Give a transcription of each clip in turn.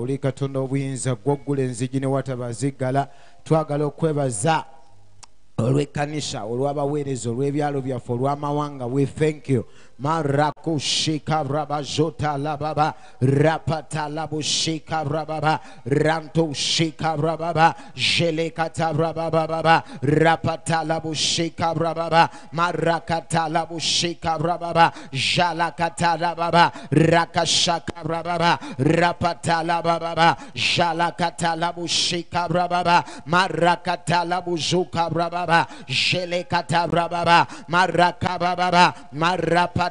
oli katonda obuyinza gwoggula enzigi ne wataba ziggala twagala okwebaza olw'ekkanisa olw'abaweereza olw'ebyalo byaffe olw'amawanga we thank you marakushika rabazota lababa rapata labushika rababa ranto shika rababa jelekata rababa rapata labushika rababa marakata labushika rababa jalakata rababa rakashaka rababa rapata lababa jalakata labushika rababa marakata labuzuka rababa jelekata rababa marakababa marapata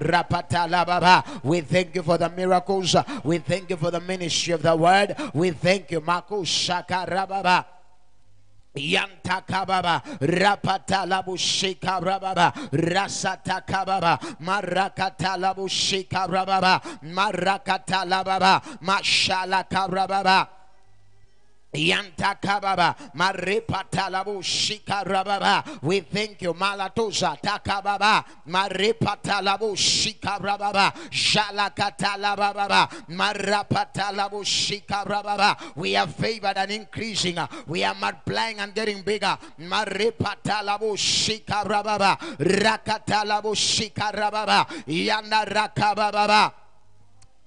rapata lababa we thank you for the miracles. We thank you for the ministry of the word. We thank you. Makushaka rababa Yantakababa, Rapatalabushika Rababa, Rasatakababa, Marakatalabushika Rababa, Marakatalababa, Mashalaka Rababa. Yanta kababa maripatalabu shika rababa. We thank you, Malatuza takababa maripatalabu shika rababa. Shalakatalababa marapatalabu shika rababa. We are favored and increasing. We are multiplying and getting bigger. Maripatalabu shika rababa. Rakatalabu shika rababa. Yanda rakababa.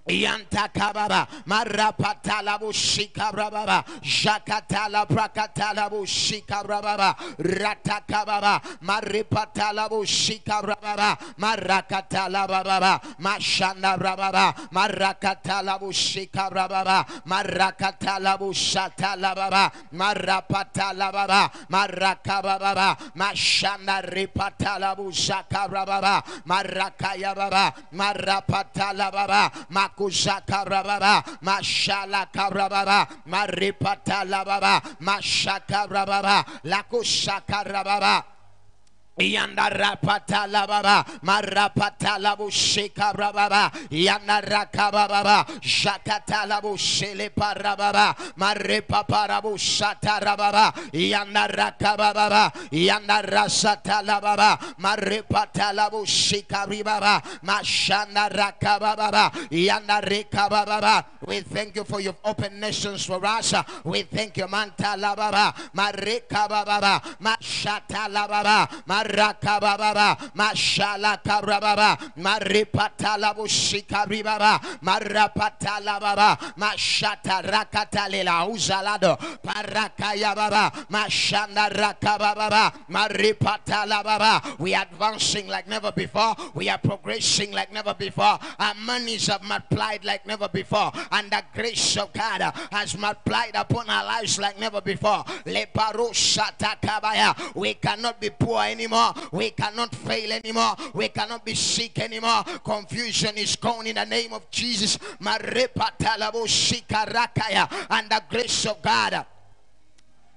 Yanta kababa marapatala bushika rababa jakatala prakatala bushika rababa ratakababa maripatala bushika rababa marakatala bababa mashanda rababa marakatala bushika rababa marakatala bushatala baba marapatala baba marakababa mashanda ripatala bushaka rababa marakaya baba marapatala baba makuzaka rababa mashala karababa maripata lababa mashaka rababa lakushaka rababa Yanda rapata la baba, marapata la bushika rababa, yanda rakaba baba, jakata la bushele parababa, marepa parabushata rababa, yanda rakaba baba, yanda rasata la baba, marepata la bushika ribaba, mashanda rakaba baba, yanda rekaba baba. We thank you for you've opened nations for us. We thank you, manta la baba, marekaba baba, mashata la baba, marakababa maripatala marapatala baba mashata uzalado parakaya baba rakababa maripatala baba we are advancing like never before. We are progressing like never before. Our monies have multiplied like never before. And the grace of God has multiplied upon our lives like never before. We cannot be poor anymore we cannot fail anymore. We cannot be sick anymore. Confusion is gone in the name of Jesus. And the grace of God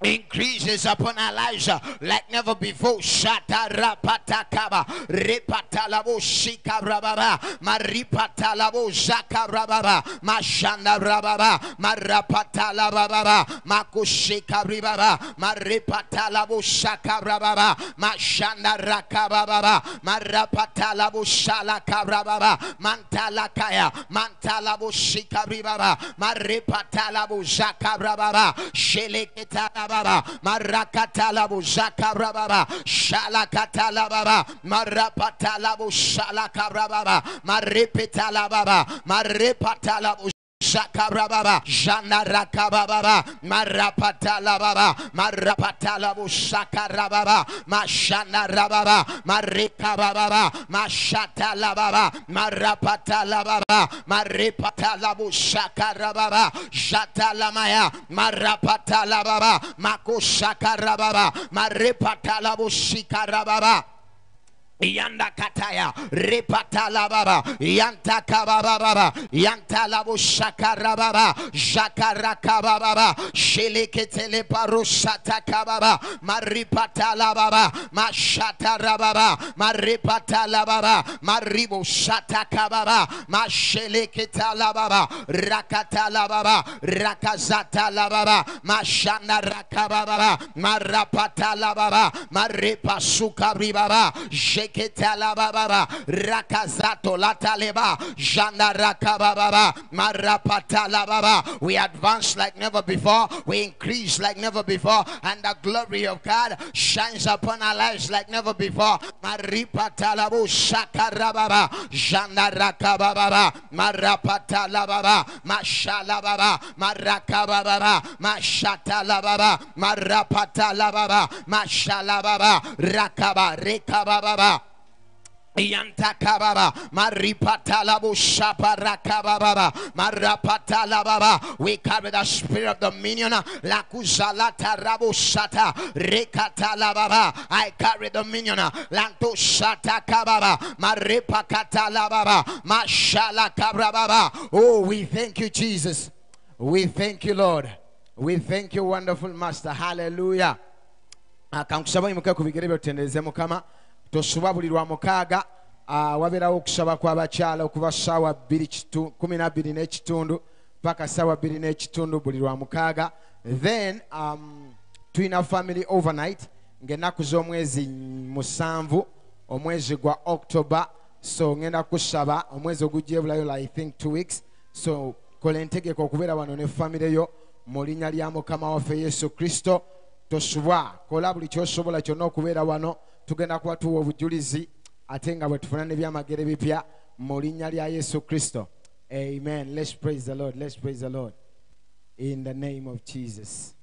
increases upon lives uh, like never before. Shata rapata kaba repata labo shika rababa maripata labo rababa mashanda rababa marapata makushika ribaba maripata labo shaka rababa mashanda rakababa marapata labo shala karababa mantala kaya mantala bo shika ribaba maripata labo rababa baba marakatala buzaka rababa shalakatala baba marapatala bushalaka rababa maripetala baba maripatala Shakarababa, Jana Rakababa, Marapatala Baba, Marapatala Bushakarababa, Mashana Rababa, Marikababa, Mashatala Baba, Marapatala Baba, Maripatala Bushakarababa, Jatalamaya, Marapatala Baba, Makushakarababa, Maripatala Bushikarababa. Yanda kataya repata la baba yanta kababa baba yanta la bushaka rababa jakara kababa sheleketele parushata kababa maripata la baba mashata rababa maripata la baba maribo shata kababa masheleketa la baba rakata la baba rakazata la baba mashana rakababa marapata la baba maripa suka ribaba sheketalababa rakazato lataleba janda rakababa marapatalababa. We advance like never before. We increase like never before. And the glory of God shines upon our lives like never before. Maripatalabu shakarababa janda rakababa marapatalababa mashalababa marakababa mashatalababa marapatalababa mashalababa rakaba rekababa Yantakababa, Maripatalabu Shaparakababa, Marapatalababa. We carry the spirit of dominion. Lakuzalata Rabu Shata, Rekatalababa. I carry dominion. Lanto Shata Kababa, Maripakatalababa, Mashala Kabrababa. Oh, we thank you, Jesus. We thank you, Lord. We thank you, wonderful Master. Hallelujah. kankusaba imuke ku bigere byo tutendereze mukama tosuba buli lwa mukaaga wabeerawo okusaba kw'abakyala okuva saawa bbiri kitu- kumi na bbiri n'ekitundu paka saawa bbiri n'ekitundu buli lwa mukaaga. Then um, tulina family overnight ng'ennaku z'omwezi musanvu omwezi gwa october so ngenda kusaba omwezi ogujja ebulayo i think two weeks. So kola entegeka okubeera wano ne famire yo mu linnya lya mukama waffe yesu kristo. Tosubwa kola buli kyosobola kyonna okubeera wano tugenda kuba tuwa obujulizi ate nga bwe tufuna n'ebyamagere bipya mu linnya lya yesu kristo. Amen. Let's praise the lord. Let's praise the lord. In the name of Jesus,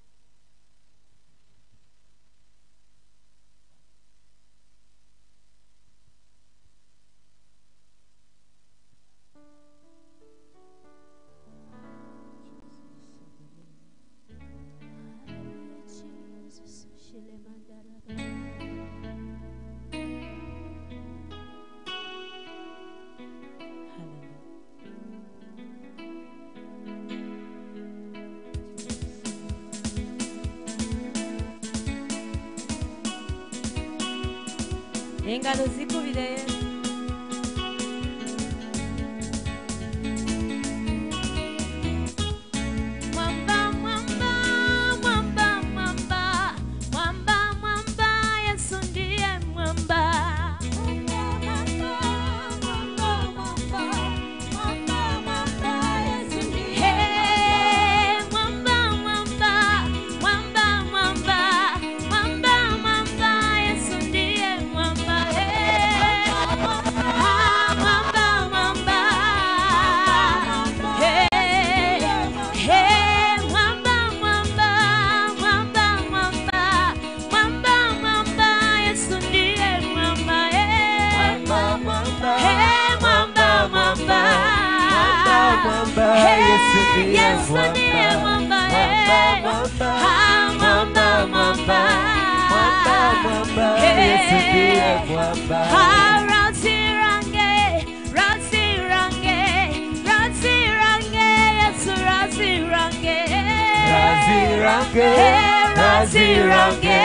engalo zikubire mwamba Hey, razirange,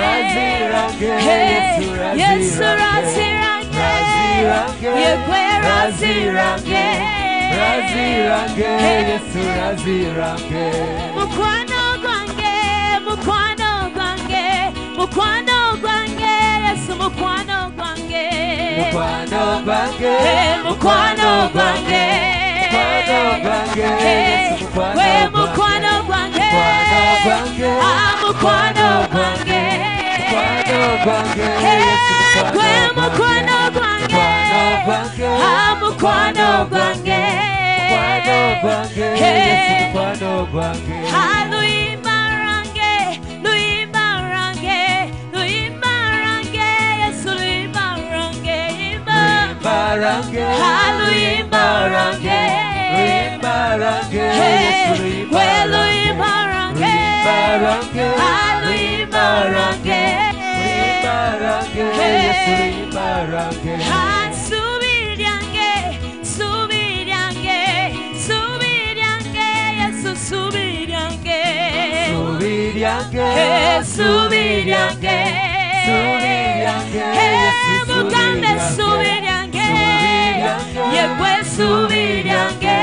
razirange, Hey, Yesu razirange. razirange, Razirange, razirange, Yesu razirange. mukwano gwange mukwano gwange mukwano gwange yesu mukwano gwange Mukwano gwange, mukwano gwange Mukwano gwange, Yesu mukwano gwange. mukwano gwange Ah, mukwano gwange Mukwano gwange, Hey, Yesu mukwano gwe mukwano gwange Mukwano gwange, mukwano gwange Mukwano gwange, Hey. Yesu mukwano gwange. Hallelujah, range, luimba range, luimba range, Yesu luimba range, imba. Barange, Hallelujah, range, Barange, hey, Yesu we luimba Hallelujah, range, Barange, Hey. Yesu Barange. Ah, subiryange, subiryange, subiryange, Yesu subiryange. Subiryange, Hey, subiryange. Subiryange, Hey, Yesu mugambe subiryange. subiryange. Subiryange. Yegwe subiryange.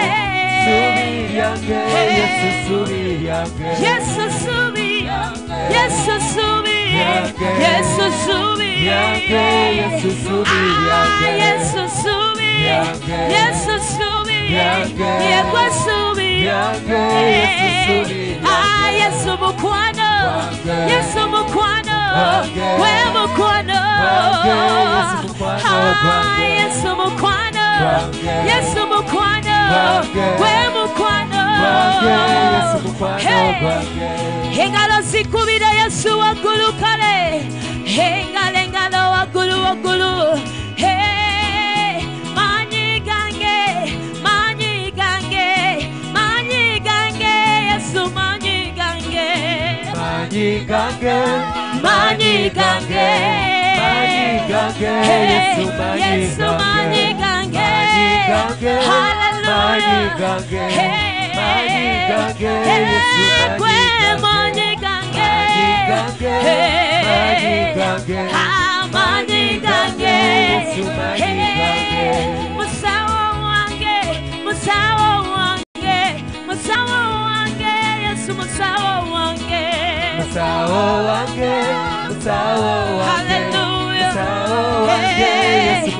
Subiryange, Hey. Yesu subiryange. Yesu subi, Yesu subi. Yesu subi, Yesu subi. Yesu subi. Yesu subi. Yegwe subi Yange, Yesu subi Ah, Yesu mukwano. Yesu mukwano we mukwano Wange, Yesu mukwano Ah. Yesu mukwano. Yesu mukwano we mukwano Wange, Yesu mukwano Hey. gwange. engalo zikubira yesu waggulu kale engalo engalo waggulu waggulu maanyi gange maanyi gange maanyi gange yesu maanyi gange Manyi gange, maanyi gange Manyi gange, Yesu maanyi gange. Manyi gange, Hallelujah. Gange, ah, gange. musawo wange musawo wange musawo wange yesu musawo wange Musawo wange, musawo wange, Hallelujah. musawo wange, Yesu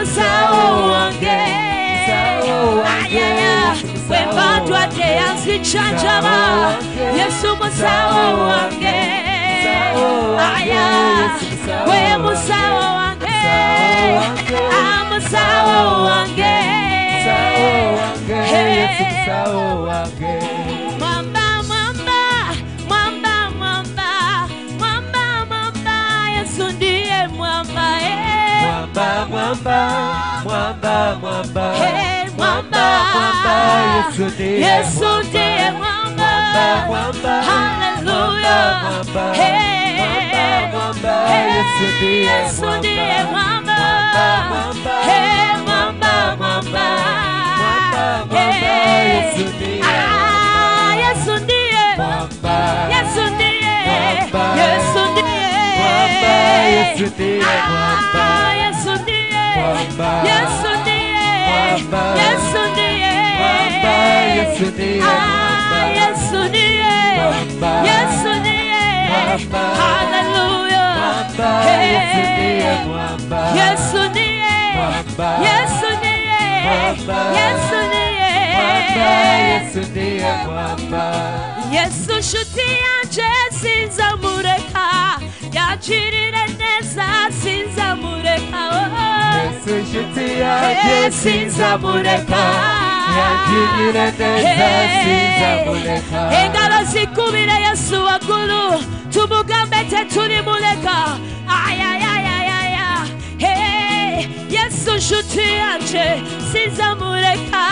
yesu musawo wange musawo wange, aya Yesu we musawo wange Ah, musawo wange Musawo wange, Hey. Mwamba, mwamba. Hey, mwamba. mwamba, Yesu ndiye Yesu ndiye mwamba. Mwamba, Hallelujah. mwamba. Hey. Mwamba, Yesu ndiye Yesu ndiye mwamba. Mwamba, mwamba, Hey, mwamba, mwamba. Mwamba. Yesu ndiye Ah, Yesu ndiye. mwamba. Yesu ndiye. Yesu ndiye. Mwamba, Yesu ndiye mwamba. Mwamba, Yesu ndiye Ah, ndiye. Mwamba. Hallelujah. Hey. Yesu ndiye mwamba. Yesu ndiye. Mwamba. Yesu nshuti yanje sinzamureka yakirire neza sinzamureka. Yesu inshuti yanjye sinzamureka yangirire neza sinzamureka engalo zikubire yesu waggulu tumugambe tetulimuleka ayayayayaya Hey, yesu nshuti yanje sinzamureka.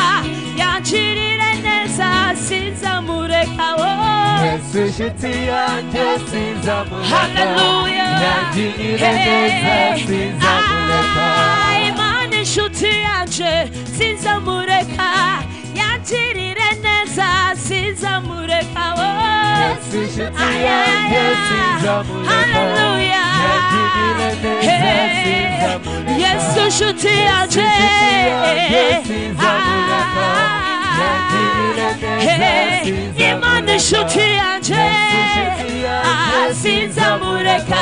Yakirire neza sinzamureka. Oh. Yanjye sinzamureka. Hallelujah. yangirire neza sinzamureka. Ah, Imana yakirire neza sinzamureka oh. Yesu nshuti yanje Hey, imana inshuti Ah, sinzamureka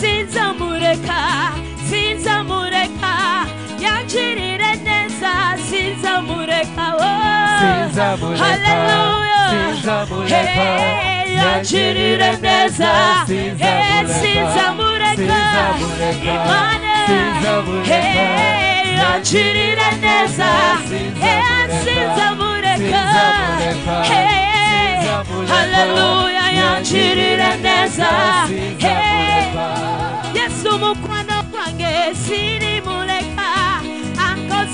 sinzamureka yakirire neza sinzamureka oh. Hallelujah. Hey, yakirire neza sinzamureka imana Hey, yakirire neza Eh, sinzamureka Hey, hallelujah yakirire neza yesu mukwano gwange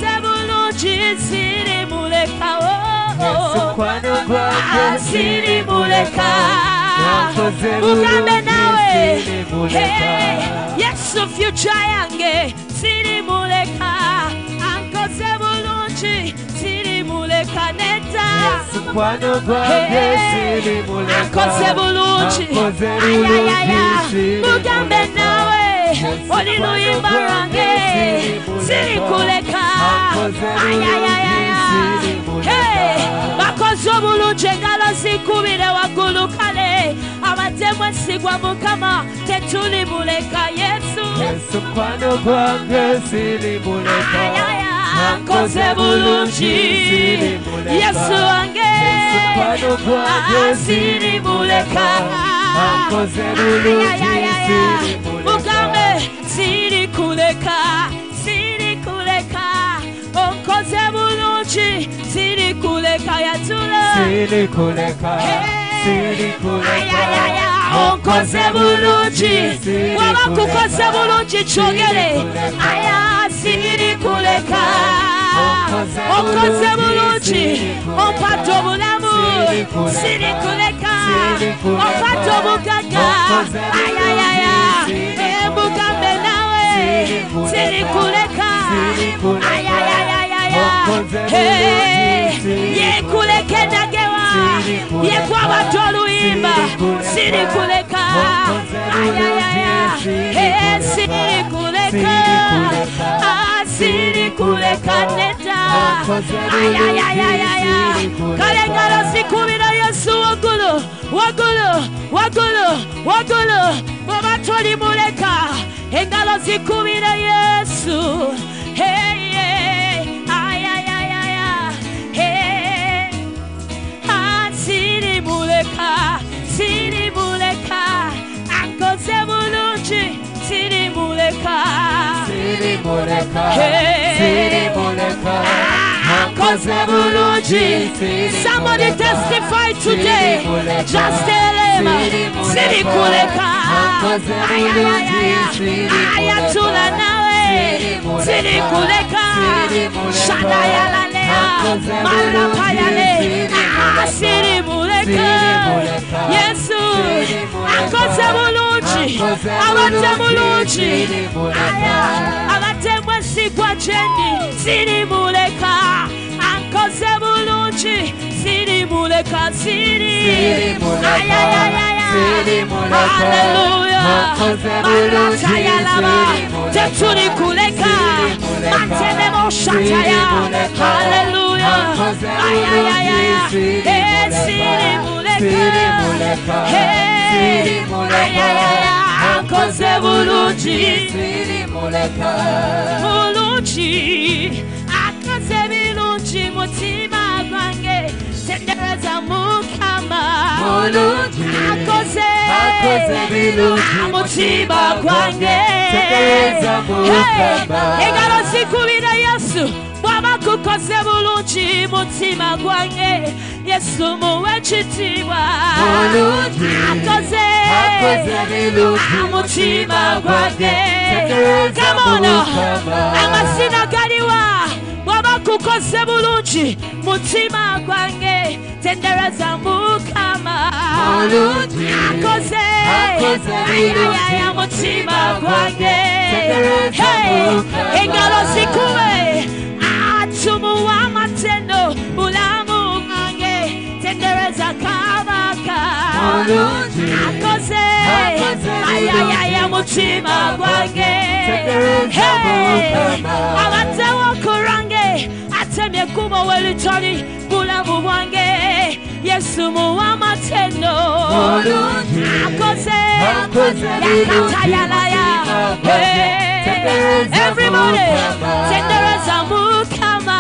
sirimuleka ankoze bulungi sirimuleka oh, oh. Ah, sirimuleka ugambe nawe. Hey, yesu fyuca yange sirimuleka ankoze bulungi sirimuleka neta. Akoze bulungi ayayaya mugambe nawe oli luyimba lwange sirikuleka ayayayaya Hey, bakoze obulungi engalo zikubire waggulu kale. Abatemu esigwa mukama tetuli muleka yesu. Yesu mukwano gwange sirimuleka Ayaya, nkoze bulungi yesu wange. Gwange sirimuleka Ankoze bulungi mugambe yatula sirikuleka sirikuleka Ayayaya, onkoze bulungi waba kukoze bulungi kyogere aya sirikuleka onkoze bulungi ompata obulamu sirikuleka ompata obugaga ayayaya. embugambe nawe sirikuleka ayayayaya yekuleka endagewa yekwabata oluyimba sirikuleka ayayaya sirikuleka Ah, sirikuleka neta. Kale engalo zikubira yesu waggulu waggulu waggulu waggulu tolimuleka engalo zikubira yesu bulungi sirimuleka sirimuleka Hey. sirimuleka ankoze bulungi somebody testify today. Just tell him sirikuleka ayatula nawe. Sirikuleka shadayalaleya marapayale sirimuleka yesu akoze bulungi abate bulungi aya. Abatemu esigwa gyendi sirimuleka ankoze bulungi sirimuleka siri ayayayaya haleluya maratayalaba tetuli kuleka. Mantenemo shataya. Haleluya ankoze bulungi bulungi akoze birungi mutima gwange tendereza mukama akoze akoze mutima gwange engalo zikubira yesu bwaba kukoze bulungi mutima gwange yesu muwe ekitiibwa akoze mutima gwange tendereza kamono Mukama. amazina galiwa bwaba kukoze bulungi mutima gwange tendereza mukama akoze mutima gwange tendereza Hey, Mukama. engalo zikube amatendo bulamu bwange tendereza kabaka. Bulungi, akoze ayayaya mutima gwange tendereza Hey, Mukama. abatewo kurange atemye kubo welitoli bulamu bwange yesu muwa amatendo Bulungi, akoze yakatayalaya mutima gwange tendereza everybody. tendereza Tendereza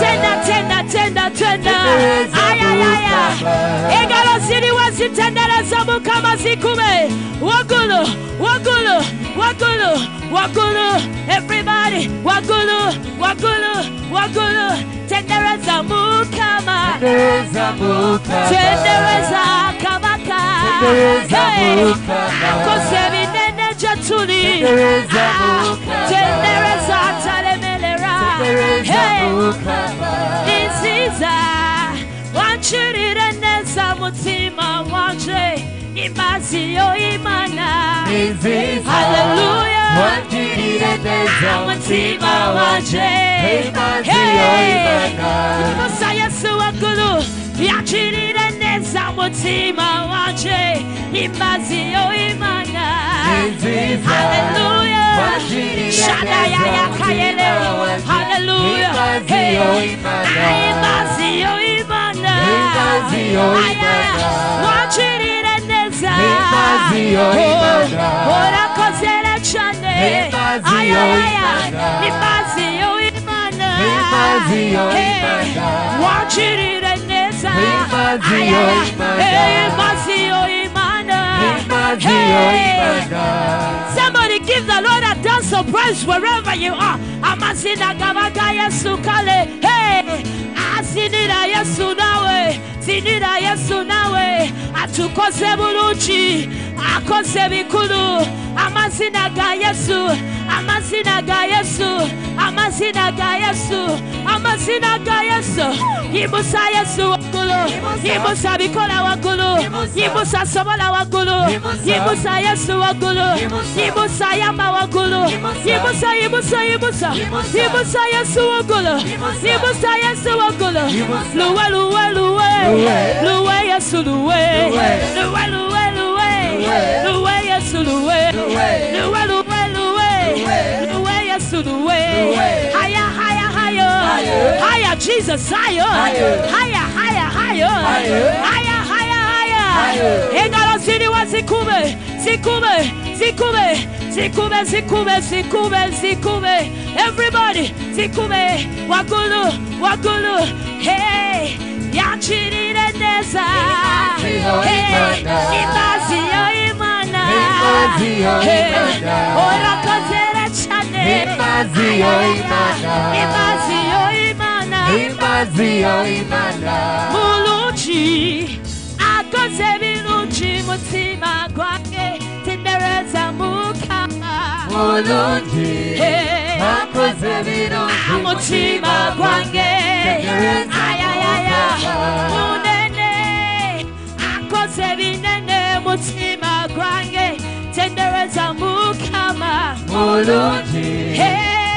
Tenda tenda tenda Tendereza ayayaya Mukama. wagulu wagulu wagulu wagulu everybody tendereza mukama tendereza kabaka Tendereza. There is hey. a book This is a wachirira neza mutima wanje imazi yo imana Hallelujah wachirira neza mutima wanje imazi yo imana Musa Yesu wakulu yachirira mutima wanje imazi yo imana haleluya shada ya ya kayele. haleluya imazi yo imana wachirire neza. Orakozera cyane ayaya imazi yo imana wachirire Imagio Imanda. Somebody give the Lord a dance of praise wherever you are. Amasina yesu Yasukale. Hey, Asinida Yasunawe. Sinida Yasunawe. Atukose Buluchi. Akose Bikulu. Amasina Gayesu. Amasina Gayesu. Amasina Gayesu. Amasina yesu. Ibusa Yesu. Gulu, Imusa Bikola wa Gulu, Imusa Somola wa Gulu, Imusa Yesu wa Gulu, Imusa Yamba wa Gulu, Imusa Imusa Imusa, Yesu wa Gulu, Yesu wa Luwe Luwe. Luwe, Luwe Yesu Luwe, Luwe. Luwe Luwe, Luwe. Yesu Luwe, Luwe. Luwe Luwe, Luwe. Yesu Luwe, Higher Higher Higher, Higher Jesus Higher, Higher higher, higher, higher, higher. Engaro siriwa sikume, sikume, sikume, sikume, sikume, sikume, sikume. Everybody, sikume, wakulu, wakulu. Hey, yachiri nendeza. Hey, imazi yo imana. Hey, orakozere chane. Imazi yo imana. Imazi yo imana. Imazi yo imana mulungi akoze birungi mutima gwange tendereza mukama. Mulungi akoze birungi mutima gwange ayayaya munene. Akoze binene mutima gwange tendereza mukama. Mulungi Hey.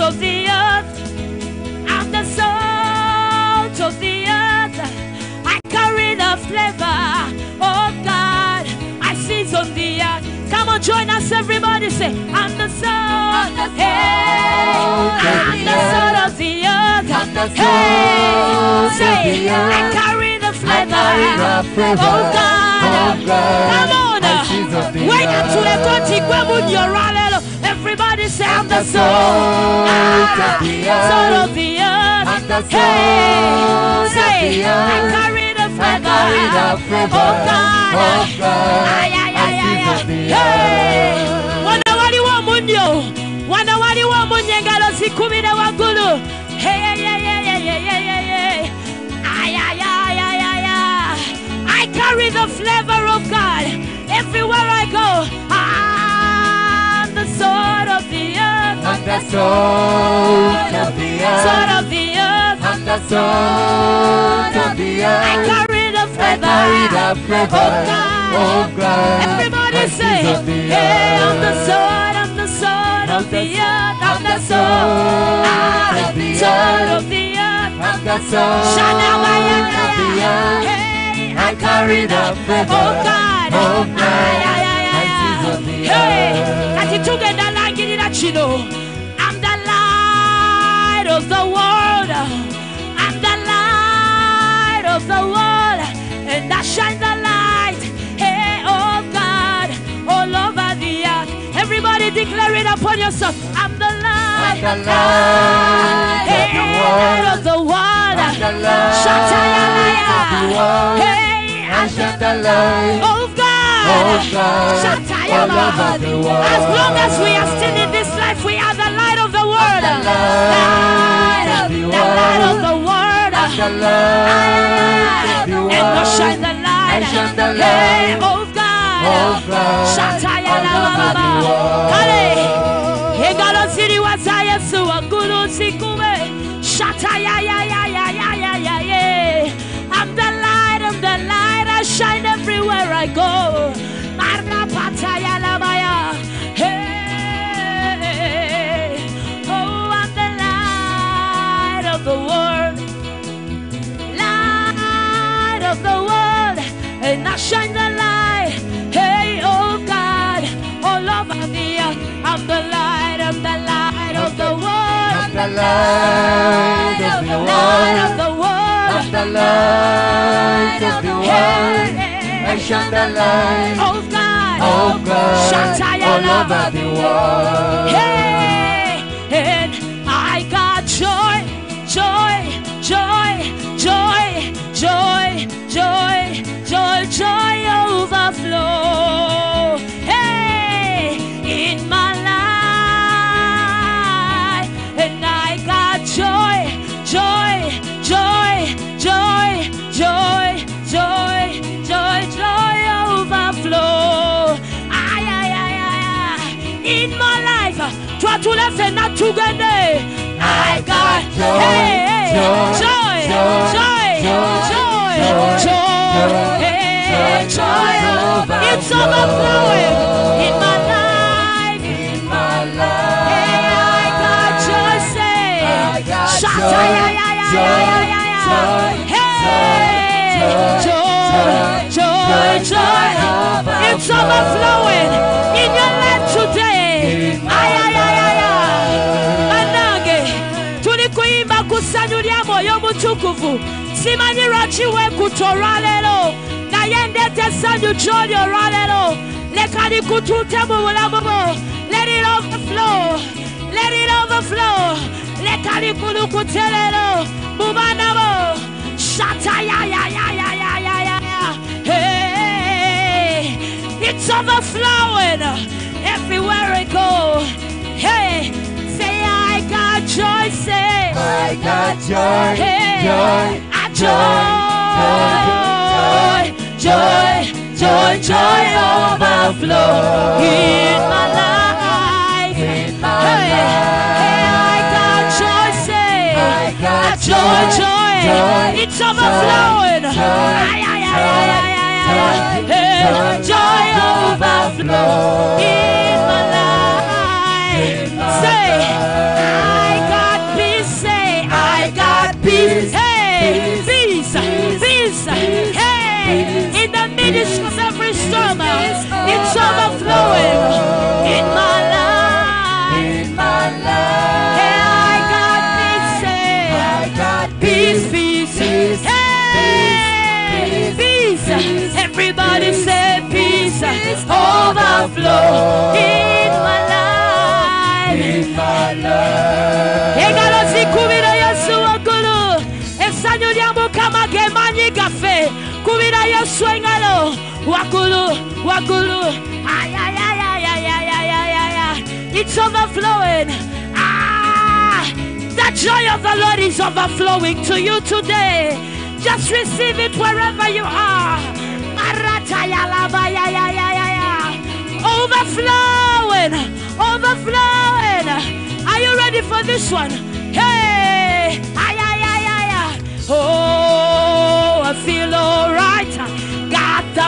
of the earth i'm the salt of the earth i carry the flavor of god i season the earth come on join us everybody say i'm the salt hey, i'm the salt of the earth I'm the hey, of say the earth. i carry the flavor carry the oh flavor of God. of God. Come on. I the Wait until they go to Gwemun Yoralelo. Everybody sound the soul. Ah, of the earth. Hey, say, I carry the feather. of oh, God. Oh God. Ay, ay, ay, ay, ay. Munyo. Wana. Hey, hey, hey, hey, hey, hey, hey, hey. I carry the flavor of God everywhere the salt of the earth. Salt of the earth. I'm the salt of the earth. I carry the flavor. I carry the flavor. Oh God. Oh God. Everybody say, Hey, I'm the salt. I'm the salt of the earth. I'm the salt of the earth. Salt of the earth. I'm the salt of the earth. Hey, I carry the flavor. Oh God. Oh God. Hey, ati together like it, that you know of the world. I'm the light of the world, and I shine the light. Hey, oh God, all over the earth. Everybody declare it upon yourself. I'm the light. I'm the light of the Hey, of the world. I'm the light of the world. Hey, I shine the light of God. of God all over the world. As long as we are still light of the light of the world. the light of the And we shine the light. I shine the light of God. of God the baba. world. Kale. Egalo siri waza Yesu waguru sikume. Shataya ya ya ya ya ya ya ya. I'm the light, I'm the light. I shine everywhere I go. Shine the light. Hey, oh God, all over the earth. I'm the light, I'm the light of the world. I'm the light of the light of world. the world. I'm the light of the world. I shine the light Oh God, of God all over the world. Hey, and I got joy, joy, joy, joy, joy, joy, joy, joy overflow. Hey, in my life, and I got joy, joy, joy, joy, joy, joy, joy, joy overflow. Ay, ay, ay, ay, ay. In my life, twatula fena tugende. I got joy, hey, hey, joy, joy, joy, joy, joy, joy, hey, joy, oh, it's overflowing in my life. In my life, hey, I got joy, say, shout, yeah, yeah, yeah, yeah, hey, joy, joy, joy, it's overflowing in your life today. Ay, ay, ay, ay. Manange, tulikuimba kusanyu lya simanyi lwaki weekuta olwaleero naye ndeeta essanyu gy'oli olwaleero leka likutuute it bulamu Let it overflow. Lerira overflow leka likulukute leero mu baana bo Hey, it's overflowing. Everywhere I go. Hey. Say I got joy say. I got joy hey. joy joy, joy, joy, joy, joy overflow in my life. In my Hey, life. hey, I got joy, say, I got ah, joy, joy, joy, joy, it's overflowing. joy, Ay, ay, ay, ay, ay, ay, joy, hey, joy, joy joy overflow in my life. In my Say, life. In the midst of every storm, it's overflowing in my life. in my life. Hey, I got peace, I got peace, peace, peace, hey, peace, peace. Everybody say peace, peace, overflow. In my life. in my life. Kubira yesu engalo waggulu waggulu ayayayayayayayaya it's overflowing ah the joy of the lord is overflowing to you today just receive it wherever you are overflowing overflowing are you ready for this one hey ay, ay, ay, ay, ay. oh i feel all right got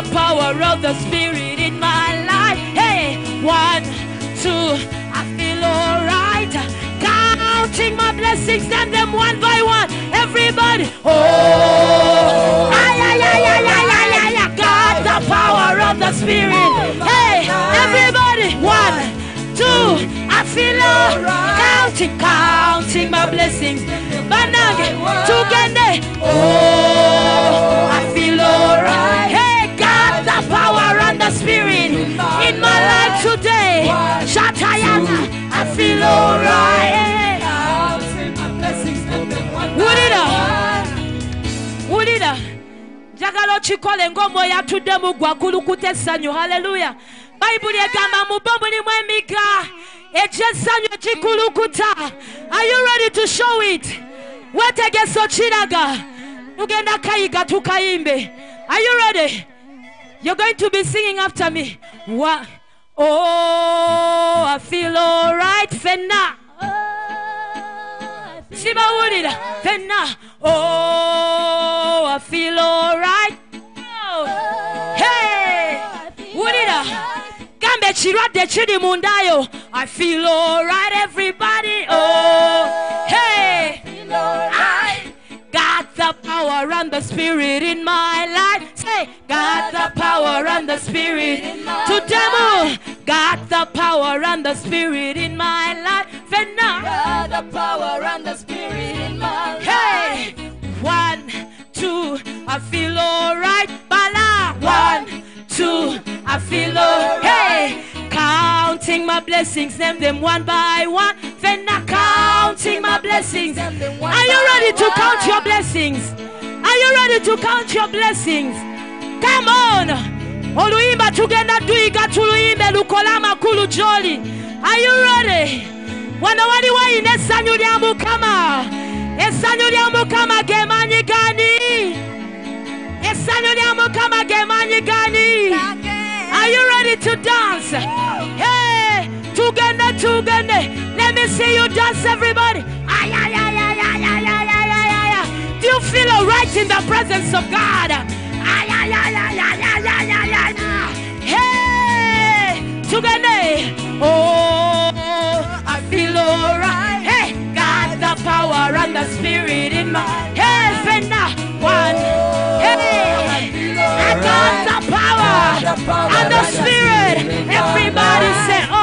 the power of the spirit in my life hey one two i feel all right counting my blessings and them one by one everybody oh ay, ay, ay, ay, ay, ay, ay, ay. got the power of the spirit hey everybody one two i feel all counting, counting my blessings. Banange, tugende. Oh, the spirit in my life today. Shatayana, I feel alright. Wulira, wulira. njagala okikole ng'omwoyo atudde ggwe akulukuta essanyu haleluya bayibuli egamba mu bo mulimu emiga. Egy'essanyu ekikulukuta are you ready to show it? Weetegese okiraga tugenda kayiga tukayimbe. Are you ready you're going to be singing after me. Wa- oh i feel all right fenna sibawulira fenna. Oh i feel alright. Hey wulira gamba ekirwadde kiri mundayo. I feel alright everybody. Oh hey. I power and the spirit in my life. Say, got the power and the spirit to demo. Got the power and the spirit in my life. And now, the power and the spirit in my life. hey, one, two, I feel alright. Bala, one, two, I feel alright. Hey, counting my blessings, name them one by one. Then I counting my blessings. Are you ready to count your blessings? Are you ready to count your blessings? Come on. oluyimba tugenda tuyiga tuluyimbe lukole amakulu gy'oli are you ready wano waliwo ayina essanyu lya mukama essanyu lya mukama ge maanyi gani essanyu lya mukama ge maanyi gani are you ready to dance hey tugende tugende let me see you dance everybody ay, ay, ay, ay, ay, ay, ay, ay, ay, ay, do you feel alright in the presence of god ay, ay, ay, ay, ay, ay, ay, ay, ay, hey tugende oh i feel alright hey got the power and the spirit in my hey fender one hey I got the power and the spirit. Everybody say, Oh,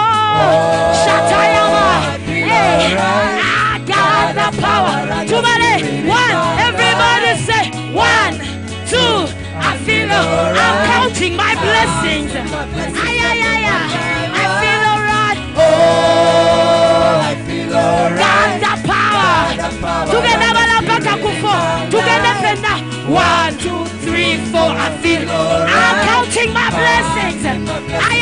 Shatayama. Hey, ah, I got the power. Two many. One. Everybody say, One, two. I feel. I'm counting my blessings. Ay, ay, ay, ay. I feel alright. Oh, I feel alright. got the power. Tugenda balapaka kufo. Tugenda fenda. One, two, three, four. I feel. I'm counting my blessings. Ay.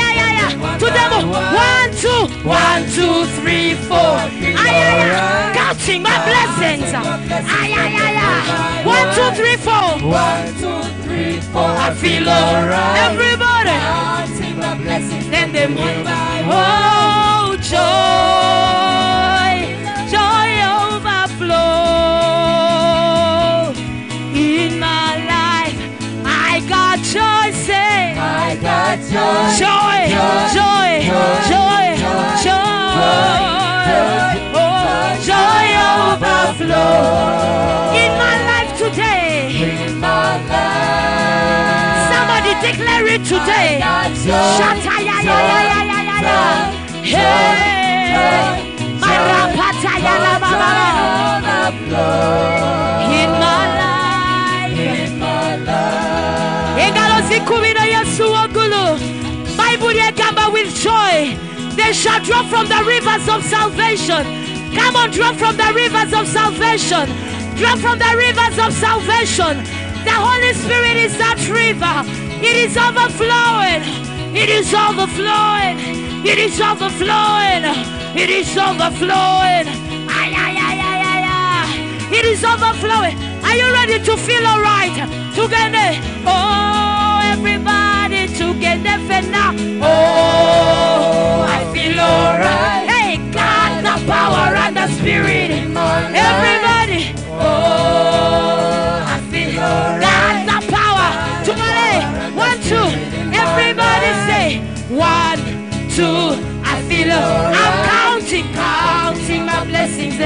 To them. One, two. One, two, three, four. Ay, ay, ay. Counting my blessings. Ay, ay, ay, ay. One, two, three, four. One, two, three, four. I feel alright. Everybody. Counting my blessings. Then them Oh, joy, joy joy. joy, joy, joy, joy. Joy overflow in my life today. In my life. Somebody declare it today. Shata ya ya ya ya ya ya. Hey, marapata ya la ba ba egamba with joy. They shall draw from the rivers of salvation. Come on draw from the rivers of salvation. Draw from the rivers of salvation. The holy spirit is that river. It is overflowing. It is overflowing. It is overflowing. It is overflowing. Ay, ay, ay, ay, ay, ay. it is overflowing. Are you ready to feel alright together. Oh everybody together for now. Oh I feel alright. Hey God the power and the spirit In my life. everybody. Oh I feel alright. God the power together one two. everybody say one two. I feel alright. I'm counting counting my blessings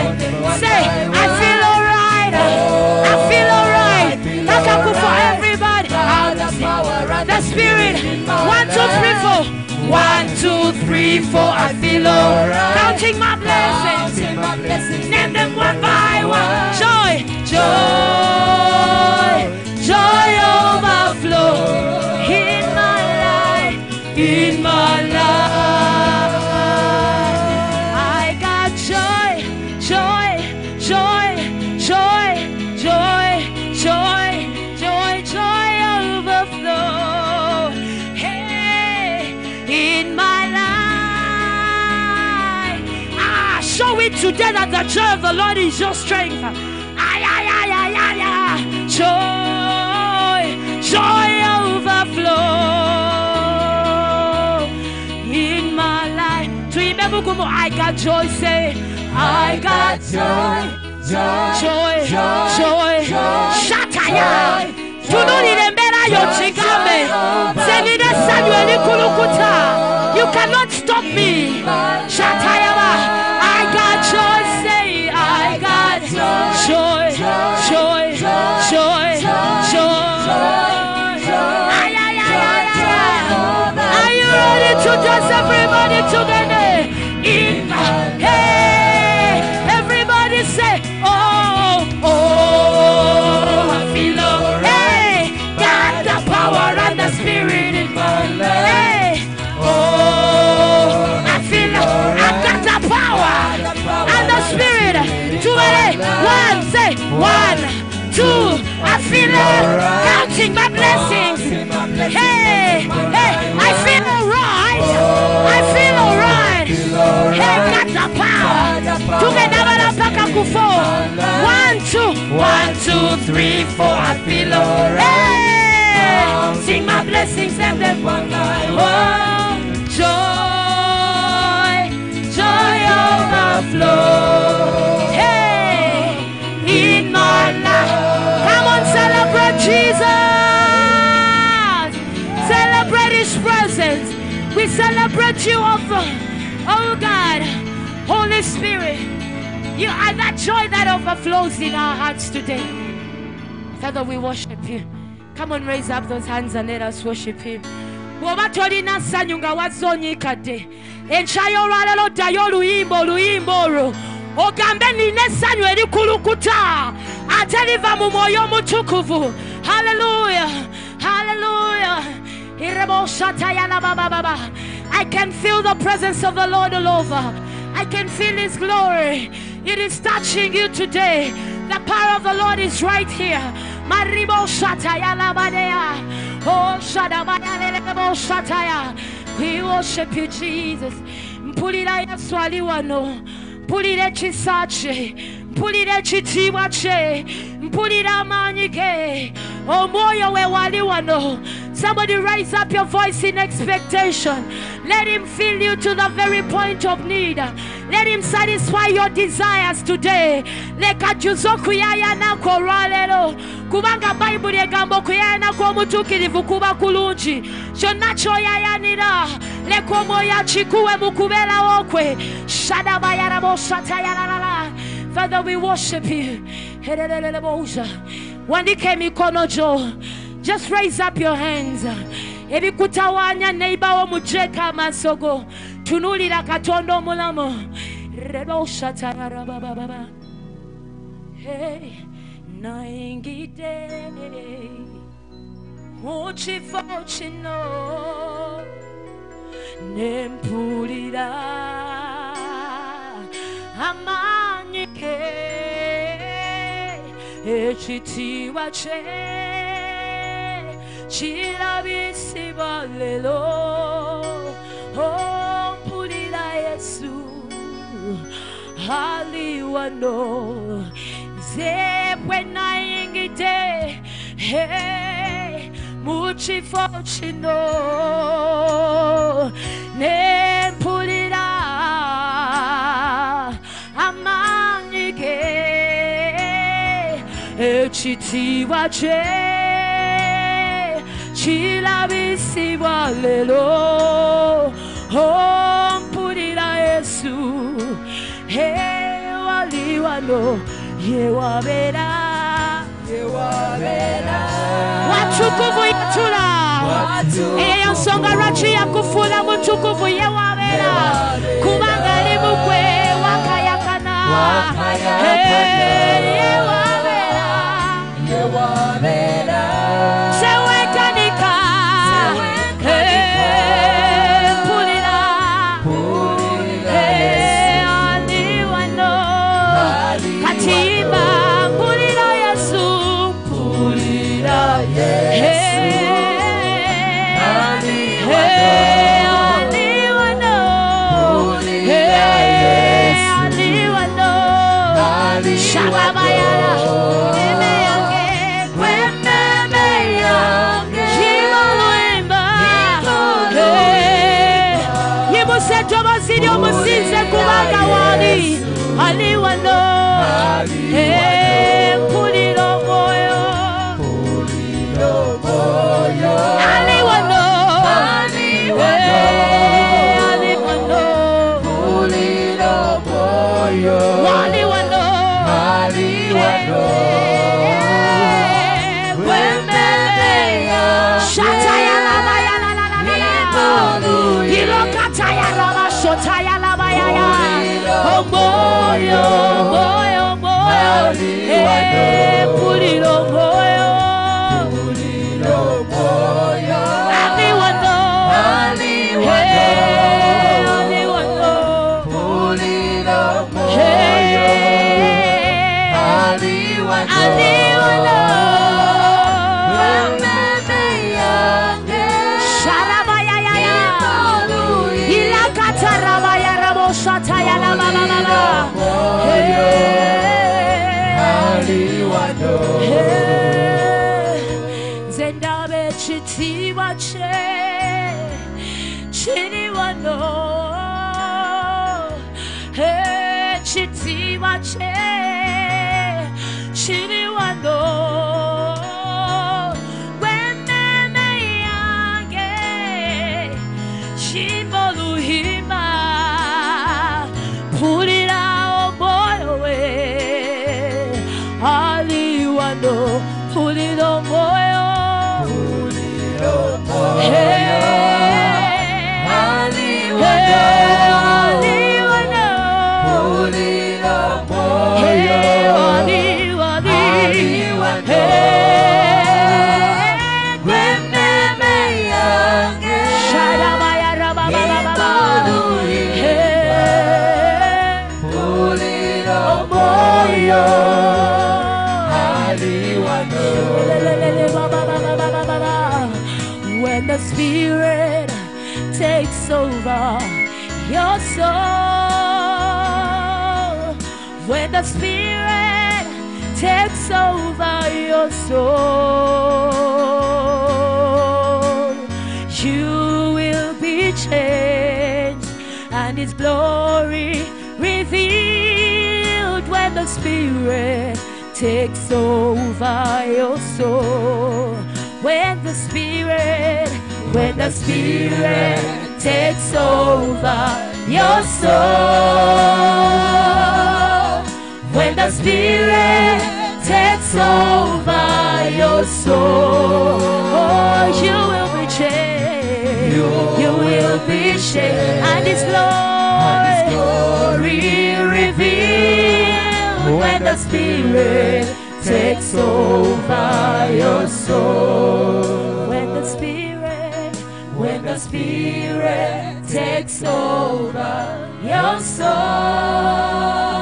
say I oh, feel alright. I feel alright. Takaku for everybody God, the power and the spirit. One, two, three, four. One, two, three, four. I feel alright. Counting my blessings. Sing my blessings. Name them one by one. Joy, joy, joy overflow in my life, in my life. Today that the joy of the Lord is your strength. Ay, ay, ay, ay, ay, ay. Joy, joy overflow in my life. Tuimbe Mungu, I got joy, say, I got Joy, joy, joy, joy, shataya. joy, Tunulire mbera yo chikame. Selide Samuel. You cannot stop me. Feel it, counting my blessings. Hey, hey, I feel alright. I feel alright. Hey, got the power. Kufo. One, two, one, two, three, four. I feel alright. Hey, sing my blessings and then one by one. Joy, joy overflow. Hey, Come on, celebrate Jesus. Celebrate His presence. We celebrate you, oh over. Oh God, Holy Spirit. You are that joy that overflows in our hearts today. Father, we worship you. Come on, raise up those hands and let us worship him. Ogambe nina essanyu erikulukuta ate liva mu mwoyo omutukuvu haleluya haleluya. I can feel the presence of the Lord all over. I can feel His glory. It is touching you today. The power of the Lord is right here. Mariboshatayalabadea. Oh, shadabayaleleboshataya. We worship you, Jesus. Mpulira wano. Mpulira ekisa kye mpulira ekitiibwa kye mpulira amaanyi ge omwoyo oh, we wali wano. Somebody raise up your voice in expectation. Let him fill you to the very point of need let him satisfy your desires today. Leka jjuza okuyayana kwo olwaleero kubanga bayibuli egamba okuyayana kw'omutuukirivu kuba kulungi. Kyonna ky'oyayanira. Leka omwoyo akikuwe mu kubeerawo kwe shadabayarabosatayalala father we worship you. Wandika emikono gyo just raise up your hands. Ebikutawaanya neibawo mujjeko amaaso go tunuulira katonda omulamu rebosatayarabababa Hey, nayingidde mu kifo kino nempulira. Amaanyi ge ekitiibwa kye kirabisibwa leero ompulira oh. Ali wano. Nze bwe nayingidde hey, mu kifo kino. Nempulira amaanyi ge ekitiibwa kye. Kirabisibwa leero. Oh, Ompulira yesu ewali wano yewabeera watukuvu yatula. Eyo nsonga lwaki yakufuula mutukuvu yewabeera kubanga ali mugwe waka yewabera. Sewekanika Eh, ali Eh, ali wano Eh, ali wano Hey. The Spirit takes over your soul, you will be changed and His glory revealed when the Spirit takes over your soul. When the Spirit, when the Spirit takes over your soul. When the Spirit takes over your soul, oh, you will be changed. You will be changed, and His glory revealed when the Spirit takes over your soul. When the Spirit, when the Spirit takes over your soul.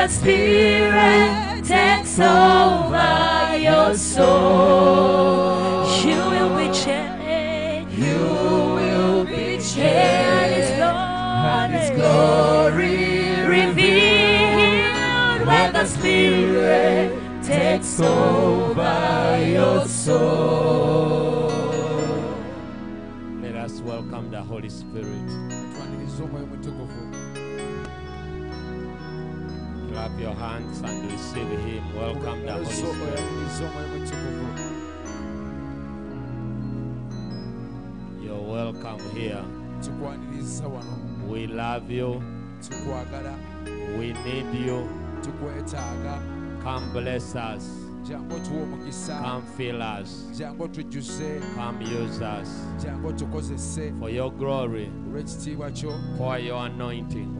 When the Spirit takes over your soul, you will be changed. You will be changed. And His glory, and His glory revealed when the Spirit takes over your soul. Let us welcome the Holy Spirit. Clap your hands and receive Him. Welcome the Holy Spirit. You're welcome here. We love you. We need you. Come bless us. Jangu otuwa omukisa Come fill us. Come use us for your glory. Pour your anointing.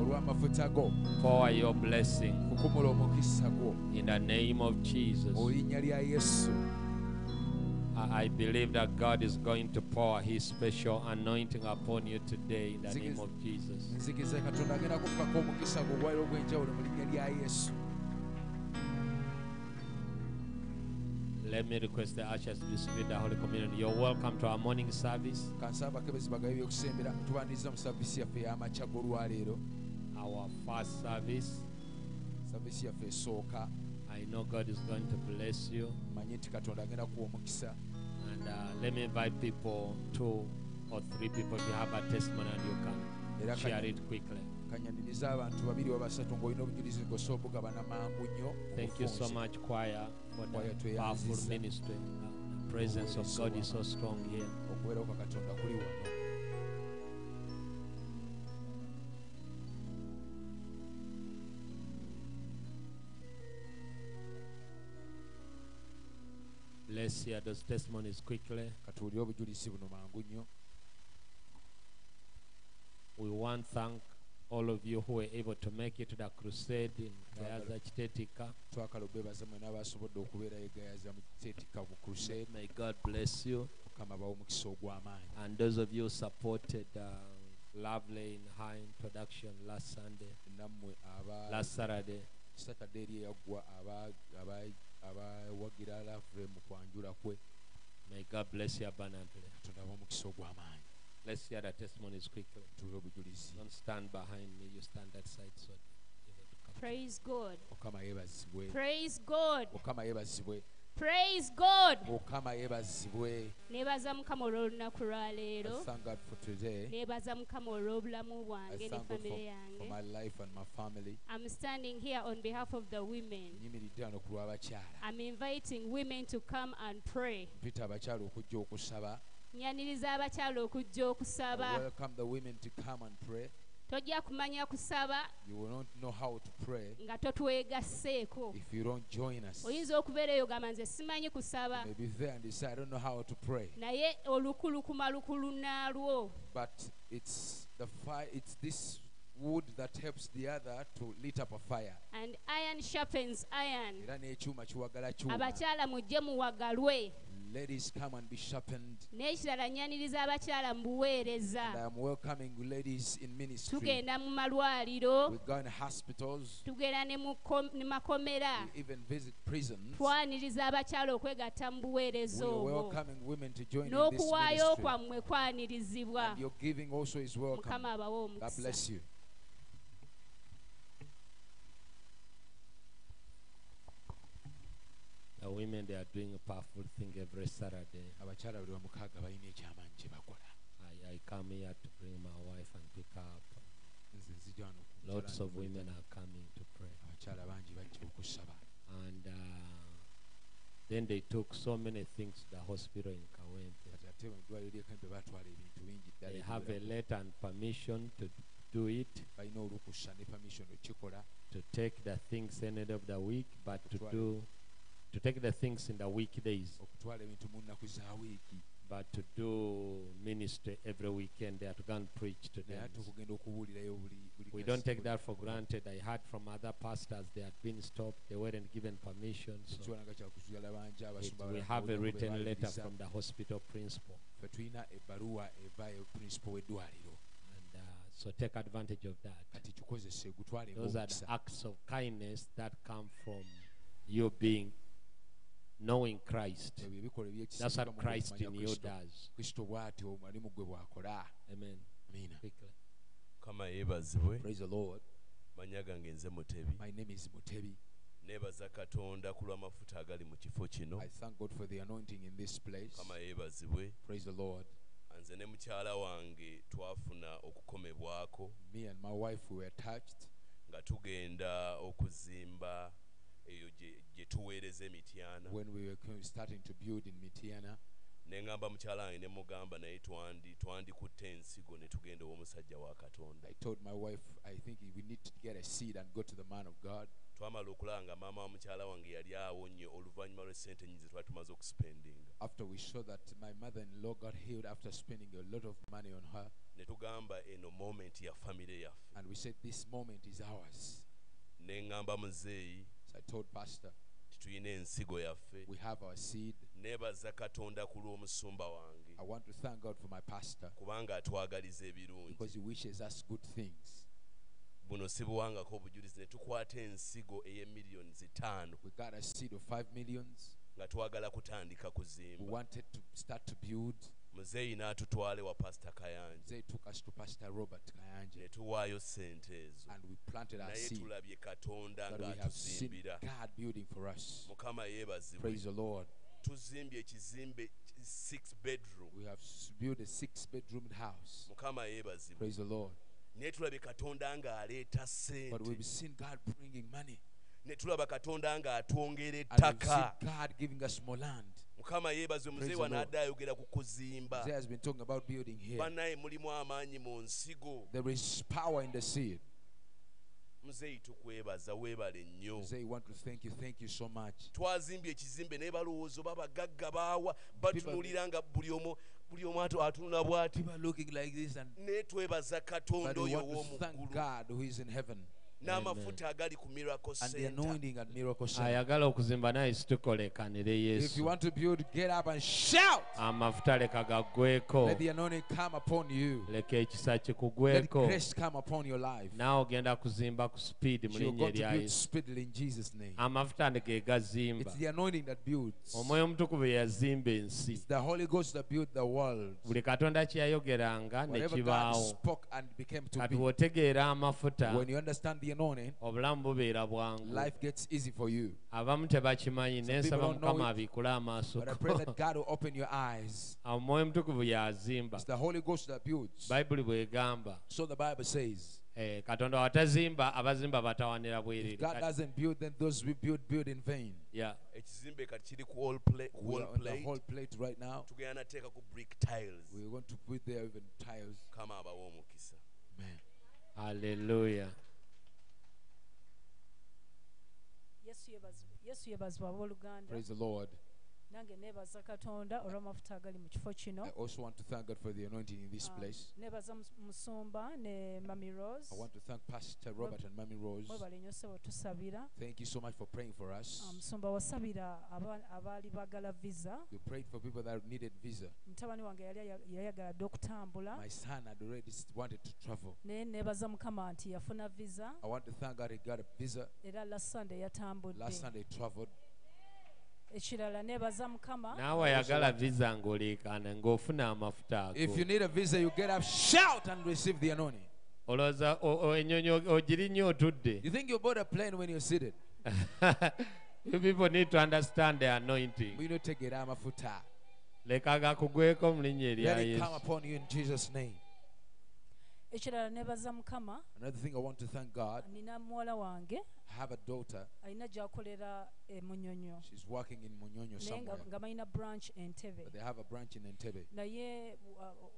Pour your blessing. kukumula omukisa gwo In the name of Jesus. mu linnya lya yesu I I believe that God is going to pour His special anointing upon you today in the name of Jesus. Let me request the ushers to distribute the Holy Communion. You're welcome to our morning service, kansaba abakebezi bagabe ebyokusembera tubaniriza mu saviisi yaffe ey'amakya g'olwaleero our first service. saviisi yaffe esooka I know God is going to bless you. manye nti katonda agenda kuwa omukisa And uh, let me invite people, two or three people, if you have a testimony and you can share it quickly. Abantu babiri oba basatu ng'olina obujulizi ng'osobola obugabana mangu nnyo Thank you so much, choir, for the powerful ministry. The presence of God is so strong here. okubeerawo kwa katonda kuli wano Let's hear those testimonies quickly. katuwulire obujulizi buno mangu nnyo We want thank all of you who were able to make it to the crusade in Gayaza Chitetika. twakala obebaza mwena abasobodde okubeerayo egayaza mu kiteetika mu crusade May God bless you. mukama bawa omukisa ogw'amaanyi And those of you who supported uh, Lovely in her introduction last Sunday, nammwe aba last Saturday, satadde eri eyaggwa aba- aba- abawagira lavure mu kwanjula kwe may God bless you abundantly. katonda omukisa ogw'amaanyi Let's hear the testimonies quickly. tuwule obujulizi Don't stand behind me, you stand that side so you able to come. Praise God. Praise God. Praise God. mukama yeebazibwe nebaza mukama olw'olunaku lwaleero thank God for today. Nebaza mukama olw'obulamu I bwange ne thank God famire for, yange. for my life and my family. I'm standing here on behalf of the women. Nyimiridde wano ku lw'abakyala i'm inviting women to come and pray. Mpita abakyala okujja okusaba nyaniriza abakyala okujja okusaba. Tojja kumanya kusaba nga totwegasseeko. oyinza okubeera eyo gamba nze simanyi kusaba. Naye olukulukuma lukulunaalwo wood that helps the other to lit up a fire. And iron sharpens iron. Abakyala mujje muwagalwe. Ladies come and be sharpened. N'ekirala nyaniriza abakyala mu buweereza. I am welcoming ladies in ministry. Tugenda mu malwaliro. We go in hospitals. Tugenda ne mu makomera. We even visit prisons. Twaniriza abakyala okwegatta mu buweereza we are obwo. welcoming women to join in this n'okuwaayo ministry. kwammwe kwanirizibwa. And your giving also is welcome. Mukama abawe omukisa bless you The women, they are doing a powerful thing every Saturday. abakyala buli bamukaaga balina ekyamaanyi kye bakola I, I come here to bring my wife and pick her up. nze nzija wano ku Lots of women are coming to pray. abakyala bangi bajja okusaba And uh, then they took so many things to the hospital in Kawempe. kati ate mu ddwaliro ly'ekempe batwala ebintu bingi ddala They have a ebiwerako. letter and permission to do it, balina olukusa ne permission to take the things end of the week, but to do, to take the things in the weekdays, okutwala ebintu mu nnaku za wiiki but to do ministry every weekend. They are to go and preach to them. ate okugenda okubuulirayo buli buli We don't take that for granted. I heard from other pastors they had been stopped. They weren't given permission. So tekiwalanga kyakuzigala bangi it, we have a written letter from the hospital principal. ffe tulina ebbaluwa eva principal w'eddwaliro And uh, so take advantage of that. kati kikozese gutwale Those are the acts of kindness that come from you being knowing Christ. That's what Christ in you does. kristo bw'atyo ali mu gwe bw'akola. Amen. amiina Quickly. kama yeebazibwe praise the lord. manya gange nze mutebi. My name is mutebi. Neebaza katonda ku lw'amafuta agali mu kifo kino. I thank god for the anointing in this place. Kama yeebazibwe praise the lord. nze ne mukyala wange twafuna okukomebwako. Me and my wife were touched. Nga tugenda okuzimba eyo gye- gye tuweereza emityana when we were starting to build in Mityana ne ŋŋamba mukyala wange ne mugamba naye twandi twandikutte ensigo ne tugenda ew'omusajja wa katonda. I told my wife i think we need to get a seed and go to the man of god. Twamala okulaba nga maama wa mukyala wange yali awonye oluvannyuma lw'essente nnyingi ze twali tumaze okusipendinga. After we saw that my mother-in-law got healed after spending a lot of money on her, ne tugamba eno moment ya famire yaffe. And we said this moment is ours. ne ŋŋamba muzeeyi So I told Pastor, titulina ensigo yaffe. We have our seed. neebaza katonda ku lw'omusumba wange. I want to thank God for my pastor kubanga atwagaliza ebirungi. because he wishes us good things. buno si buwangako obujulizi. Ne tukwata ensigo ey'emiliyoni zitaano We got a seed of five millions. nga twagala kutandika We kuzimba wanted to start to muzeeyi n'atutwale wa pasita kayanja They took us to Pastor Robert ne tuwaayo sente ezo. And we planted our naye seed. tulabye katonda that we have seen ng'atuzimbira God building for us. mukama yeebazibwe. Praise the Lord. tuzimbye ekizimbe six bedroom. We have built a six bedroom house. mukama yeebazibwe. Praise the Lord. naye tulabye katonda ng'aleeta But we've seen God bringing money. ne tulaba katonda ng'atwongera ettaka mukama yeebazwe muzeeyi wano adde ayogera ku kuzimba. Banaye mulimu amaanyi mu nsigo. Muzeeyi tukwebaza weebale nnyo. Twazimbye ekizimbe naye balowooza oba bagagga baawa batunulira nga buli omu buli omu atunula bw'ati. Naye twebaza katonda oyo w'omuggulu to thank ow'omuggulu God who is in heaven n'amafuta agali ku and the anointing at Miracle Centre. ayagala okuzimba naye situkolekanire If yesu you want to build, get up and shout. amafuta leka gaggweko Let the anointing come upon you. leka ekisa Let kikugweko grace come upon your life. naawe ogenda kuzimba ku sipiidi mu You're linnya going erya build yesu in Jesus' name. amafuta ge gazimba It's the anointing that builds. omwoyo omutukuvu ye yazimba ensi It's the Holy Ghost that built the world. buli katonda kye yayogeranga ne Whatever God kibaawo spoke and became to kati be. bw'otegeera amafuta When you understand the anointing, obulamu bubeera bwangu life gets easy for you. abamu tebakimanyi Some nensaba people don't know mukama abiikule amaaso But I pray that God will open your eyes. awo omwoyo omutukuvu yazimba It's the Holy Ghost that builds. bayibuli bw'egamba So the Bible says, eh, katonda watazimba abazimba batawanira if bwerere God doesn't build, then those we build build in vain. yeah. ekizimbe kati kiri ku wall pla- We wall are on the plate whole plate right now. tugenda nateeka ku brick tiles to put there even tiles. kama abawa omukisa Man. haleluya Praise the Lord. Nange neebaza katonda olw'amafuta agali mu kifo kino I also want to thank God for the anointing in this Um, place. neebaza musumba ne mami rose I want to thank Pastor Robert and Mammy Rose. mwebale nnyo ssebo tusabira Thank you so much for praying for us. Um, musumba wasabira aba- abaali baagala visa You prayed for people that needed visa. mutabani wange yali aya- yayagala dde okutambula My son had already s- wanted to travel. naye neebaza mukama nti yafuna visa I want to thank God he got a visa. era last sunday yatambudde Last Sunday traveled. Ekirala neebaza mukama naawe ayagala visa ng'oleekaana ng'ofuna amafuta If you need a visa, you get up, shout, and receive the anointing. olowooza o- o- ennyonyi o- ogirinnye otudde You think you bought a plane when you're seated? you people need to understand the anointing We need to get amafuta. leka gakugweko mu linnya erya Let it come yesu upon you in Jesus' name. Ekirala neebaza mukama Another thing I want to thank God. nina muwala wange I have a daughter. alina gy'akolera e munyonyo She's working in Munyonyo naye nga balina branch entebe But they have a branch in Entebbe. naye uh, uh,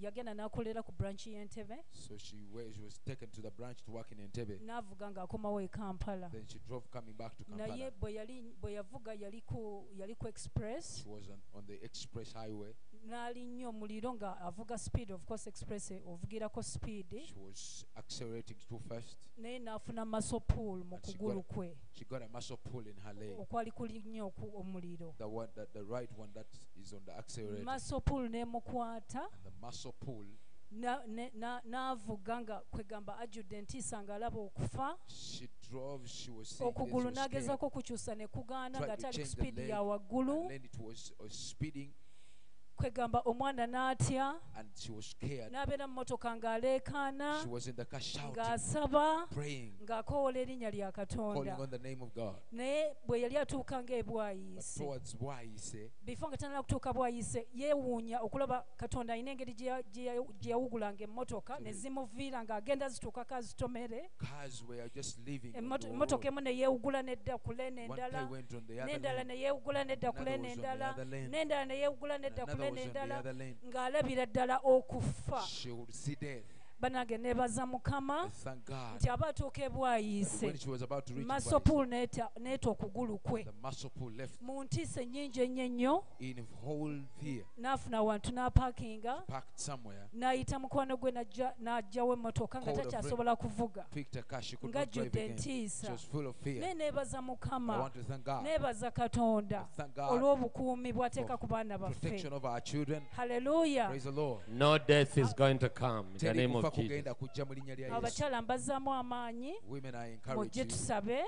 yagenda n'akolera ku branch y'entebe So she, where she was taken to the branch to work in Entebbe. n'avuga ng'akomawo e kampala Then she drove coming back to naye Kampala. yali bwe yavuga yali ku express She was on, on the express highway. n'ali nnyo omuliro nga avuga speed of course express ovugirako speed. Naye n'afuna muscle pull mu kugulu kwe. okwali kuli nnyo omuliro muscle pull n'emukwata. N'avuga nga kwegamba ajjudde entiisa ng'alaba okufa. Okugulu n'agezako okukyusa ne kugaana nga tali ku speedi ya waggulu. kwegamba omwana n'atya? N'abeera mu motoka ng'aleekaana ng'asaba ng'akoowola erinnya lya katonda. naye bwe yali atuuka ng'ebwayise bifo nga tanala kutuuka bwayise yeewuunya okulaba katonda alina engeri gye yawugulanga emmotoka ne zimuviira ng'agenda zituuka kazitomere. Emmotoka emu ne yeewugula nedda kulena endala n'endala ne yeewugula nedda kulena endala n'endala ne yeewugula nedda Another kule was on the n'endala other lane. ng'alabira ddala okufa banage nebaza mukama nti aba atuuka ebwayiise masopul neeta okugulu kwe. mu ntiisa ennyingi ennyo ennyo. n'afuna wantu n'apakinga. N'ayita mukwano gwe n'ajjawo emmotoka nga takyasobola kuvuga. Ng'ajjudde entiisa. naye neebaza mukama. Neebaza katonda. Olw'obukuumi bw'ateeka ku baana baffe. halleluya no death is going to come in the name of kugenda kujja mu linnya lya yesu. abakyala mbazzaamu amaanyi mujje tusabe.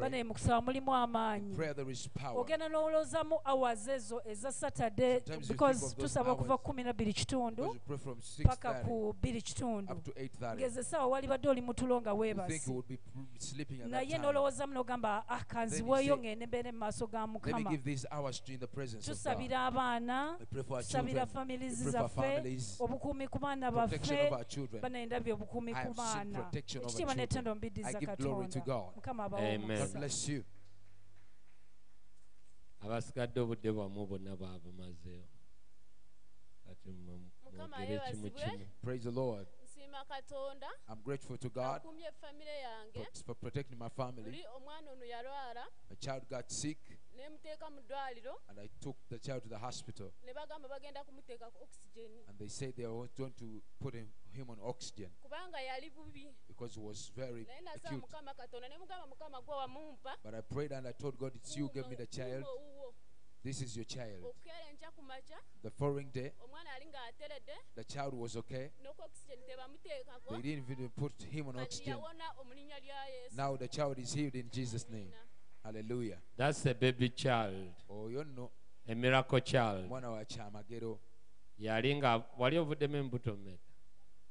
Banaye mu kusaba mulimu amaanyi. Ogenda n'olowoozamu hours ezo eza saturday because tusaba okuva kumi nabbiri kitundu paka ku bbiri kitundu. ngezesaawa walibadde oli mutulo nga weebase. naye n'olowoozaamu n'ogamba ah kanziweeyo ngende mbeere mu maaso ga mukama. tusabira abaana tusabira families zaffe obukuumi ku baana baffe children. banaye ndabye obukuumi I have seen protection over ekitiibwa children. I give glory to God. Amen. God bless you. abasigadde obudde bwamu bonna babumazeewo kati mwogere kimu kimu Praise the Lord. nsiima katonda I'm grateful to God yange for, for protecting my family. buli omwana ono yalwala A child got sick, ne muteeka mu ddwaliro and I took the child to the hospital. ne bagamba bagenda kumuteeka ku oxygen And they said they were going to put him, him on oxygen kubanga yali bubi because it was very acute. mukama katonda ne mugamba mukama gwe wamumpa But I prayed and I told God, It's you gave me the child. This is your child. okukeera enkya ku makya The following day, omwana ali ng'ateredde the child was okay. n'oku oxygen tebamuteekako They didn't even put him on oxygen. yawona mu linnya lya yesu Now the child is healed in Jesus' name. Hallelujah. that's a baby child oyo nno a miracle child omwana wa kyamagero yali nga wali ovuddemu embuto mmeka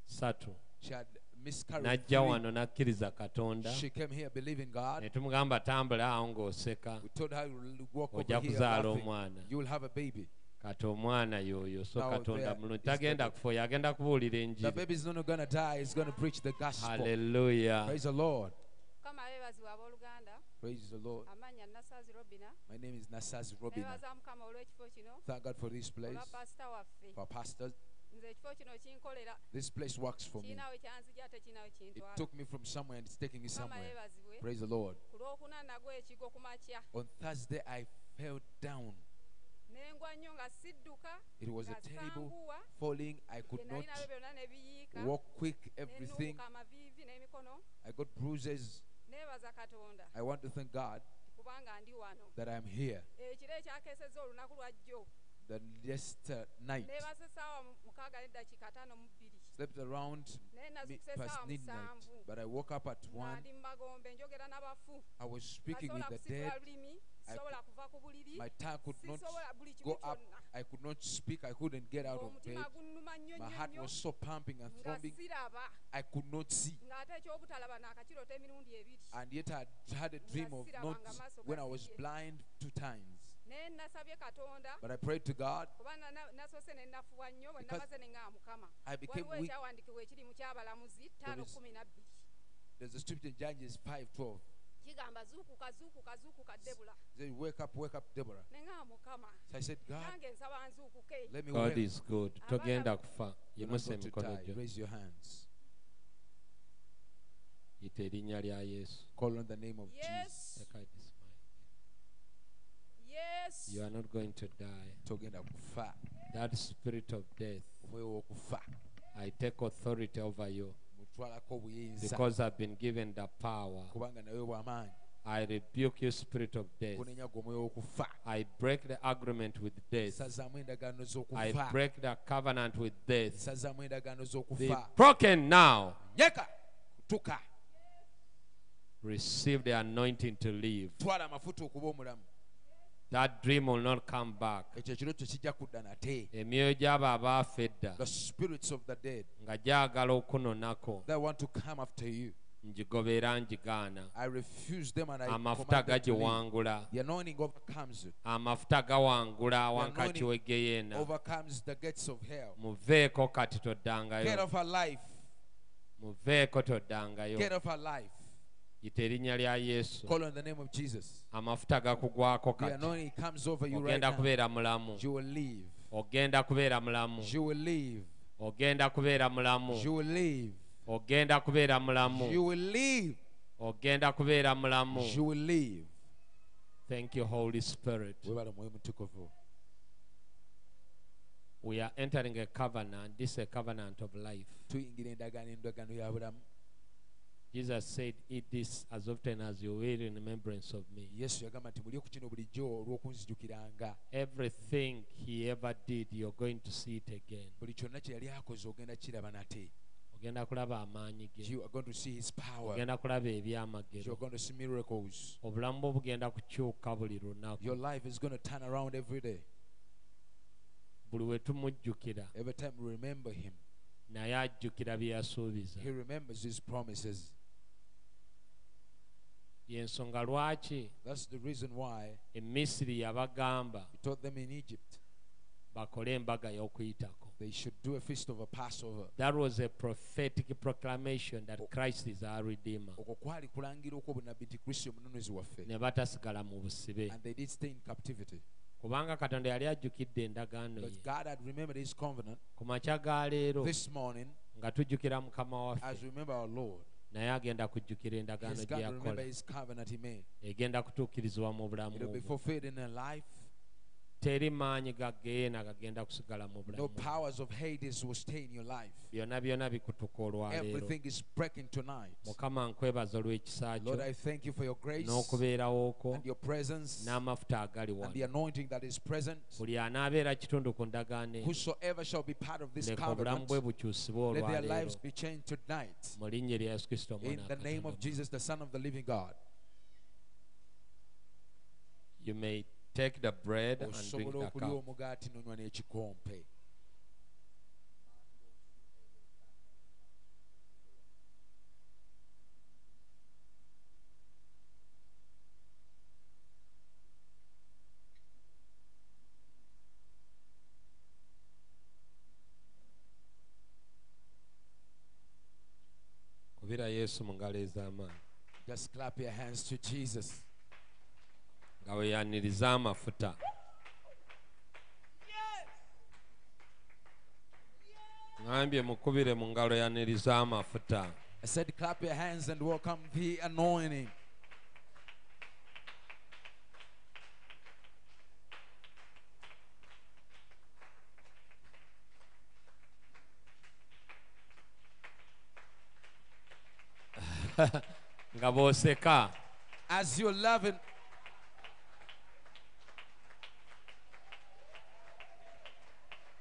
satu She had miscarried n'ajja three. wano n'akkiriza katonda She came here believing God. ne tumugamba tambula awo ng'oseka We told her you will walk ojja over here kuzaala laughing. omwana You will have a baby. kati omwana y'oyo so Now katonda there mulungi is the tagenda baby. kufa oyo agenda kubuulira The enjiri baby is not going to die. He's going to preach the gospel. haleluya Praise the Lord. mukama beebazibwa abooluganda Praise the Lord. amannya nasaazi robina My name is Nasaz Robina. nebaza mukama olw'ekifo kino Thank God for this place, olwa pasita waffe for pastors. nze ekifo kino kinkolera This place works for me. kirinawe kyanzija tekirinawe It took me from somewhere and it's taking me somewhere. Praise the Lord. ku lwokuna nagwo ekigo ku makya On Thursday, I fell down. nengwa nnyo nga sidduka It was a terrible falling. I could not nali nabyo byonna ne biyiika walk quick, everything. nenuuka amaviivi n'emikono I got bruises. I want to thank God kubanga ndi wano that I'm here. ekiro ekyakeesezza olunaku lwa jjo That just uh, night, neebase essaawa mu- mukaaga n'eddakiika ataano mu bbiri slept around past midnight. But I woke up at one. ndi mu magombe njogera n'abafu I was speaking with the dead. Lulimi I sobola kuva ku buliri My tongue could not go up. I could not speak. I couldn't get out of bed. omutima gunnuma nnyo My heart was so pumping and throbbing. I could not see. ng'ate ekyobutalaba naakakirota emirundi ebiri And yet I had a dream of not when I was blind two times. naye nasabye katonda But I prayed to God. Because namaze ne ŋŋaa mukama I became weak. ekyawandiikibwa ekirimu kyabalamuzi ttaano is- kumi nabbiri There's a scripture in Judges 5:12. Kigamba zuukuka zuukuka zuukuka debula It Wake up, wake up, Deborah. ne mukama So I said, God, nange nsaba nzuukuke let me god wake. is good Abaana- togenda kufa yimusa going to emikono die. gyo Raise your hands. yita erinnya lya yesu Call on the name of Jesus. yes Take out this mic. yes you are not going to die Togenda that spirit of death i take authority over you Mutwalako obuyinza. Because i've been given the power Kubanga nawe bw'amaanyi. i rebuke you spirit of death. Kunenya gwe omwoyo w'okufa. i break the agreement with death. I break the covenant with death. Be broken now. Receive the anointing to live Twala amafuta okuba omulamu. That dream will not come back ekirooto kijja kudda nate. emyoyo gy'abo abaafa edda The spirits of the dead nga gyagala okunonako that want to come after you. ngigobeera ngigaana I refuse them and I amafuta gagiwangula The anointing overcomes it. amafuta gawangula anointing w'egeyeena Overcomes the gates of hell. muveeko kati Get toddangayo off her life. muveeko toddangayo Get off her life. Yita erinnya lya yesu Call on the name of Jesus. amafuta gakugwako The kati anointing comes over you right now. kubeera mulamu You will leave. ogenda kubeera mulamu You will leave. ogenda kubeera mulamu You will live. ogenda kubeera mulamu You will live. ogenda kubeera mulamu You will live. thank you holy spirit Webale mwoyo mutukuvu. we are entering a covenant this is a covenant of life tuyingira endagaano endagaano ya bulamu jesus said eat this as often as you will in remembrance of me. Yesu yagamba nti mulye kino bulijjo olw'okunzijukiranga. Everything he ever did you're going to see it again. Buli kyonna kye yali akoze ogenda kiraba nate. Ogenda kulaba amaanyi ge. You are going to see his power. Ogenda kulaba you ebyamagero. Are going to see miracles. Obulamu bwo bugenda kukyuka buli lunaku. Your life is going to turn around every day. Buli we tumujjukira every time we remember him naye ajjukira bye yasuubiza. he remembers his promises yensonga lwaki that's the reason why emisiri yabagamba he taught them in egypt. bakole embaga y'okuyitako they should do a feast of a passover. That was a prophetic proclamation that christ is our redeemer. Okwo kwali kulangira okwo bunabbi nti kristo omununuzi waffe. Ne batasigala mu busibe. And they did stay in captivity. Kubanga katonda yali ajjukidde endagaano but ye. God had remembered his covenant ku makya ga leero this morning nga tujjukira mukama waffe as we remember naye agenda kujjukira endagaano gye yakola. his covenant he made. Egenda kutuukirizibwa mu bulamu teri maanyi ga gagenda kusigala mu no bulamu powers of hades will stay in your life. Byonna byonna bikutuka olwaleero. Everything is breaking tonight. Mukama nkwebaza olw'ekisa kyo. Lord i thank you for your grace n'okubeerawo kwo and your presence n'amafuta agali and the anointing that is present. Buli anaabeera kitundu ku ndagaano whosoever shall be part of this leka obulamu covenant bwe bukyusibwe their olwaleero. lives be changed tonight. Mu linnya erya yesu kristo in omwana the name of jesus the son of the living god. You may take the bread and drink the cup omugaati nonywa n'ekikompe. Kubira yesu mu ngalo ez'amaanyi. Just clap your hands to jesus nga weyaniriza amafuta ŋambye mukubire mu ngalo yaniriza amafuta i said clap your hands and welcome the anointing. As you're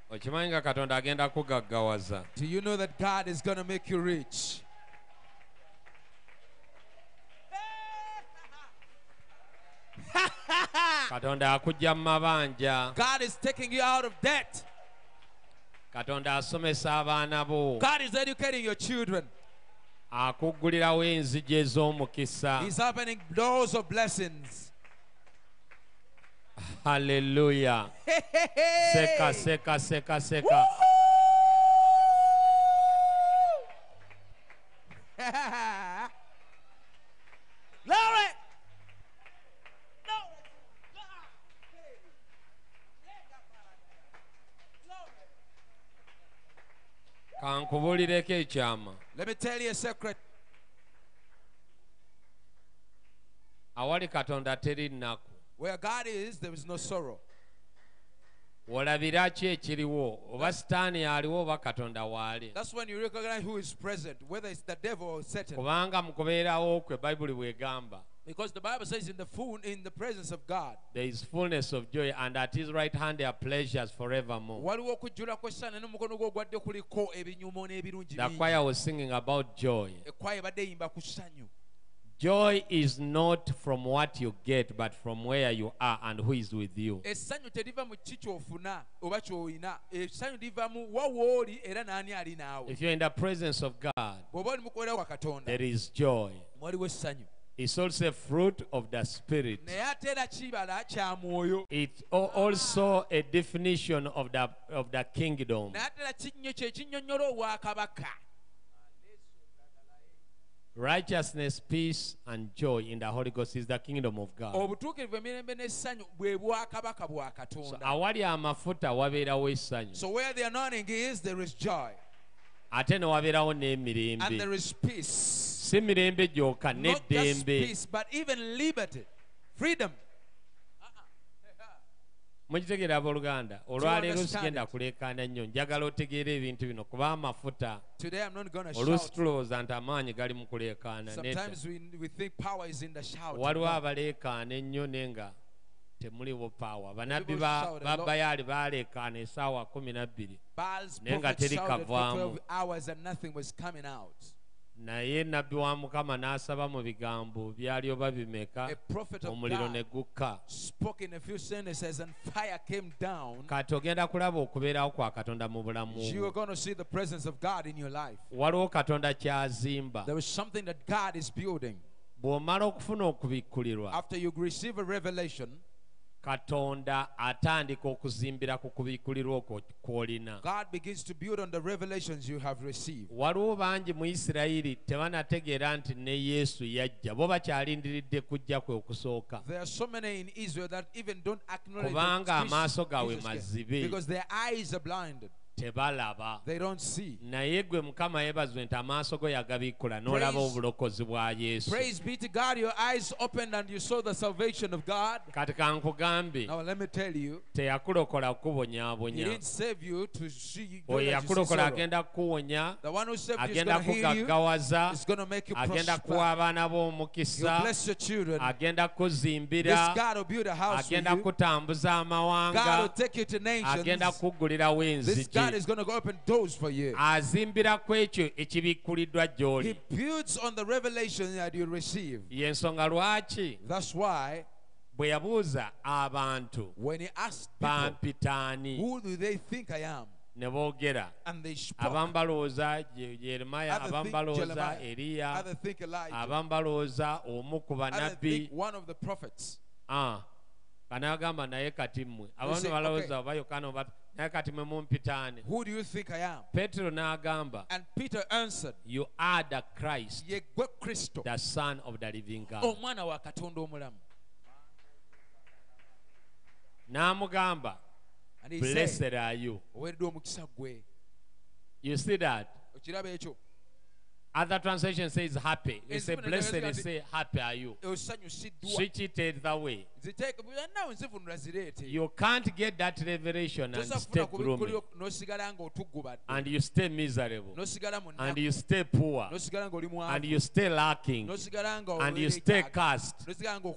okimanyi nga katonda agenda kugaggawaza. Do you know that god is going to make you rich? Katonda akujja mu mabanja. God is taking you out of debt. Katonda asomesa abaana bo. God is educating your children. Akuggulirawo enzigi ez'omukisa. He's opening doors of blessings haleluya seka seka seka seka. Glory! kankubulireko ekyama. Let me tell you a secret. awali katonda teri nnaku Where God is, there is no sorrow. olabira ki ekiriwo oba sitaani aliwo oba katonda waali That's when you recognize who is present, whether it's the devil or Satan. kubanga mu kubeerawo kwe bayibuli bwegamba Because the Bible says in the full, in the presence of God. there is fullness of joy and at his right hand there are pleasures forevermore waliwo okujjula kw'essanyu n'omukono gwe ogwadde kuliko ebinyumo n'ebirungi the choir was singing about joy joy is not from what you get but from where you are and who is with you. Essanyu teriva mu ki ky'ofuna oba ky'olina essanyu liva mu wa wooli era n'ani ali naawe? If you're in the presence of god bw'oba oli mukubeera kwa katonda there is joy. waliwo essanyu. It's also a fruit of the spirit. Naye ate era kibala kya mwoyo. It's al- also a definition of the of the kingdom. Naye ate era kinnyo kye kinnyonnyola obwakabaka Righteousness, peace, and joy in the Holy Ghost is the kingdom of God. obutuukirivu emirembe n'essanyu bwe bwakabaka bwa So, katonda. awali amafuta wabeerawo essanyu. So where the anointing is there is joy. Ate ne wabeerawo and there is peace. Si mirembe gyokka not just n'eddembe. peace but even liberty freedom mukitegere abooluganda olwaleero sigenda kuleekaana nnyo njagala otegeera ebintu bino kuba amafuta. Oluusi tulowooza nti amaanyi gali mu kuleekaana waliwo abaleekaana ennyo naye nga temuliwo paawa banabbi ba bayaali baaleekaana essaawa kumi na bbiri naye nga teri kavaamu. 12 hours and nothing was coming out naye nabbi wa mukama n'asaba mu bigambo byali oba bimeka a prophet of omuliro ne God gukka. spoke in a few sentences and fire came down. Kati ogenda kulaba okubeerawo kwa katonda mu bulamu you are going to see the presence of God in your life. Waliwo katonda kyazimba. There is something that God is building. Bw'omala okufuna okubikkulirwa katonda atandika okuzimbira ku kubikkulirwa okwo kw'olina. God begins to build on the revelations you have received. Waliwo bangi mu isirayiri tebanategeera nti ne yesu yajja bo bakyalindiridde kujja kwe okusooka. There are so many in Israel that even don't acknowledge Kubanga amaaso gaabwe mazibe. Because their eyes are blinded. tebalaba They don't see. naye gwe mukama yeebazwe nti amaaso go yagabikkula n'olaba Praise- obulokozi bwa yesu Praise be to God, your eyes opened and you saw the salvation of God. kati kankugambe Now let me tell you, teyakulokola He kubonyaabonya didn't save you to see you. oyo that you see yakulokola agenda kukuwonya The one who saved you is agenda going to heal you. kugaggawaza Is going to make you agenda kuwa abaana b'omukisa bless your children. agenda This kuzimbira God will build a house for agenda you. kutambuza God will amawanga take you to agenda kuggulirawo This God is going to go open doors for you. azimbira ku ekyo ekibikkuliddwa He builds on the revelation that you receive. y'ensonga lwaki That's why bwe yabuuza abantu when he asked people, bampitaani Who do they think I am? ne boogera And they spoke. balowooza Ye- yeremiya Other abamu think balowooza Jeremiah. eriya think Elijah. abamu balowooza omu ku Other bannabbi think one of the prophets. Ah, kanagamba naye kati mmwe. Ne balowooza oba yokaana oba naye kati mwe mumpitaani Who do you think I am? petero n'agamba And Peter answered, you are the christ Ye gwe Kristo, the son of the living god. omwana wa Katonda omulamu. n'amugamba And he blessed are you. Oweddwa omukisa gwe. you see that? Okiraba ekyo. other translation says happy. They say blessed nti- say happy are you. switch it the way Ziteeke nawe nzivunula zireete. you can't get that revelation and stay gloomy. bikkuliro n'osigala ng'otuggubadde. and you stay miserable. And you stay poor. And you stay lacking. And you stay cursed.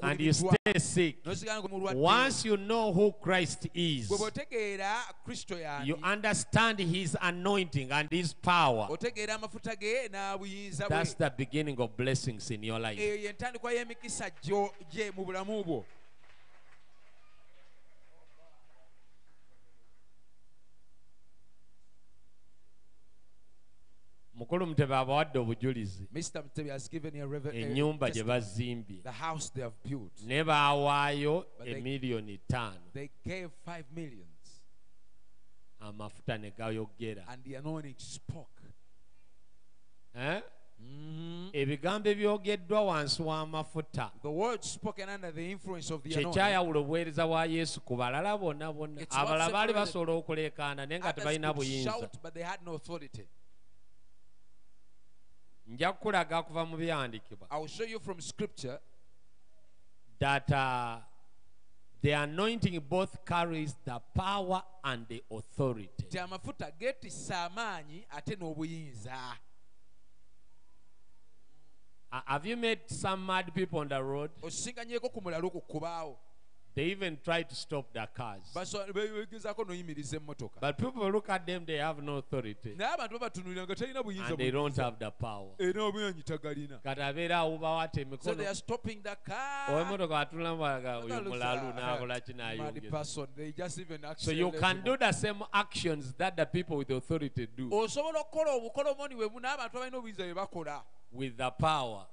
And you stay sick. N'osigala nga omulwadde. once you know who Christ is Bwe bw'otegeera Kristo you understand his anointing and his power. otegeera amafuta ge n'obuyinza bwe. that's the beginning of blessings in your life mukulu mutebe abawadde obujulizi ennyumba gye bazimbye. Ne baawaayo emiliyoni ttaano. amafuta ne gayogera. Eh? Ebigambo ebyogeddwa wansi w'amafuta. Kyekyayawula obuweereza bwa yesu ku balala bonna bonna. Abala baali basobola okuleekaana naye nga tebalina buyinza. Nja kukulaga kuva mu byawandiikibwa i will show you from scripture. That uh, the anointing both carries the power and the authority. Nti amafuta geetissa amaanyi ate n'obuyinza. Uh, have you met some mad people on the road? Osisinkanyeko ku mulalo okukubaawo they even try to stop their cars. Begezaako n'oyimiriza emmotoka. But people look at them they have no authority. Naye abantu babatunulira nga talina buyinza and they don't have the power. Era obuyonyi tagalina. Kati abeera awo bawata so they are stopping the car. Ow'emmotoka atulamubaga That oyo looks, mulalu n'akola mad kinayongeza person. They just even so you can do the same actions that the people with authority do. Osobola okukola obukolomoni bwe bu n'abantu abalina obuyinza bye bakola. With the power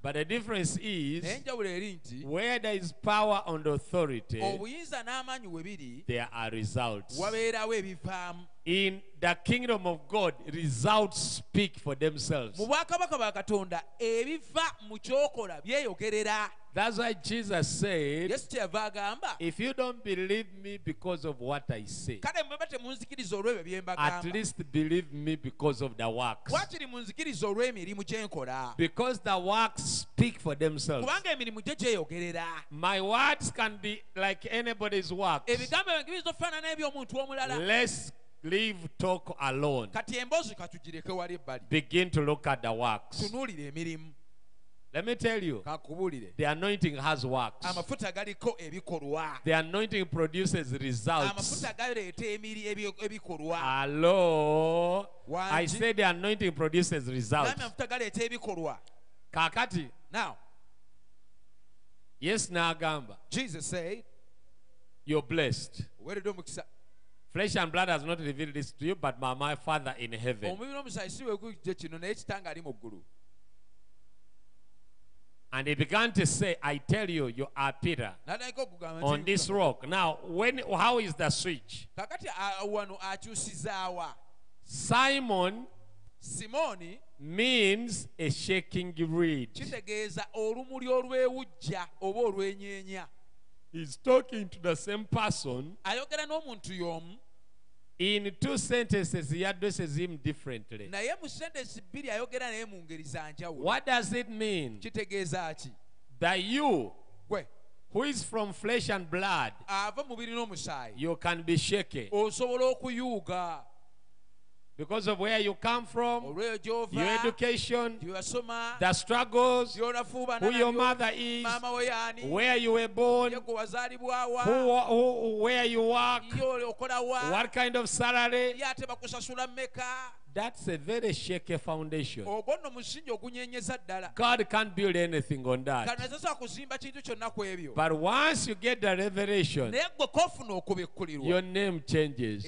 But the difference is enjawulo eri nti where there is power and authority, obuyinza n'amaanyi we there are results. In the kingdom of God, results speak for themselves. mu bwakabaka bwa katonda ebiva mu kyokola byeyogerera That's why Jesus said, If you don't believe me because of what I say, kale mweba temunzikiriza olw'ebyo bye at least believe me because of the works. wakiri munzikiriza olw'emirimu gye nkola Because the works speak for themselves. kubanga emirimu gyo gyeyogerera My words can be like anybody's works. ebigambo byange biyinza okufaanana n'eby'omuntu omulala Let's leave talk alone. kati emboozi katugireke wali ebbali Begin to look at the works. emirimu Let me tell you, the anointing has works. amafuta galiko ebikolwa The anointing produces results. amafuta galeeta emiri ebyo- ebikolwa Hello. I said the anointing produces results. nami amafuta galeeta ebikolwa Kakati, now yes n'agamba, jesus said you're blessed. omukisa Flesh and blood has not revealed this to you, but my, my Father in heaven. omubiri n'omusaayi si wekujje kino naye kitanga ali mu ggulu And he began to say, I tell you, you are Peter on this rock. Now, when how is the switch? kakati a- wano akyusizaawa Simon simooni means a shaking reed. kitegeeza olumuli olwewujja oba olwenyeenya He's talking to the same person. ayogera n'omuntu y'omu In two sentences, he addresses him differently. naye mu sentensi bbiri ayogera naye mu ngeri za njawulo. What does it mean? kitegeeza ki? That you, gwe. who is from flesh and blood, ava mubiri n'omusaayi. you can be shaken. Osobola okuyuuga because of where you come from, your education, the struggles, who your mother is, maama we yaani where you were born, ye gwe wazaalibwawa who, who, where you work, what kind of salary. ye ate bakusasula mmeka? That's a very shaky foundation. ogwo nno musingi ogunyenyeza ddala. God can't build anything on that. kanazasobola kuzimba kintu kyonna ku ebyo. But once you get the revelation, naye gwe kofuna okubikkulirwa your name changes.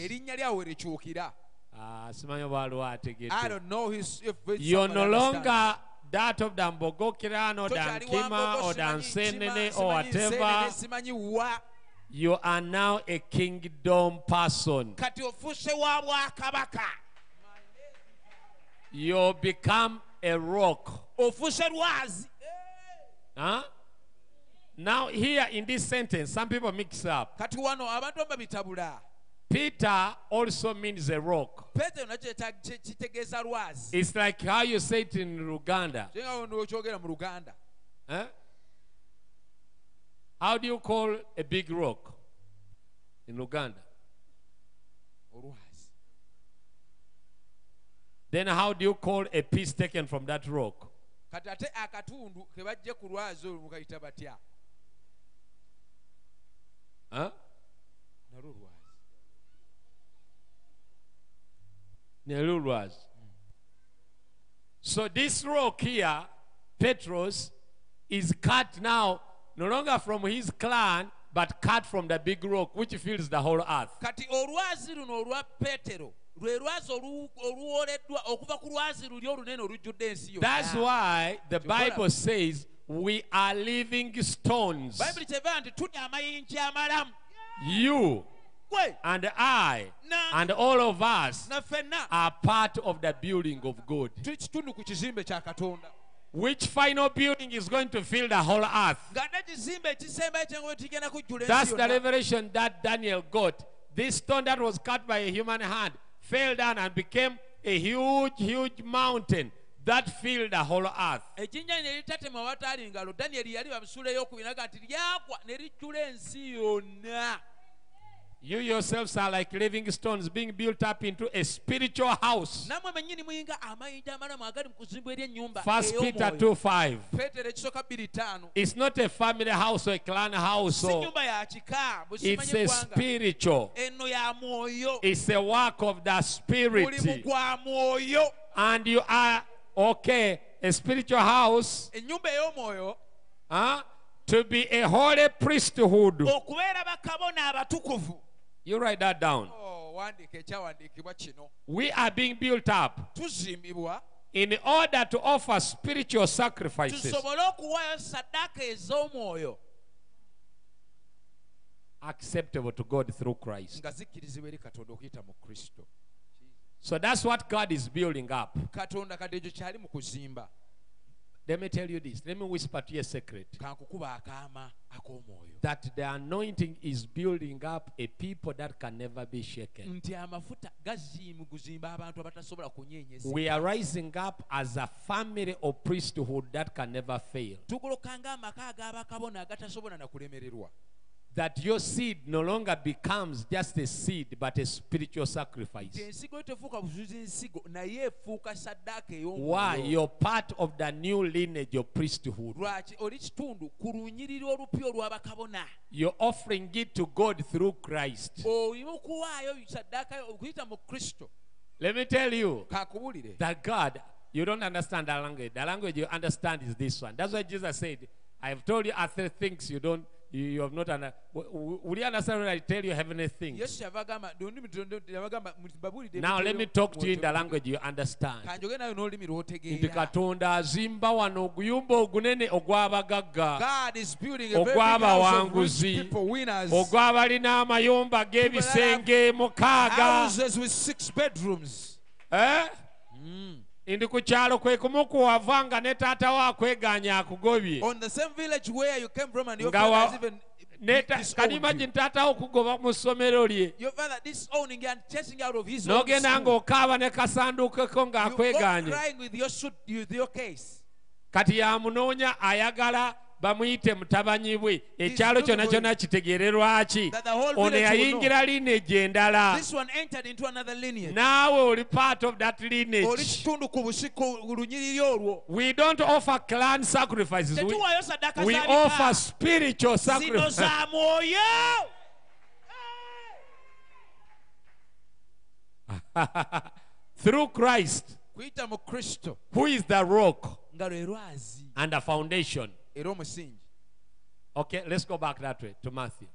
Erinnya lyawe likyukira Ah, simanyi oba waliwo i ategedde. don't know his, if it's You're no longer that of the Mbogokirano or the Tokyali Nkima Wambogo, or the simanyi Nsenene Nkima, or whatever. You are now a kingdom person. kati ofuuse wa You become a rock. Huh? Now, here in this sentence, some people mix up. Kati wano abantu babitabula Peter also means a rock. peetero nakyo kyeta- kye- It's like how you say it in Uganda. kyenga nokyogera mu luganda Huh? Eh? How do you call a big rock in Uganda? Then how do you call a piece taken from that rock? kati ate akatundu ke bajje ku lwazi olwo mukayita batya Huh? Nelulwas. So this rock here, Petros, is cut now no longer from his clan, but cut from the big rock which fills the whole earth. kati olwazi luno olwa peetero lwe lwazi oluwoleddwa okuva ku lwazi luli olunene olujjudde ensi yonna That's why the Bible says we are living stones. bayibuli kyeva nti tuli amayinja amalamu You and I and all of us are part of the building of God. tuli kitundu ku kizimbe kya katonda Which final building is going to fill the whole earth? ng'ate kizimbe ekisembayo kyengobe kigenda kujjula That's the revelation that Daniel got. This stone that was cut by a human hand fell down and became a huge, huge mountain that filled the whole earth. ejjinja ne litatema ngalo danyeri yali bamusuula ey'okubinaga nti lyagwa ne lijjula ensi yonna You yourselves are like living stones being built up into a spiritual house. nammwe bennyini muyinga amayinja amalamu agali mu kuzimba eri ennyumba First Peter ey'omwoyo. 2 5. peetero ekisooka bbiri ttaano It's not a family house or a clan house. Or nyumba ya kika it's a spiritual. It's a work of the spirit. And you are okay, a spiritual house, huh? To be a holy priesthood. Okubeera bakabona abatukuvu You write that down. Oh, wandiika ekyawandiikibwa kino We are being built up in order to offer spiritual sacrifices tusobole okuwaayo saddaaka ez'omwoyo acceptable to God through Christ. nga zikkirizibwa eri katonda okuyita mu kristo So that's what God is building up. Let me tell you this. Let me whisper to you a secret. kankukuba akaama ak'omwoyo That the anointing is building up a people that can never be shaken. nti amafuta gazimu kuzimba abantu abatasobola kunyeenyeza We are rising up as a family of priesthood that can never fail. Tugoloka ng'amaka ag'abakabona agatasobola na kulemererwa That your seed no longer becomes just a seed but a spiritual sacrifice. nti ensigo yo tefuuka busuzi nsigo naye efuuka saddaaka Why? You're part of the new lineage of priesthood. lwaki oli kitundu ku lunyiriri olupya olw'abakabona You're offering it to God through Christ. olina okuwaayo saddaaka yo okuyita mu kristo Let me tell you that God, you don't understand that language. The language you understand is this one. That's why Jesus said, I have told you other things you don't, You, you have not an, will you understand when I tell you heavenly things? Now let me talk to you in the language you understand. Nti Katonda azimba wano oguyumba ogunene ogw'abagagga, ogw'abawanguzi, ogw'abalina amayumba g'ebisenge mukaaga. Eh? Mm. Ndi ku kyalo kwe kumu kuwava nga ne taata wo akweganya akugobye On the same village where you came from, and your Nga father has even Ne ta- you. imagine taata wo okugoba mu ssomero lye Your father disowning and chasing out of his own n'ogenda ng'okaaba ne kasanduuke ko You go ng'akweganye crying with your suit, with your case. kati yamunoonya ayagala bamuyite mutabanyi bwe. Ekyalo kyonna kyonna kitegeererwa ki? That the whole ono yayingira lineage endala This one entered into another lineage. naawe oli part of that lineage. Ku busi lunyiriri olwo. We don't offer clan sacrifices. We, we offer spiritual sacrifices through Christ kuyita mu kristo. who is the rock nga lwe lwazi and the foundation era omusingi okay let's go back that way to Matthew.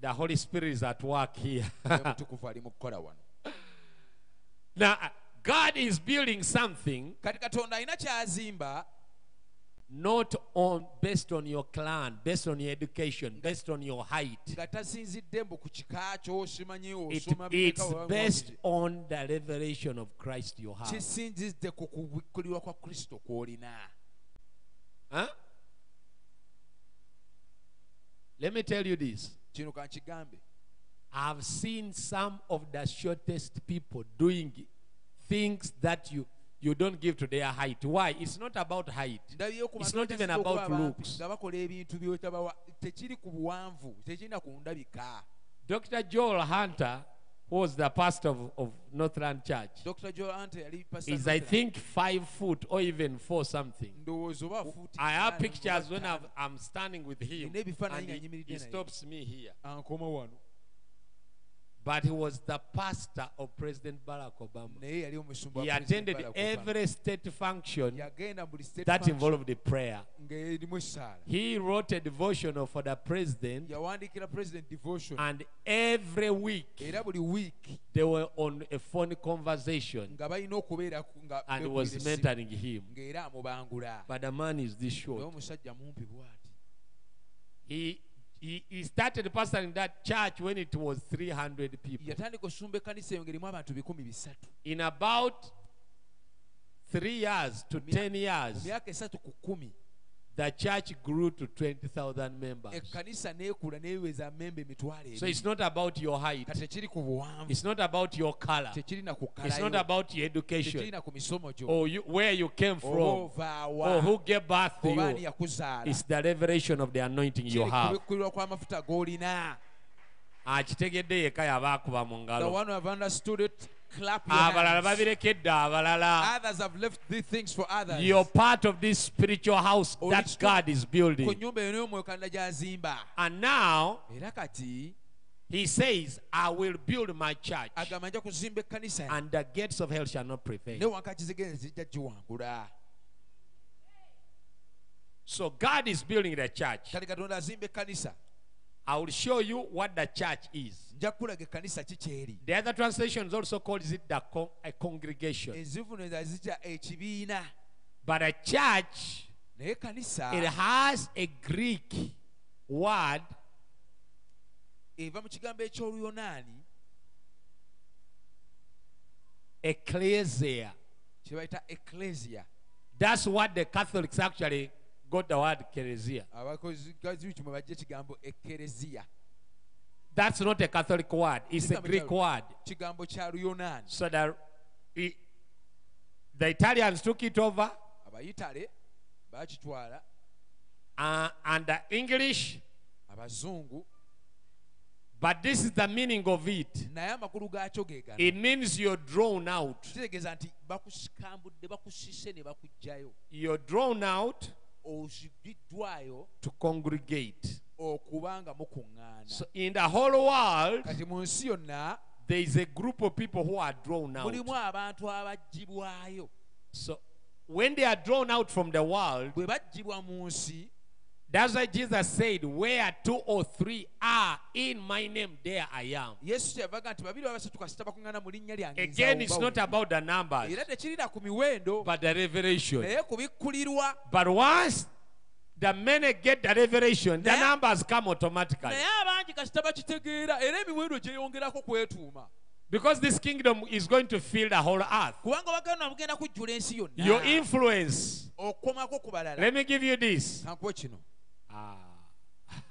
The Holy Spirit is at work here. Omutukuvu ali mu kukola wano. Now God is building something kati katonda alina kyazimba not on based on your clan, based on your education, based on your height. nga tasinzidde mbu ku kika kyo simanyi It, it's based on the revelation of Christ you have. kisinzidde ku kubikkulirwa kwa kristo kw'olina Huh? Let me tell you this. I've seen some of the shortest people doing things that you you don't give to their height. Why? It's not about height. It's not even about looks. nga bakola ebintu byotabawa tekiri ku buwanvu tekirina ku ndabika Dr. Joel Hunter, who was the pastor of, of Northland Church, dr joel ante yali pastor is I Northland. think five foot or even four something. ndowooza oba fuuti I have pictures when. I've, I'm standing with him Nina and he, he naye. stops me here. ankoma wano But he was the pastor of President Barack Obama. naye yali omusumba He attended every state function yagenda buli state that involved the prayer. He wrote a devotional for the president, yawandiikira president devotion and every week they were on a phone conversation nga balina okubeera ku- nga and was mentoring him. But the man is this short. omusajja mumpi bw'ati He, he, he started pastoring that church when it was 300 people. yatandika osumba ekkanisa eyo ng'erimu abantu bikumi bisatu In about three years to 10 years, myaka esatu ku kumi the church grew to 20,000 members. ekkanisa neekula neeweza memba emitwalo So it's not about your height. kati tekiri ku buwanvu It's not about your color. tekiri na ku It's not about your education tekiri na ku misomo gyo or you, where you came from or who gave birth to you. It's the revelation of the anointing you have. kubikkulirwa kw'amafuta g'olina akitegedde yekka yabaakuba mu the ngalo one who have understood it clap your abalala hands. babirekedde abalala others have left these things for others you're part of this spiritual house that God is ku building. nyumba eyo n'omwoyo katonda gy'azimba And now era kati he says, I will build my church, agamba nja kuzimba ekkanisa and the gates of hell shall not prevail. ne wanka zijja giwangula So God is building the church. kale katonda azimba ekkanisa I will show you what the church is. nja kukulaga ekkanisa ki kyeri The other translations also calls it the con- a congregation. ezivuneza zitya ekibiina But a church, naye ekkanisa it has a Greek word eva mu kigambo ekyoluyonaani ecclesia. kye bayita ecclesia That's what the Catholics actually got the word ecclesia. abakozi kimwe bajja ekigambo ekereziya That's not a Catholic word, it's a Greek word. kigambo kya luyonaani So that it, the Italians took it over, uh, and the English, but this is the meaning of it. naye amakulu gaakyo ge gano It means you're drawn out. kitegeeza nti bakusikambudde bakusise ne bakugjayo You're drawn out to congregate. okuba nga mukuŋŋaana So in the whole world, kati mu nsi yonna there is a group of people who are drawn out. mulimu abantu abaggibwayo So when they are drawn out from the world, bwe baggibwa mu nsi that's why Jesus said, Where two or three are in my name, there I am. yesu kyeyavaga nti babiri babasatu kasita bakuŋŋaana mu linnya lyange Again, it's not about the numbers, era tekirira ku miwendo but the revelation. But once the many get the revelation, the numbers come automatically. naye abangi kasita bakitegeera era emiwendo gyeyongerako kwetuuma Because this kingdom is going to fill the whole earth. kubanga baganda bugenda kujjula ensi Your influence. okukomako ku balala Let me give you this. Ah.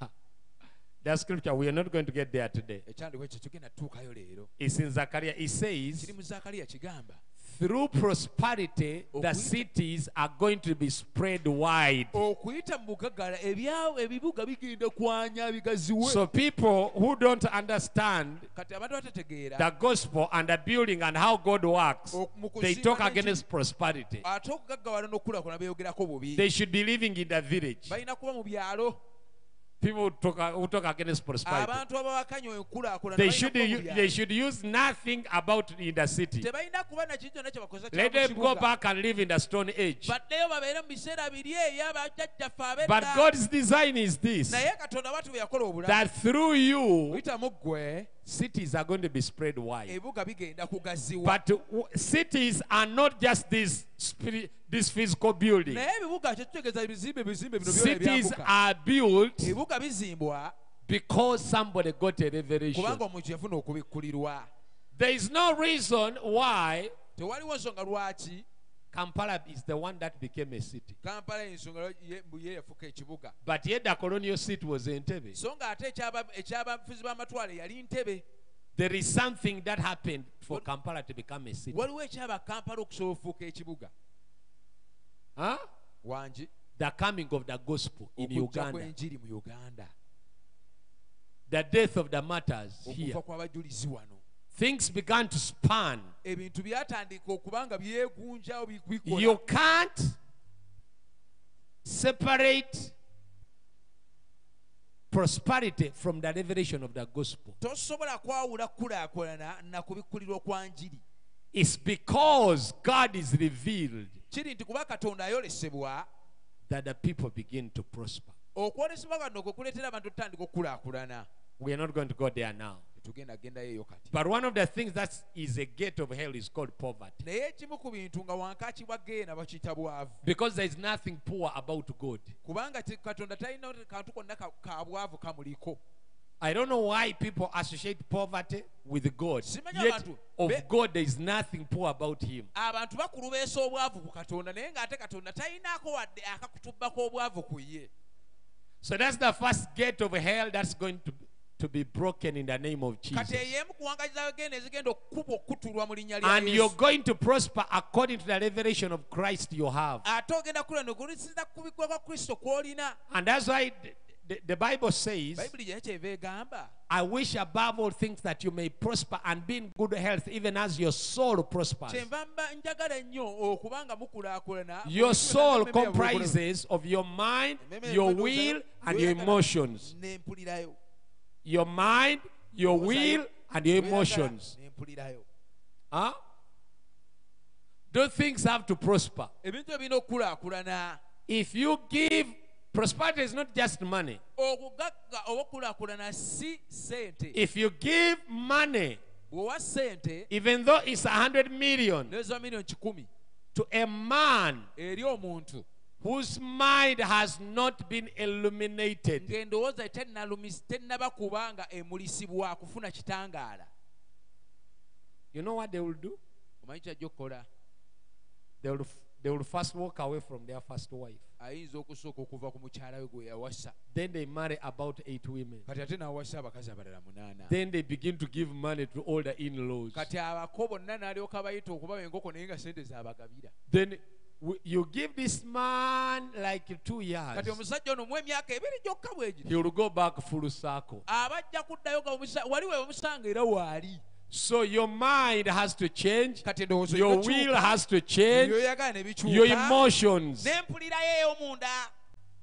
the scripture, we are not going to get there today. ekyandiko ekyo tugenda tutuukayo leero It's in Zechariah. It says, kiri mu zakaliya kigamba through prosperity, the cities are going to be spread wide. okuyita mu bugagala ebyawo ebibuga bigenda kwanya bigaziwe So people who don't understand kati abantu batategeera the gospel and the building and how God works, they talk against prosperity. ate okugaggawala n'okukulaakulana beeyogerako bubi They should be living in the village. balina kuba mu byalo People who talk, uh, who talk against prosperity. abantu abawakanya enkulaakulana They should, kuba mu u- byalo. they should use nothing about in the city. tebalina kuba na kintu kyonna kye bakozesa Let them go back and live in the stone age. baddeyo babeere mu biseera biri eyo abajjajjaffe But God's design is this naye katonda bwatu bwe yakola obulamu that through you, cities are going to be spread wide. ebibuga bigenda kugaziwa But cities are not just this spirit, this physical building. naye ebibuga kyetutegeeza ebizimbe bizimbe bino byona Cities are built because somebody got a revelation. kubanga omuntu yafuna okubikkulirwa There is no reason why tewaliwo nsonga lwaki Kampala is the one that became a city. kampala ensonga lwa- ye- mbu ye yafuuka ekibuga But yet the colonial seat was Entebbe. so nga ate ekyaba- ekyabafuzi b'amatwale yali ntebe There is something that happened for Kampala to become a city. Huh? wangi The coming of the gospel in Uganda. kw'enjiri mu uganda The death of the martyrs here. kw'abajulizi wano Things began to span. ebintu byatandika okuba nga byegunjawo You can't separate prosperity from the revelation of the gospel. tosobola kwawula kulaakulana na kubikkulirwa kwa njiri It's because God is revealed kiri nti kuba katonda ayolesebwa that the people begin to prosper. okwolesebwa kano kwe kuleetera abantu tutandika okukulaakulana We are not going to go there now. tetugenda gendayo eyo kati But one of the things that is a gate of hell is called poverty. naye ekimu ku bintu nga wankaaki bwa geena bakiyita bwavu Because there is nothing poor about God. I don't know why people associate poverty with God. Yet of God there is nothing poor about him. abantu bakulubeesa obwavu ku katonda naye ng'ate katonda talinaako wadde akakutubbako obwavu ku ye So that's the first gate of hell that's going to, to be broken in the name of kati Jesus. ey'emu kuwangaliza geena ezigenda okukubwa okukutulwa mu linnya lya And you're yesu going to prosper according to the revelation of Christ you have. ate ogenda kula nokulisinza kubiggwa kwa kristo kw'olina And that's why the, Bible says, bayibuli gye kyeva egamba I wish above all things that you may prosper and be in good health, even as your soul prospers. kyenva mba njagala ennyo okuba nga mukulaakulana Your soul comprises of your mind, your will, and your emotions. Your mind, your will, and your emotions. Huh? Those things have to prosper. ebintu ebirina okukulaakulana If you give Prosperity is not just money. obugagga oba okulaakulana si sente If you give money, even though it's a hundred million, neza miliyoni kikumi to a man whose mind has not been illuminated, ng'endowooza tennalumis- tennaba kuba nga emulisibwa kufuna kitangaala you know what they will do? omanyi kyajja okukola They will, they will first walk away from their first wife. Ayinza okusooka okuva ku mukyala we gwe yawasa Then they marry about eight women. kati ate n'awasa abakazi abalala munaana Then they begin to give money to all the in-laws. kati abako bonna n'alyoka bayita enkoko naye nga sente zaabagabira Then you give this man like two years. kati omusajja ono mu emyaka ebiri gyokka bwe He will go back full circle. abajja kuddayo nga bamusa- wali era waali So your mind has to change. Your will has to change. Your emotions, n'empulira ye ey'omunda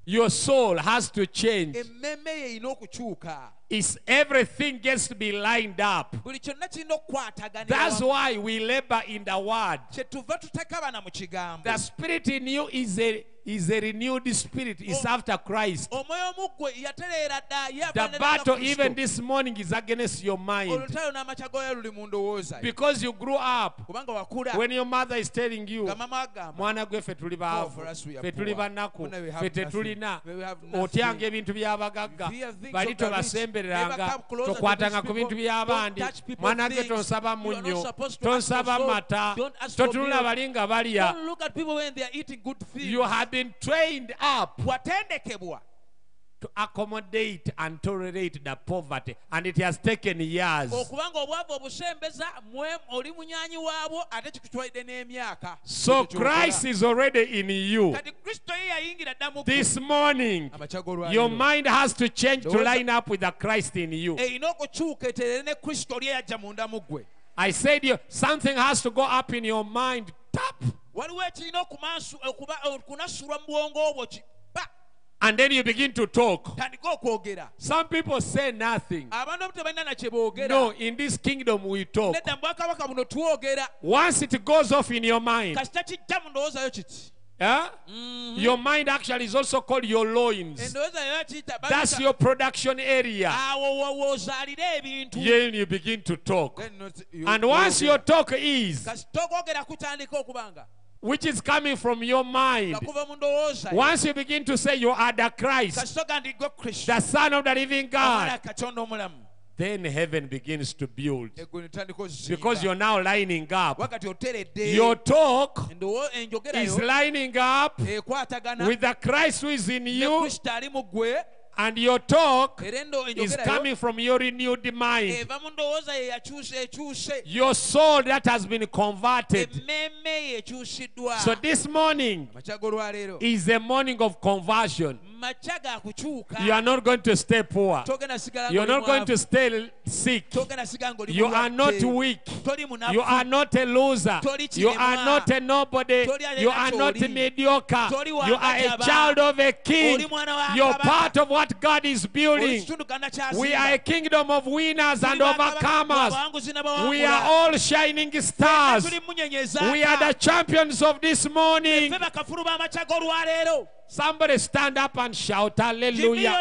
your soul has to change. emmemme ye erina okukyuka It's everything gets to be lined up. buli kyonna kirina okukwataganira That's why we labor in the word. kyetuva tutakabana mu kigambo The spirit in you is a is a renewed spirit. It's oh, after Christ. omwoyo omuggwe yatereera dda ye The battle even this morning is against your mind olutalo n'amakya goyo luli mu ndowooza yo. because you grew up when your mother is telling you mwana gwe ffe tuli Oh, baavu for us we are ffe tuli poor. banaku Muna we have ffe nothing. tetulina We have nothing. otyanga ebintu by'abagagga bali tobasembereranga Never come closer to tokwatanga ku bintu by'abandi Don't touch people's mwana gwe tonsaba You munnyo supposed to tonsaba mata Don't ask for totunula bali nga balya Don't look at people when they are eating good things. you have been trained up. Watendekebwa to accommodate and tolerate the poverty. And it has taken years. Okuba obwavu obusembeza mwe oli munyanyi waabwo ate kikutwalidde n'emyaka. So Christ is already in you. Kati kristo ye yayingira dda this morning your mind has to change to line up with the Christ in you. Erina okukyuka eterere ne kristo oli eyajja munda mu ggwe. I said you something has to go up in your mind. Tap waliwo ekirina okunasulwa mu bwongo bwo ki? And then you begin to talk. Some people say nothing. Abantu abamu tebalina na kye boogera. No in this kingdom we talk. Nedda mu bwakabaka buno twogera. Once it goes off in your mind. Kasita kijja mu ndowooza yo kiti? Eh, your mind actually is also called your loins. Endowooza yo yakiyita that's your production area. Awo wo- woozaalira ebintu. Then you begin to talk. Then not- you- and once your talk is kasita okwogera kutandika okubanga which is coming from your mind. Nga kuva mu ndowooza yo. once you begin to say you are the Christ kasita oga ndi gwe kristo the son of the living God then heaven begins to build. Because you're now lining up. Your talk is lining up with the Christ who is in you kristo ali mu ggwe and your talk is coming from your renewed mind. Eh, Eva mu ndowooza ye yakyuse ekyuse your soul that has been converted. Emmeeme ye ekyusiddwa so this morning is a morning of conversion. makya ga kukyuka you are not going to stay poor you're not going to stay sick togenda sigala ng'oli you are not weak You are not a loser. You are not a nobody. You are not mediocre. You are a child of a king. Wa You're part of what God is building. We are a kingdom of winners and overcomers. We are all shining stars. We are the champions of this morning. Ffe bakafulu b'amakya g'olwaleero Somebody stand up and shout hallelujah.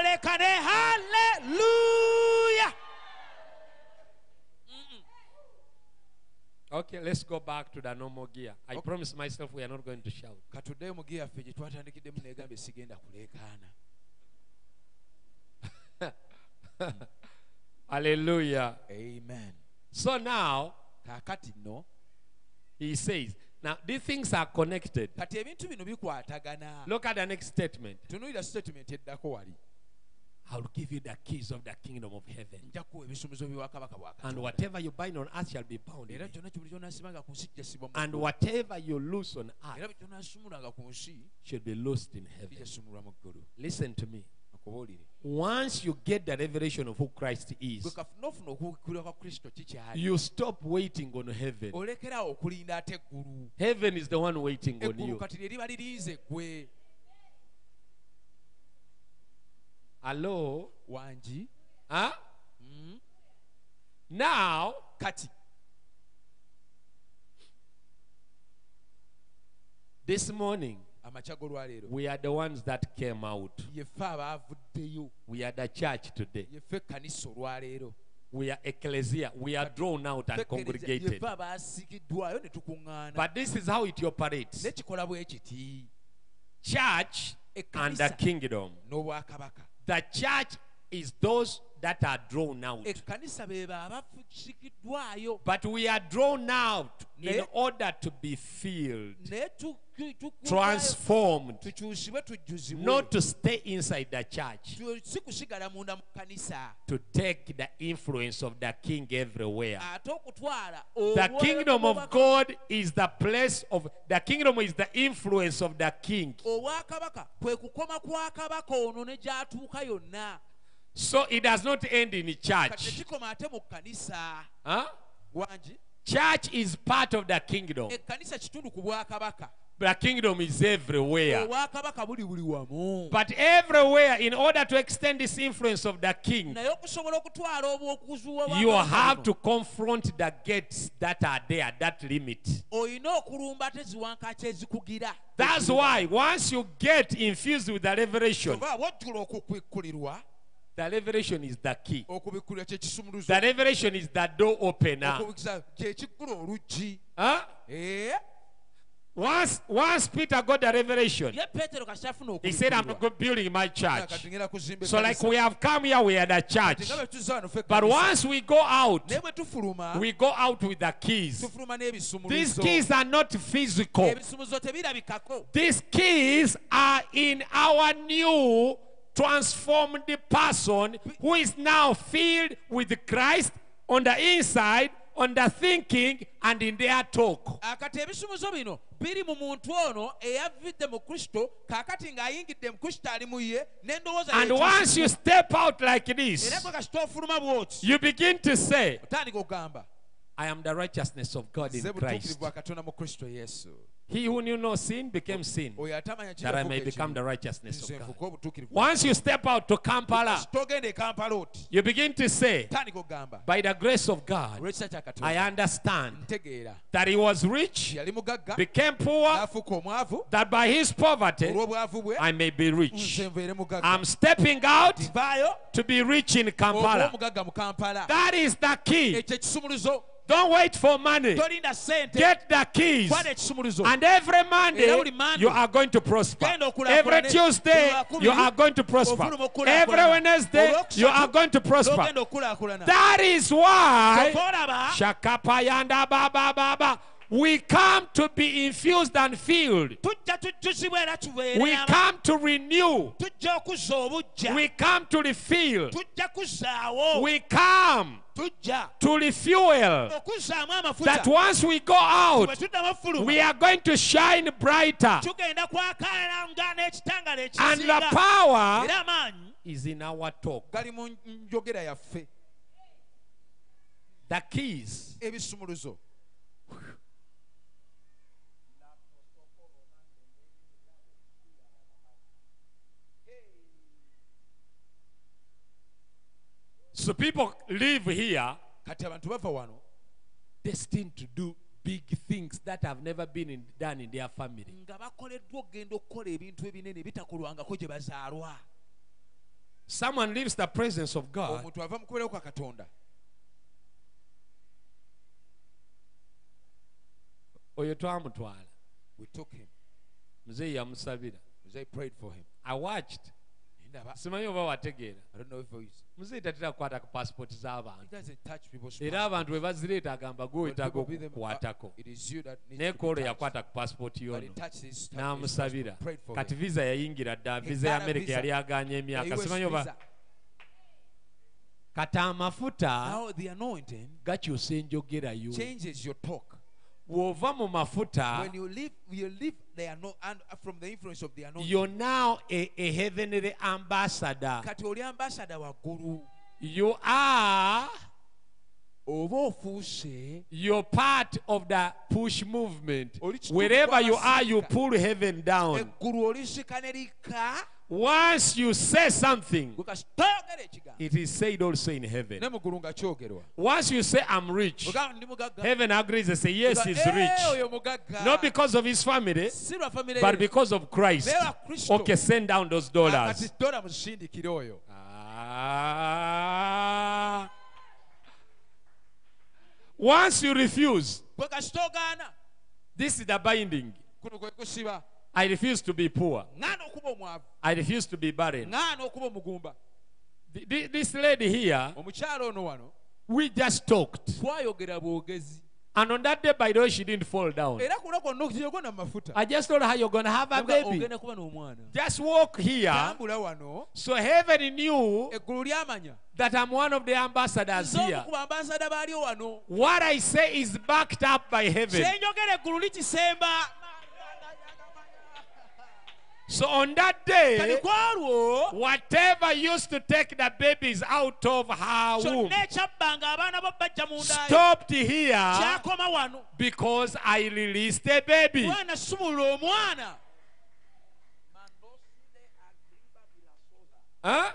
haleluya Okay, let's go back to the normal gear. I promise myself we are not going to shout. katuddeyo mu giya ffe gye twatandikiddemu negambye sigenda kuleekaana Hallelujah. amen So now kaakati he says, now these things are connected. kati ebintu bino bikwatagana Look at the next statement. tunuulira statement eddako wali I'll give you the keys of the kingdom of heaven. nja kuwa ebisumizo by'obwakabaka bwa And whatever you bind on earth shall be bound in heaven. kyonna kibuli kyonaasibanga ku nsi kijasibwa mu And whatever you loose on earth bwe kyonaasumulanga ku nsi should be loosed in heaven. Listen to me. Once you get the revelation of who Christ is, kafuna ofuna okuwukirwa kwa kristo kikyali you stop waiting on heaven. olekerawo okulinda ate eggulu Heaven is the one waiting on you. kati lye liba lirinze gwe Hello? wangi Huh? Hmm? Now, kati this morning, we are the ones that came out. We are the church today. yeffe ekkanisa olwaleero We are ecclesia. We are drawn out and congregated. yeffe abaasigiddwayo ne tukuŋŋaana But this is how it operates ne kikola bwe kiti church and the kingdom. The church is those that are drawn out. ekkanisa beebo abafusigiddwayo But we are drawn out in order to be filled, transformed, not to stay inside the church, Tu- si kusigala munda mu kkanisa to take the influence of the king everywhere. The kingdom of God is the place of the kingdom is the influence of the king. obwakabaka kwe kukoma kwa kabaka ono ne gy'atuuka yonna So it does not end in church. tekikoma ate mu kkanisa Huh? Church is part of the kingdom. The kingdom is everywhere. Oh, obwakabaka buli buli wamu But everywhere, in order to extend this influence of the king, naye okusobola okutwala obwokuzuwa you have to confront the gates that are there, that limit. olina okulumba ate ziwankaaki ezikugira That's why once you get infused with the revelation, oba bwojjula okukubikkulirwa the revelation is the key. The revelation is the door opener. okubikisa kyekiggula oluggi Huh? Eh? Once, once Peter got the revelation, ye peetero kasitafuna he said, I'm okubikkulirwa go- building my church. kati ngenda kuzimba So, like we have come here, we are the Kati church. nga bwe tuzza wano ffe But once we go out, naye bwe tufuluma we go out with the keys. These keys are not physical. These keys are in our new transformed person who is now filled with Christ on the inside, on the thinking, and in their talk. Ah, akati ebisumuzo bino biri mu muntu ono eyavidde mu kristo kaakati ng'ayingidde mu kristo ali mu ye n'endowooza And once you step out like this, gwe kasita ofuluma bw'oti you begin to say, otandika okugamba I am the righteousness of God in Christ. butuukirivu bwa katonda mu kristo yesu He who knew no sin became sin, that I may become the righteousness of God. Once you step out to Kampala, togenda kampala oti. you begin to say, by the grace of God, I understand that he was rich, became poor, that by his poverty I may be rich. nze nveere mugagga. I'm stepping out to be rich in oba Kampala. omugagga mu kampala. That is the key. Don't wait for money. Get the keys. And every Monday, you are going to prosper. Every Tuesday, you are going to prosper. Every Wednesday, you are going to prosper. That is why Kyova olaba Shakapayanda Baba Baba. We come to be infused and filled. tujja tujjuzibwa era We come to renew. tujja okuzza obujja We come to refill. tujja We come to refuel. okuzzaamu That once we go out, bwe tuddamu fuluma we are going to shine brighter. tugenda kwakaana nga n'ekitangala And the power is in our talk. gali mu njogera yaffe The keys. So people live here. Kati abantu bava wano destined to do big things that have never been in, done in their family. nga bakoleddwa okgenda okukola ebintu ebinene bitakolwangako gye bazaalwa. Someone leaves the presence of God. Omuntu ava mu kubeerawo kwa katonda. Oyo twamutwala. We took him. Muzeeyi yamusabira. They prayed for him. I watched. ndaba simanyi oba wategeera. Muzeeyi tatera kukwata ku pasipooti z'abantu. Era abantu bwe bazireeta agamba gweoyetaaga okukwatako. naye koolo yakwata ku pasipooti yono. n'amusabira. kati visa yayingira dda visa ya amerika yali aganye emyaka. simanyi oba kati amafuta gakyusa enjogerayo. Bw'ova mu mafuta When you leave, you leave the ano- and from the influence of the anointing. you're now a, a heavenly ambassador. Kati oli ambassador waggulu you are oba ofuuse. you're part of the push movement. Wherever you are you pull heaven down. Eggulu olisika ne likka Once you say something, gwe kasi toyogera ekigambo it is said also in heaven. ne mu ggulu nga kyogerwa Once you say, I'm rich, Bw'ogamba ndi mugagga heaven agrees and say, Yes, he's "Eh, rich. Not because of his family, si lwa famire but because of Christ. naye lwa kristo Okay, send down those dollars. dola muzisindikire oyo Ah. Once you refuse, gwe kasi togaana this is the binding. Kuno kwe kusiba I refuse to be poor. ŋŋaana okuba omwavu I refuse to be barren. ŋŋaana okuba omugumba Th- th- This lady here, omukyalo ono wano we just talked. And on that day, by the way, she didn't fall down. era kuno kwonna okiyogona mu mafuta I just told her, You're going to have a baby. ogenda kuba n'omwana Just walk here. So heaven knew that I'm one of the ambassadors here. omu ku bambasada baaliyo wano What I say is backed up by heaven. Kyenjogera eggulu likisemba So on that day, whatever used to take the babies out of her womb kyonna ekyabbanga abaana bo bajja mu nda stopped here because I released a baby. mwana sumulula omwana Huh?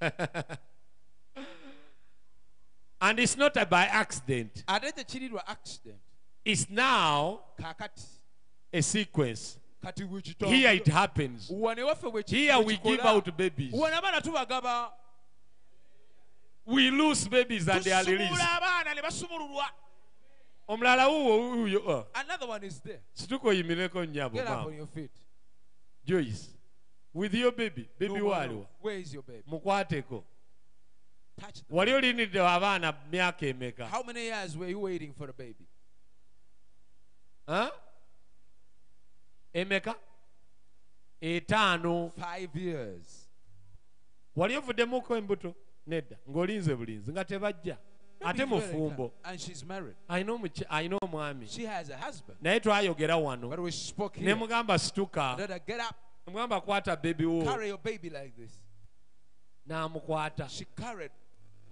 and it's not a by accident. ate tekiri lwa accident It's now a sequence. kati Here it happens. wane waffe bwe ki- Here bwe we kikola, give out babies. wane abaana tubagaba We lose babies and they are released. tusumula abaana ne basumululwa omulala wuwo wuyo uh, another one is there situka oyimireko nnyabo get up on your feet joyce with your baby baby No, where is your baby mukwateko. wali olindiridde abaana myaka emeka? How many years were you waiting for a baby? Huh? emeka? Etaano. Five years. Wali ovuddemuko embuto? Nedda ng'olinze bulinzi nga tebajja. Ate mufumbo. alina omwami. Naye twayogera wano. Ne mugamba situka mugamba kwata bebi wo. N'amukwata.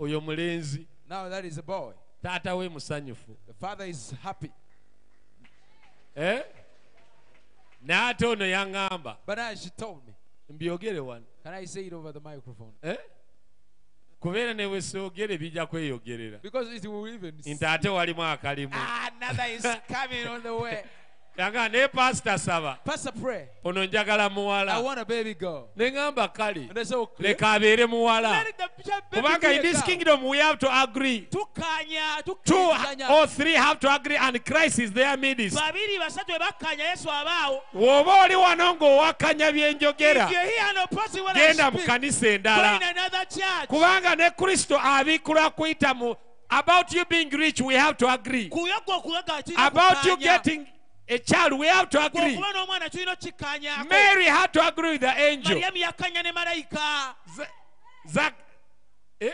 Oyo mulenzi. Now that is a boy. Taata we musanyufu. The father is happy. Eh? n'ate ono yaŋŋamba but now she told me. Mbyogere wano. Can i say it over the microphone? Eh? kubeera ne bwe soogere bijja kweyogerera. Because it will even nti ate walimu akalimu another is coming on the way yanga ne pasita saba. Pastor pray. Ono njagala i muwala want a baby girl. Ne ŋŋamba kale leka abeere muwala. Kubanga in this kingdom we have to agree. Tukanya two or three have to agree and christ is their midst. Babiri basatu bwe bakkanya yesu abaawo. Bw'oba oli wano ng'owakanya byenjogera if you hear no person when genda mu kanisa endala. in another church. Kubanga ne kristo abiikula kuyita mu about you being rich we have to agree. Kuyogwa okuwega kirina about you getting a child we have to agree okuba n'omwana kirina okikkanyako mary had to agree with the angel mariyamu yakkanya ne malayika Ze- Zach, eh?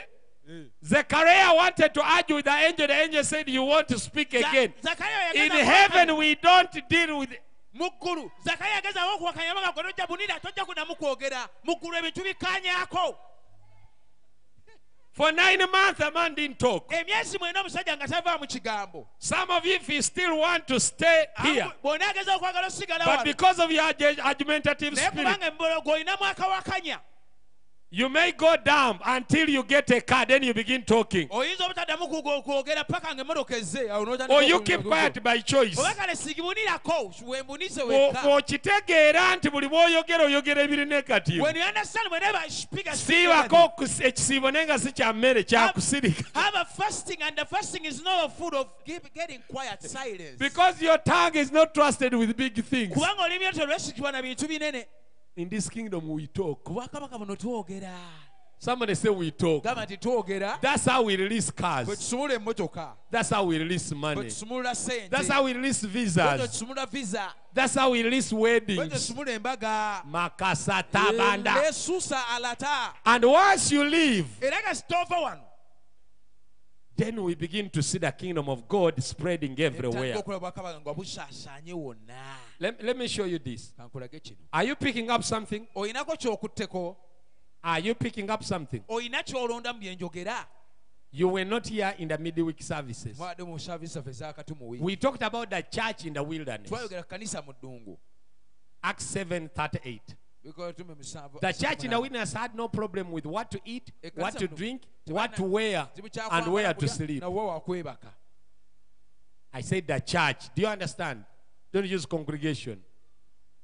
Zechariah wanted to argue with the angel. The angel said, You want to speak again. In heaven, we don't deal with. mu ggulu zakariya yagezaawo okuwakanya baga gwe tojja bunira tojja kunamu kwogera mu ggulu ebintu bikkanyako For nine months, a man didn't talk. emyezi mwena omusajja nga tava mu kigambo Some of you, if you still want to stay here, bw'ona ageza okwagala osigala but because of your argu- argumentative spirit, you may go down until you get a car, then you begin talking. oyinza obutaddamu kugo- kwogera paka ng'emmotoka ezze awo n'otandika Or you keep quiet by choice. oba kale sigibunirako wembunize O- wekka Okitegeera nti buli bw'oyogera oyogera ebiri when you understand whenever I I speak siibako ekisiibo naye nga si kya mmere kyakusirika have a fasting and the fasting is not a food of getting quiet silence. Because your tongue is not trusted with big things. Kubanga olimi lyo terwesigibwa na bintu binene in this kingdom we talk. Ku buno twogera. Somebody say we talk. Gamba nti twogera. That's how we release cars. That's how we release money. That's how we release visas. Visa. That's how we release weddings. Tusumula embaga. Makasa tabanda. Lesusa alata. And once you leave era nga sitova wano then we begin to see the kingdom of god spreading everywhere. Okulaba bwakabaka nga busaasaanye wonna. Let, let me show you this. Are you picking up something? Are you picking up something? Oyina kyolonda mu byenjogera You were not here in the midweek services. mwadde mu service zaffe ezakati mu wiiki. We talked about the church in the wilderness. twayogera ku kanisa Acts 7:38. Bikola tumi musanvu- The church in the wilderness had no problem with what to eat, what to drink, what to wear, and where to sleep. na wa wakwebaka I said the church. Do you understand? Don't use congregation.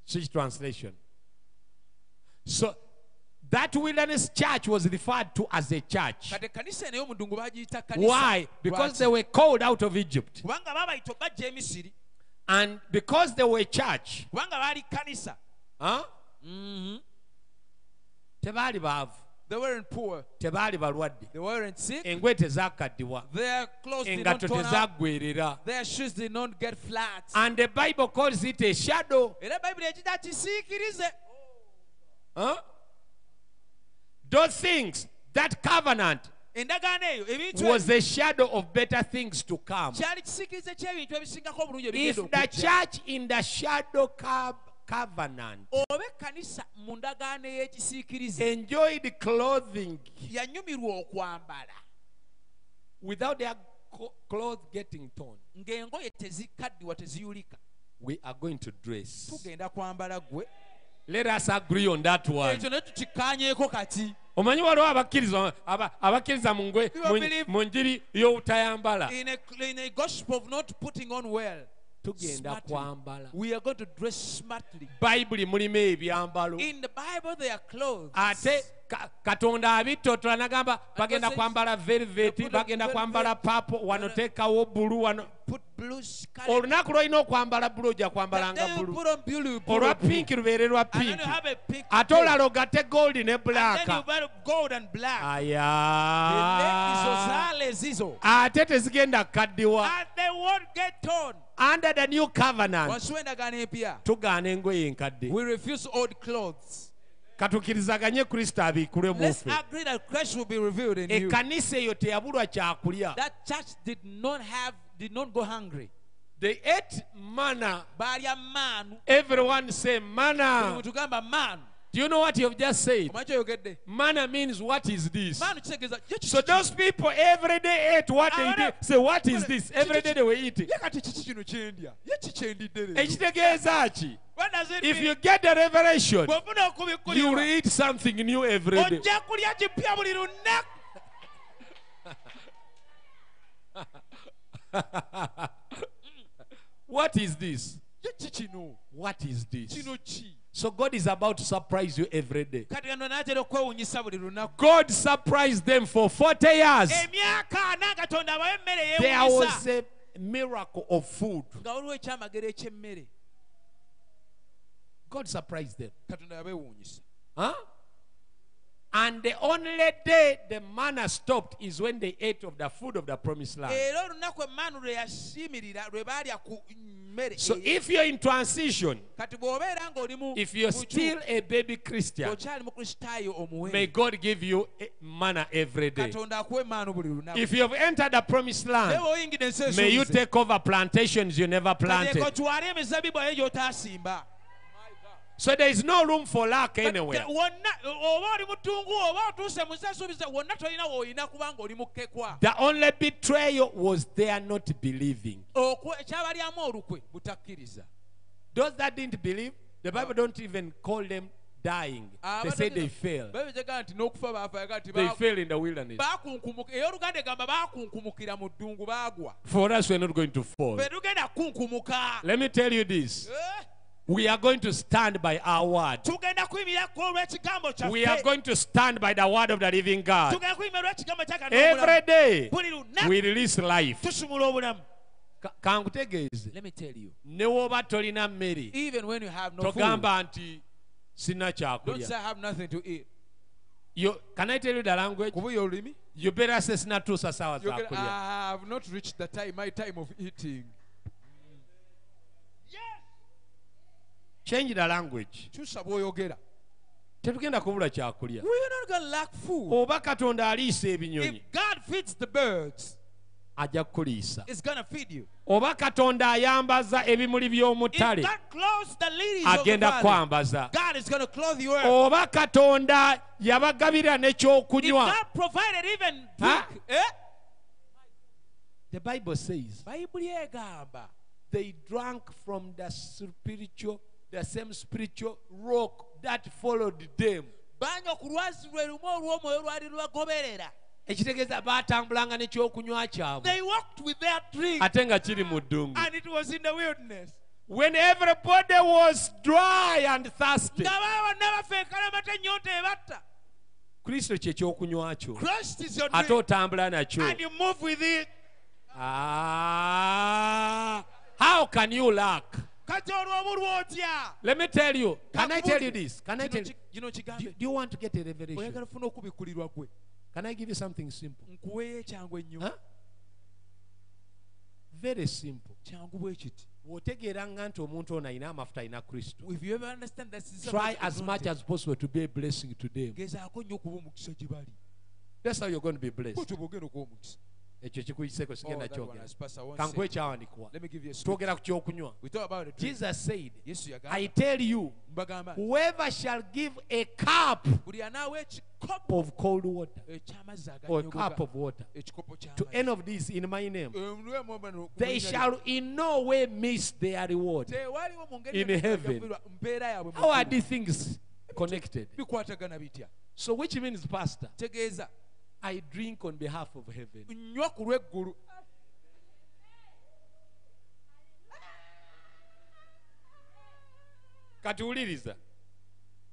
Switch translation. So that wilderness church was referred to as a church. kati kanisa eno ey'omudungu bagiyita kanisa Why? Because they were called out of Egypt. kubanga babayita obajja emisiri And because they were church, kubanga huh? tebaali baavu. They weren't poor. Tebaali balwadde. They weren't sick. Engoye tezakaddiwa their clothes did not engato turn out tezaggwerera. Their shoes did not get flat. And the bible calls it a shadow. Era bayibuli ekita kisiikirize. Huh? those things that covenant endagaano eyo ebintu was ebyo a shadow of better things to come. Kyali kisiikirize ky'ebintu ebisingako obulungi if the okujja. church in the shadow co- covenant. Oba ekkanisa mu ndagaano ey'ekisiikirize enjoyed clothing yanyumirwa okwambala without their clothes getting torn. ng'engoye tezikaddiwa teziyulika. We are going to dress. Tugenda kwambala gwe let us agree on that one. Ekyo naye tukikkaanyeeko kati. Omanyi waliwo abakkiriza aba- abakkiriza mu njiri y'obutayambala in a, in a gospel of not putting on well tugenda kwambala. We are going to dress smartly. Bayibuli mulimu ebyambalo. In the bible they are clothes. Ate katonda abittotola nagamba bagenda kwambala velvet They put bagenda kwambala papo wano teekawo bulu wano put blue scarlet olunaku lwolina okwambala bulu ojja kwambalanga bulu put on blue, blue, olwa pinki lubeere lwa pinki you have a pink ate coat. olala ogatte goldi ne and then you bulaaka wear gold and black. Aya. Izo zaale zizo. Ate tezigenda kukaddiwa. And they won't get torn. Under the new covenant. Wansi w'endagaano empya tugaana engoye enkadde we refuse old clothes katukkirizaganye kristo abiikulwe let's muffe agree that Christ will be revealed in you. Ekkanisa eyo teyabulwa kyakulya. That church did not have did not go hungry. They ate manna. Balya maanu. Everyone say manna. Do you know what you've just said? Manna means what is this? Maanu kitegeeza ye so those people every day ate what they did. Say what is this? every day they were eating. Ye kati kiki kino kyendya ye kikyendidde leero ekitegeeza ki? What does it if mean? you get the revelation you will eat something new every day. Ojja kulya kipya buli lunaku. What is this? What is this? So god is about to surprise you every day. Kati gano naatera okwewunyisa buli lunaku. God surprised them for 40 years. Emyaka ana katonda abawe emmere there was a miracle of food nga waliwo ekyamagero eky'emmere god surprised them Huh? And the only day the manna stopped is when they ate of the food of the promised land. era olunaku emmaanu lwe yasiimirira lwe baalya ku mmere So if you're in transition, kati bw'obeera ng'oli mu if you're still a baby Christian, may God give you manna every day. katonda akuwa emmaanu buli lunaku If you have entered the promised land, may you take over plantations you never planted. So there is no room for lack anywhere. wonna oba oli mutungu oba otuuse mu nsi esuubize wonna tolina woolina kubanga oli mukkekwa The only betrayal was their not believing. Okwe- ekyabalyamu olukwe butakkiriza Those that didn't believe, the Bible ah. don't even call them dying. Ah, they say they fail. babitegaa nti n'okufa baafayaga nti They fail in the wilderness. bakunkumuka ey'oluganda egamba baakunkumukira mu ddungu baagwa For us, we're not going to fall. fe tugenda kunkumuka Let me tell you this. Eh? We are going to stand by our word. tugenda kuyimirako olw'ekigambo We are going to stand by the word of the living God. tugenda kuyimira olw'ekigambo kya Katonda Every omulamu. day, buli lunaku we release life. tusumula obulamu. Ka- kankutegeeze. Let me tell you. Tolina mmere even when you have no food togamba nti sina don't say kyakulya I have nothing to eat. You- can i tell you the language? Kubuya olulimi? You better say sinatuusa sawa zakulya I have not reached the time my time of eating change the language. Kyusa bw'oyogera. Tetugenda kubula kyakulya. We're not gonna lack food. Oba katonda aliisa ebinyonyi. God feeds the birds ajja kukuliisa. it's gonna feed you. Oba katonda ayambaza ebimuli by'omutale God clothes the lilies of the agenda kwambaza. God is gonna clothe you up oba katonda yabagabira n'ekyokunywa provided even drink eh? The Bible says they drank from the spiritual, the same spiritual rock that followed them. banywa ku lwazi lwe lumu olw'omwoyo lwali lubagoberera. Ekitegeeza baatambulanga n'ekyokunywa kyabwe. They walked with their drink. Ate nga kiri mu ddungu. And it was in the wilderness. When everybody was dry and thirsty nga baba bonna bafeekala amata ennyonta kristo kyekyokunywa kyo. Christ is your ate drink. otambula nakyo. And you move with it. Ah, how can you lack? kati olw'obulwa otya let me tell you. Can i tell you this? Can i tell you? do, do you want to get a revelation? Can i give you something simple? Nkuweeyo ekyangu ennyo Huh? very simple. Kyangu bwe kiti. Bw'otegeeranga nti omuntu ono alina amafuta alina kristo. If you ever understand that try as much as possible to be a blessing to them. Gezaako nnyo okuba omukisa gye bali. That's how you're going to be blessed bwetyo bwogenda okuba omukisa ekyo kikuyiseeko Oh, sigenda kyogera. has Pastor Won kankuwa said. Let me give you a scripture. twogera ku kyokunywa. We talk about jesus said i tell you whoever shall give a cup buli anaawa ekikopo of cold water eh, or a cup of water eh, to any of these in my name eh, they shall in no way miss their reward tewaliwo mu ngeri In heaven. ejabbirwa mpeera yaabwe mu how are these things connected? So which means pastor i drink on behalf of heaven. Nywa ku kati wuliriza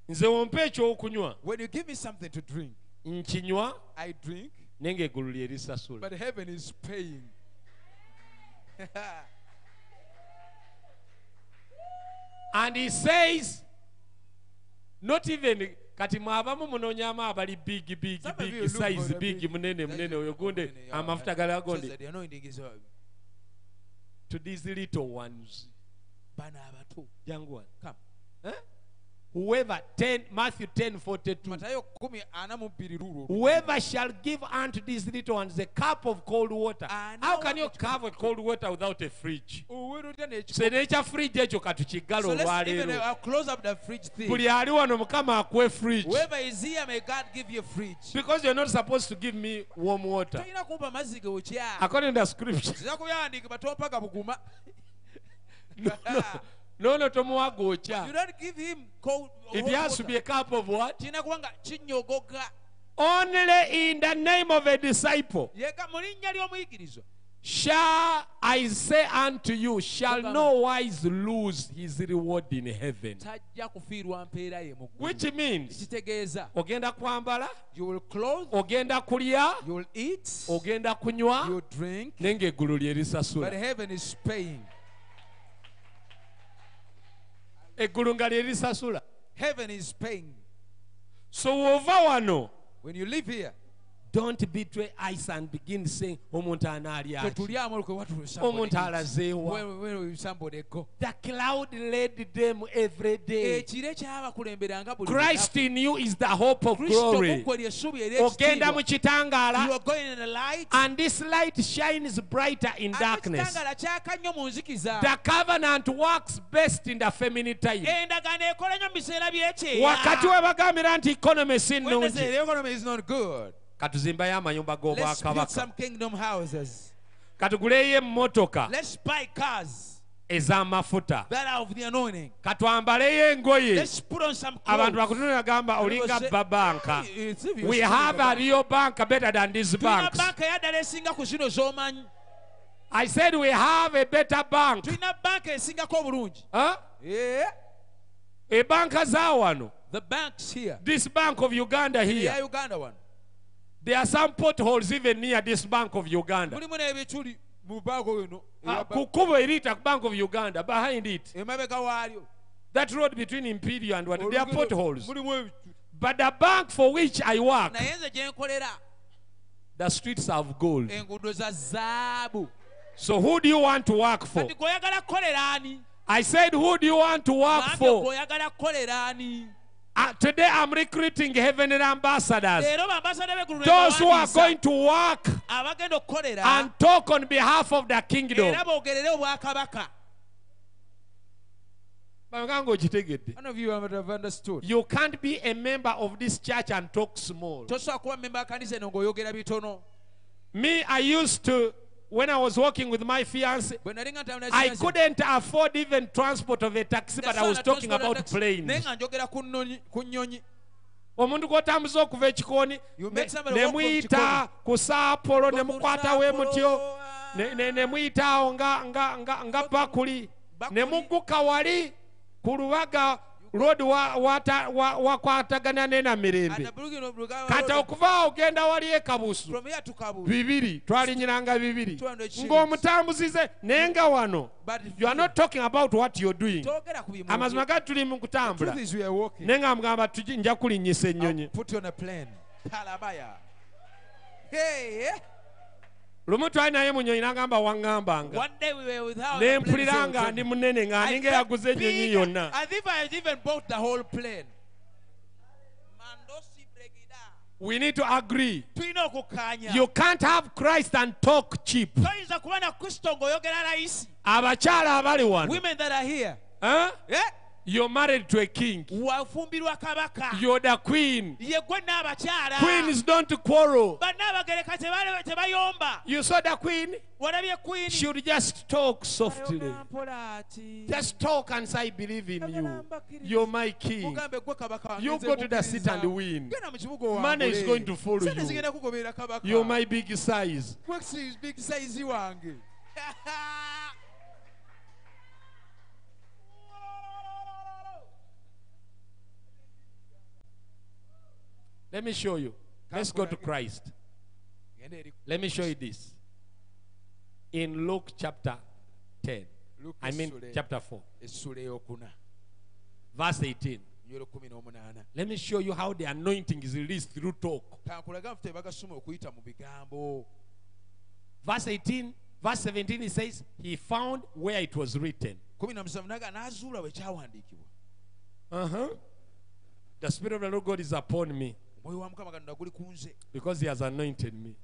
nze wompa ekyokunywa. When you give me something to drink nkinywa i drink naye ng'eggulu lye lisasula. but heaven is paying. And he says not even kati mwabamu munoonyamu abali big big Some of you big size big munene munene oyo yeah. amafuta gali So agondi that the anointing is, uh, to these little ones bano abato jangu wano Come. Eh? Whoever 10 matthew 10 42 matayo 10 ana mu bbiri luulwo whoever shall give unto these little ones a cup of cold water. How can you have cold water without a fridge? Se n'ekya fridge ekyo katukiggala So let's even olwaleero uh, close up the fridge thing. buli ali wano mukama akuwe fridge. Whoever is here, may God give you a fridge. because you're not supposed to give me warm water. Tolina kumpa amazzi geokya according to the scripture. Nzira kuyandiika batompaga buguma. No, no, no, no tomuwa you don't give him cold it has to be a cup of what? Kirina kuba nga kinyogoga only in the name of a disciple. Yeka mu linnya ly'omuyigirizwa shall i say unto you shall no wise lose his reward in heaven? Tajja kufiirwa mpeera ye mu ggulu. which means ogenda kwambala you will clothe ogenda kulya you will eat ogenda you will drink. naye ng'eggulu lye but heaven is paying eggulu nga lye lisasula. Heaven is paying. So wova wano when you live here don't betray ice and begin saying oh, omuntu anaalya ki tetulyamu what will somebody oh, alazeewa Where, where will somebody go the cloud led them every day. Eh, buli christ in you is the hope of glory. ogenda mu eryekitiibwa you kitangaala are going in the light. and this light shines brighter in darkness. ekitangaala kyaka nnyo mu nzikiza the covenant works best in the feminine time. Endagaano ekola nnyo mu biseera byekyeya wakati nti economy si they say nnungi the economy is not good katuzimbayo amayumba let's build g'obwakabaka some kingdom houses. Katuguleyo emmotoka let's buy cars ez'amafuta. that are of the anointing. Katwambaleyo engoye. Let's put on some abantu bakutunula gamba olinga bba banka. "Hey, it's if you're we have a bank." real bank better than these banks banka eyaddala esinga ku zino z'omanyi? I said we have a better bank. Tulina banka esingako obulungi? Huh? Yeah. ebanka za wano. The banks here. This bank of uganda here. uganda wano there are some potholes even near this bank of uganda. Mulimu n'ebiculi mu banko eno Ah, ku kkubo eriyita bank of uganda behind it. That road between imperial and what? There are potholes. but the bank for which i work naye nze gye nkolera. the streets have gold. Enguudo za zaabu. So who do you want to work for? Kati gweoyagala kukolera ani? I said who do you want to work for? gweoyagala kukolera ani Uh, today I'm recruiting heavenly ambassadors. leero bambasada b'eggulu Those who are going to work and talk on behalf of the kingdom. era boogerere obwakabaka Bamuganga okitegedde. None of you have understood. You can't be a member of this church and talk small. tosobola kuba memba kanisa eno ng'oyogera bitono Me, I used to when I was working with my fiance, bwe nali nga ntambula I couldn't afford even transport of a taxi, but I was talking about planes. naye nga njogera ku nnonyi- ku nnyonyi. Omuntu gw'otambuza okuva ekikooni You ne- make somebody ne walk from muyita ku saapolo awo nga- bakuli Bakuli. ne mugguka wali ku lubaga lwodi wakwatagana ne na mirembe. Kati okuva awo ogenda wali ekabusu bibiri twalinyiranga bibiri. Ng'omutambuzize naye nga wano you are not talking about what you're doing. Amazima gati tuli mu kutambula. Naye nga mugamba nja kulinyisa ennyonyi Hey, yeah. Lumu twali naye mu nyonyi n'agamba waŋŋambanga One day we were with ne on a plane, mpulira nga ndi munene nga I ninga felt yaguze ennyonyi yonna. As if I had even bought the whole plane. We need to agree. You can't have christ and talk cheap. Toyinza kuba na kristo ng'oyogera layisi. Abakyala abali wano women that are here you're married to a king. Wafumbirwa kabaka. You're the queen. Ye gwe n'abakyala queens don't quarrel. Bannaabagereka tebayomba you saw the queen? Walabye queen. Should just talk softly. Ayogera mpola ati just talk and say i believe in you. You're my king. Mugambe gwe kabaka wange You nze go to the mukkiriza. seat and win. genda mu kibuga Money is going to follow Sente you. zigenda kugoberera kabaka. You're my big size. Gwe si big size wange let me show you let's go to christ Let me show you this. In Luke chapter 10, I mean chapter 4, verse 18. nywero kumi n'omunaana Let me show you how the anointing is released through talk. kankulaga nfu tebagasoma okuyita mu bigambo Verse 18, verse 17, it says, He found where it was written. kumi na musanvu naga n'azuula bwe kyawandiikibwa Uh huh. The Spirit of the Lord God is upon me omwoyo wa mukama katonda guli ku nze because He has anointed me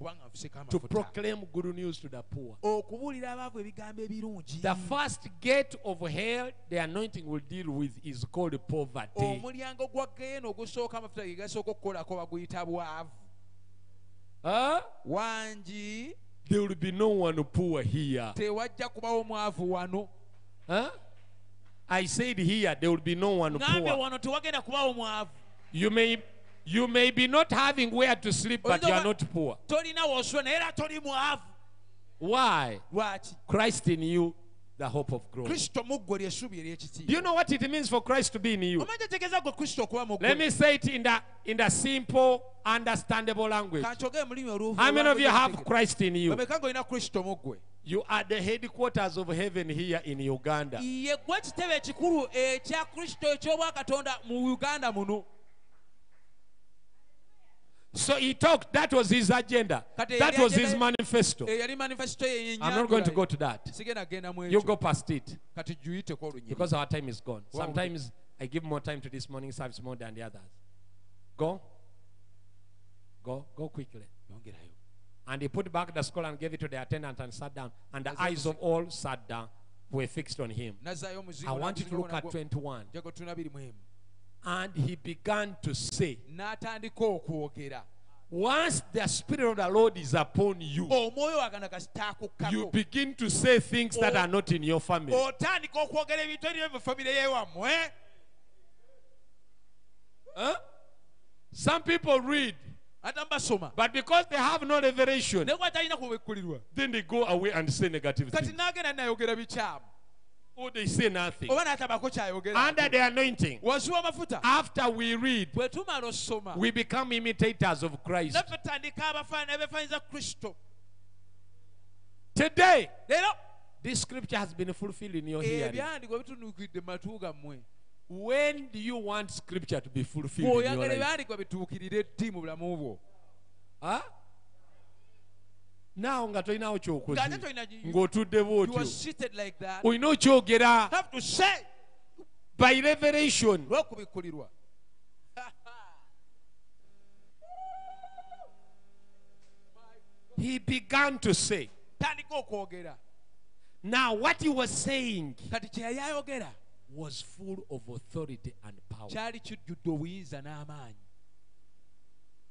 to proclaim good news to the poor. okubuulira abaavu ebigambo ebirungi The first gate of hell the anointing will deal with is called poverty. omulyango gwa geena ogusooka amafuta ge gasooka okukolako baguyita bwavu Huh? There will be no one poor here. tewajja kubawo mwavu wano Huh? I said here there will be no one poor. wano tewagenda kubawo mwavu You may you may be not having where to sleep, but you are not poor. tolina wosula naye era toli mwavu Why? Christ in you, the hope of glory. kristo muggwe lyessuubi Do you know what it means for Christ to be in you? omanyi kitegeeza gwe kristo okuba mu Let me say it in the in the simple, understandable language. kankyogere mu lulimi oluvu How many of you have Christ in you? bameka ng'olina kristo mu ggwe You are the headquarters of heaven here in Uganda. ye gwe ekitebe ekikulu ekya kristo eky'obwakatonda mu uganda muno So he talked, that was his agenda. That was his eh, manifesto. ye I'm not going to go to that. sigenda genda mu You go past it. kati juyiteko olunyiri because our time is gone. Sometimes I give more time to this morning service more than the others. Go. Go. Go quickly. And he put back the scroll and gave it to the attendant and sat down. And the eyes of all sat down, were fixed on him. I want you to look at 21. And he began to say, Once the Spirit of the Lord is upon you, you begin to say things that are not in your family. otandika okwogera ebintu ebiri mu famire yewammwe Huh? Some people read, but because they have no revelation, naye gwatalina kubikkulirwa then they go away and say negative things. N'agenda nayogera bikyamu Or they say nothing. oba n'atabako kyayogera Under the anointing, after we read, bwe tumala osoma we become imitators of Christ. naffe tutandika abafaanana abeefaanyiza kristo Today, this scripture has been fulfilled in your hearing. ebyandikwa bitunuukidde mu matu gammwe When do you want scripture to be fulfilled in your life? ebyandikwa bituukirire ddi mu bulamu bwo Huh? Naawe nga tolinawo kyokoze. Ng'ate tolina gi- ng'otudde you are bw'otyo seated like that. Olina okyogera. Have to say. By revelation. Lw'okubikkulirwa he began to say. Now what he was saying kati kye yali ayogera was full of authority and power. kyali kijjudde obuyinza n'amaanyi.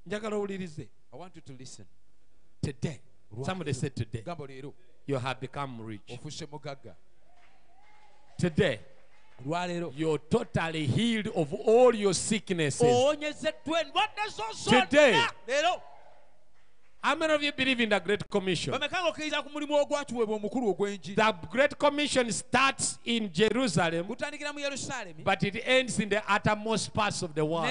Njagala owulirize. I want you to listen. Today Somebody said today. You have become rich. Today, you're totally healed of all your sicknesses. owonyezeddwa endwadde zo Today. How many of you believe in the Great Commission? bameka nga okkiriza ku mulimu ogwatuweebwa omukulu ogw'enjiri The Great Commission starts in Jerusalem, gutandikira mu yerusaalemi but it ends in the uttermost parts of the world.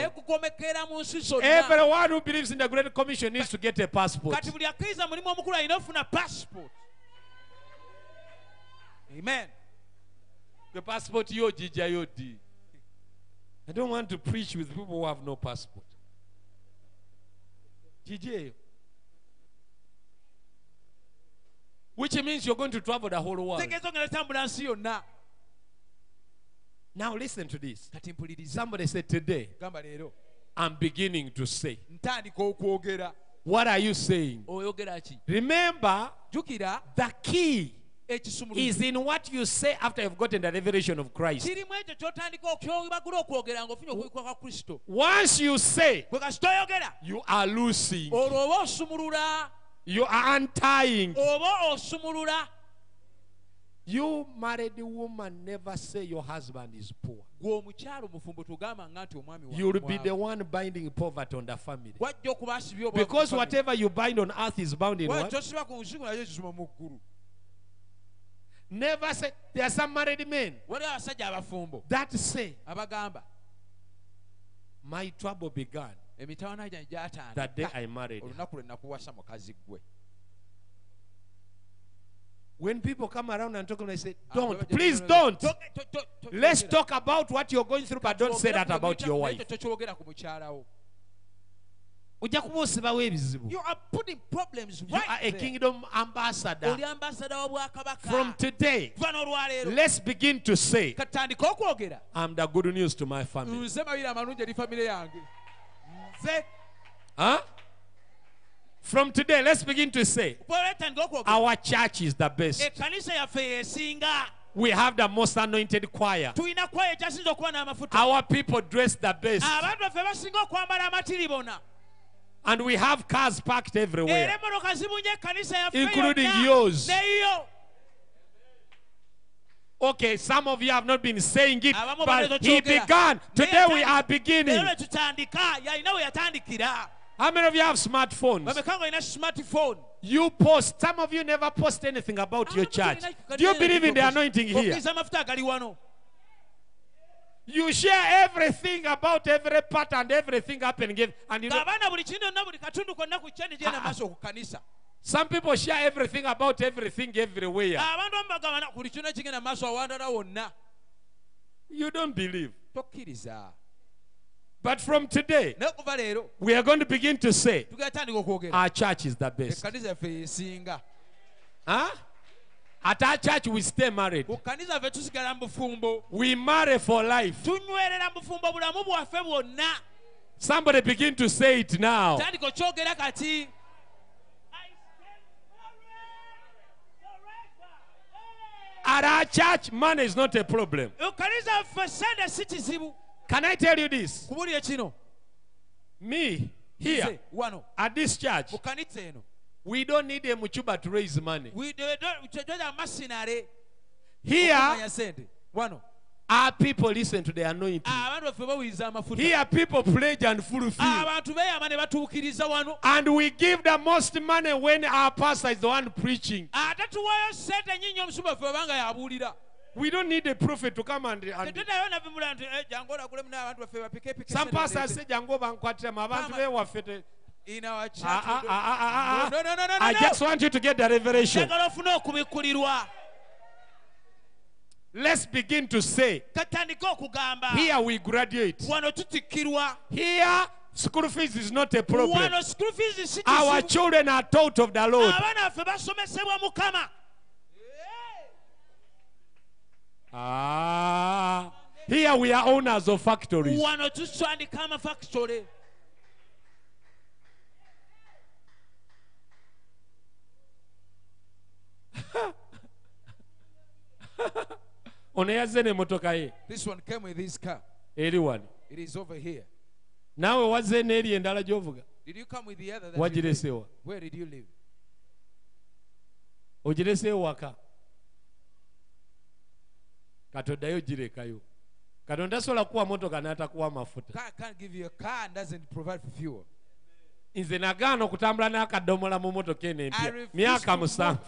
Everyone who believes in the Great Commission needs to get a passport. kati buli akkiriza mulimu omukulu alina ofuna passport amen The passport yo jija yo di. I don't want to preach with people who have no passport. Jija. Which means you're going to travel the whole world. tegeeza ogenda tambula nsi yonna Now listen to this. Somebody said today, I'm beginning to say. What are you saying? Remember, the key is in what you say after you've gotten the revelation of Christ. kirimu ekyo kyotandika okyobagula okwogera ng'ofunye okubikwa kwa kristo Once you say, bwe kasi toyogera you are losing, olwo oba osumulula you are untying. You married woman never say your husband is poor. gwe omukyalo mufumbo tugamba nga nti omwami wa- You'll be the one binding poverty on the family. wajja okuba asibye obwavu Because whatever you bind on earth is bound in what? kyosiba ku nsingo nayo kisuma mu ggulu Never say. There are some married men waliwo abasajja abafumbo that say, My trouble began emitawana gyange that day gyatandika I married. olunaku lwe nakuwasa mukazi gwe When people come around and talk, and I say, Ah, Don't, please don't. Let's talk about what you're going through, but don't say that about your wife. tokyogera ku mukyalawo ojja kuba ebizibu you are putting problems you are a kingdom ambassador from today let's begin to say i'm the good news to my family nze mabiri amalungi eri famire yange nze huh? from today let's begin to say our church is the best. Ekkanisa yaffe yesinga we have the most anointed choir. Tulina kwayo ekyasinza okuba n'amafuta our people dress the best. Ah, Abantu baffe basinga okwambala amatiribona and we have cars parked everywhere eh, emmotoka zibunye ekkanisa yaffe Including yours. Okay some of you have not been saying it but he began today we are beginning leero lwe tutandika yalina we yatandikira how many of you have smartphones bameka nga olina smartphone You post. Some of you never post anything about your church. Do you believe in the anointing here? okkiriza amafuta agali wano You share everything about every part and everything happening. And you know, ng'abaana buli kintu yonna buli katundu konna ku kyeni gyenda maaso ku kanisa some people share everything about everything everywhere. abantu abamu bagamba na- buli kyonna kigenda maaso awandala wonna You don't believe. But from today, naye okuva leero we are going to begin to say tugenda tandika okwogera our church is the best. ekkanisa yaffe yesinga Huh? At our church, we stay married. ku kkanisa ffe tusigala mu bufumbo We marry for life. tunywerera mu bufumbo bulamu bwaffe bwonna Somebody begin to say it now. tandika okyogera kati At our church, money is not a problem. ku kkanisa ffe sente si kizibu Can I tell you this? Me, here, at this church, mu kanisa eno we don't need a muchuba to raise money. twetweta masinale Here, okumanya sente wano our people listen to the anointing. abantu baffe bawuliriza amafuta Here, people pledge and fulfill. abantu beeyama ne batuukiriza wano And we give the most money when our pastor is the one preaching. ate tuwayo sente nyinyi omusumba ffe obanga yabuulira We don't need a prophet to come and. and tetetayo nabimula nti "Eh, jangu olagulemu n'abantu baffe bapikepike some pastors say, Jango bankwatiramu abantu bewaffe in our church Ah, ah, ah, ah, ah, don't- no no no no no I just want you to get the revelation. Njagala ofune okubikkulirwa Let's begin to say, here we graduate. Here, school fees is not a problem. wano school fees si Our children are taught of the Lord. abaana baffe basomesebwa mukama Ah, here we are owners of factories. wano tutandika amafactory ono yazze n'emmotoka ye. This one came with his car. Eri wano. It is over here. Naawe wazze n'eri endala gy'ovuga. Did you come with the other that you live? wagiresewa where did you live? Ogirese ewaka. Katoddayo girekayo. Katonda tasobola kuwa motoka n'atakuwa amafuta nze nagaana okutambula n'akadomola mu motoka eno empya. Myaka musanvu.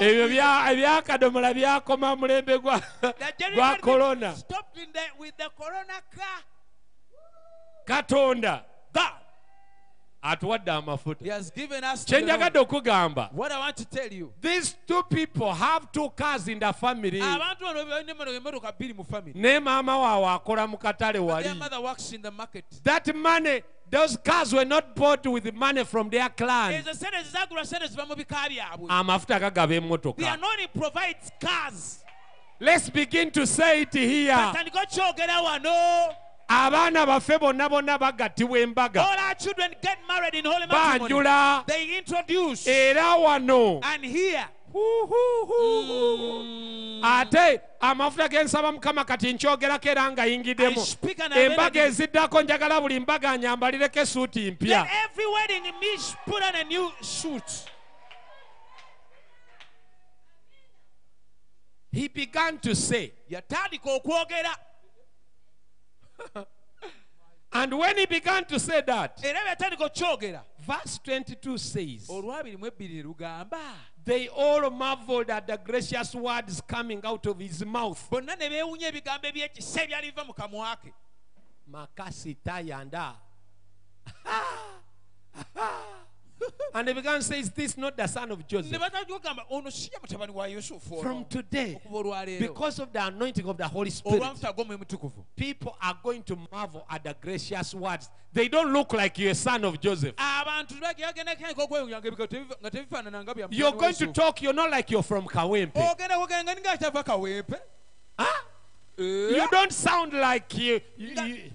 Ebyo ebyakadomola byakoma mulembe gwa kolona katonda. Atuwadde He amafuta has given us. kye the njagadde Lord. okugamba What I want to tell you. these two people have two cars in the family. Abantu bano balina emmotoka- emmotoka bbiri mu family. Ne maama waabwe akola mu katale wali. their mother works in the market. That money those cars were not bought with money from their clan. Ezo sente zizagulwa sente ziva mu bika byabwe. Amafuta gagaba the anointing provides cars. Let's begin to say it here. Katandika okyogera wano abaana baffe bonna bonna bagattibwa embaga. Banjula. Era wano. Ate amafuta gensaba mukama kati nkyogerako era ngayingiddemu embaga eziddako njagala buli mbaga nyambalireko esuuti mpya. He began to say, yatandika okwogera. and when he began to say that era byatandika okyogera verse 22 says olwabiri mu ebbiri lugamba. They all marveled at the gracious words coming out of his mouth. Bonna ne beewunya ebigambo ebyekisa ebyaliva mu kamwa ke makasi tayanda and they began to say is this not the son of joseph? Batandika okugamba ono si ye mutabani wa yusufu ono? From today because of the anointing of the holy spirit olw'amafuta ag'omwoyo mutukuvu. people are going to marvel at the gracious words. They don't look like you're a son of joseph. Abantu bagenda kyanka okweyongera nga ebigambo nga tebifaanana nga bya mutabani you're going to talk you're not like you're from kawempe. Ogenda kwogera nga ninga kyava kawempe. Huh? Eh? you don't sound like you, you, you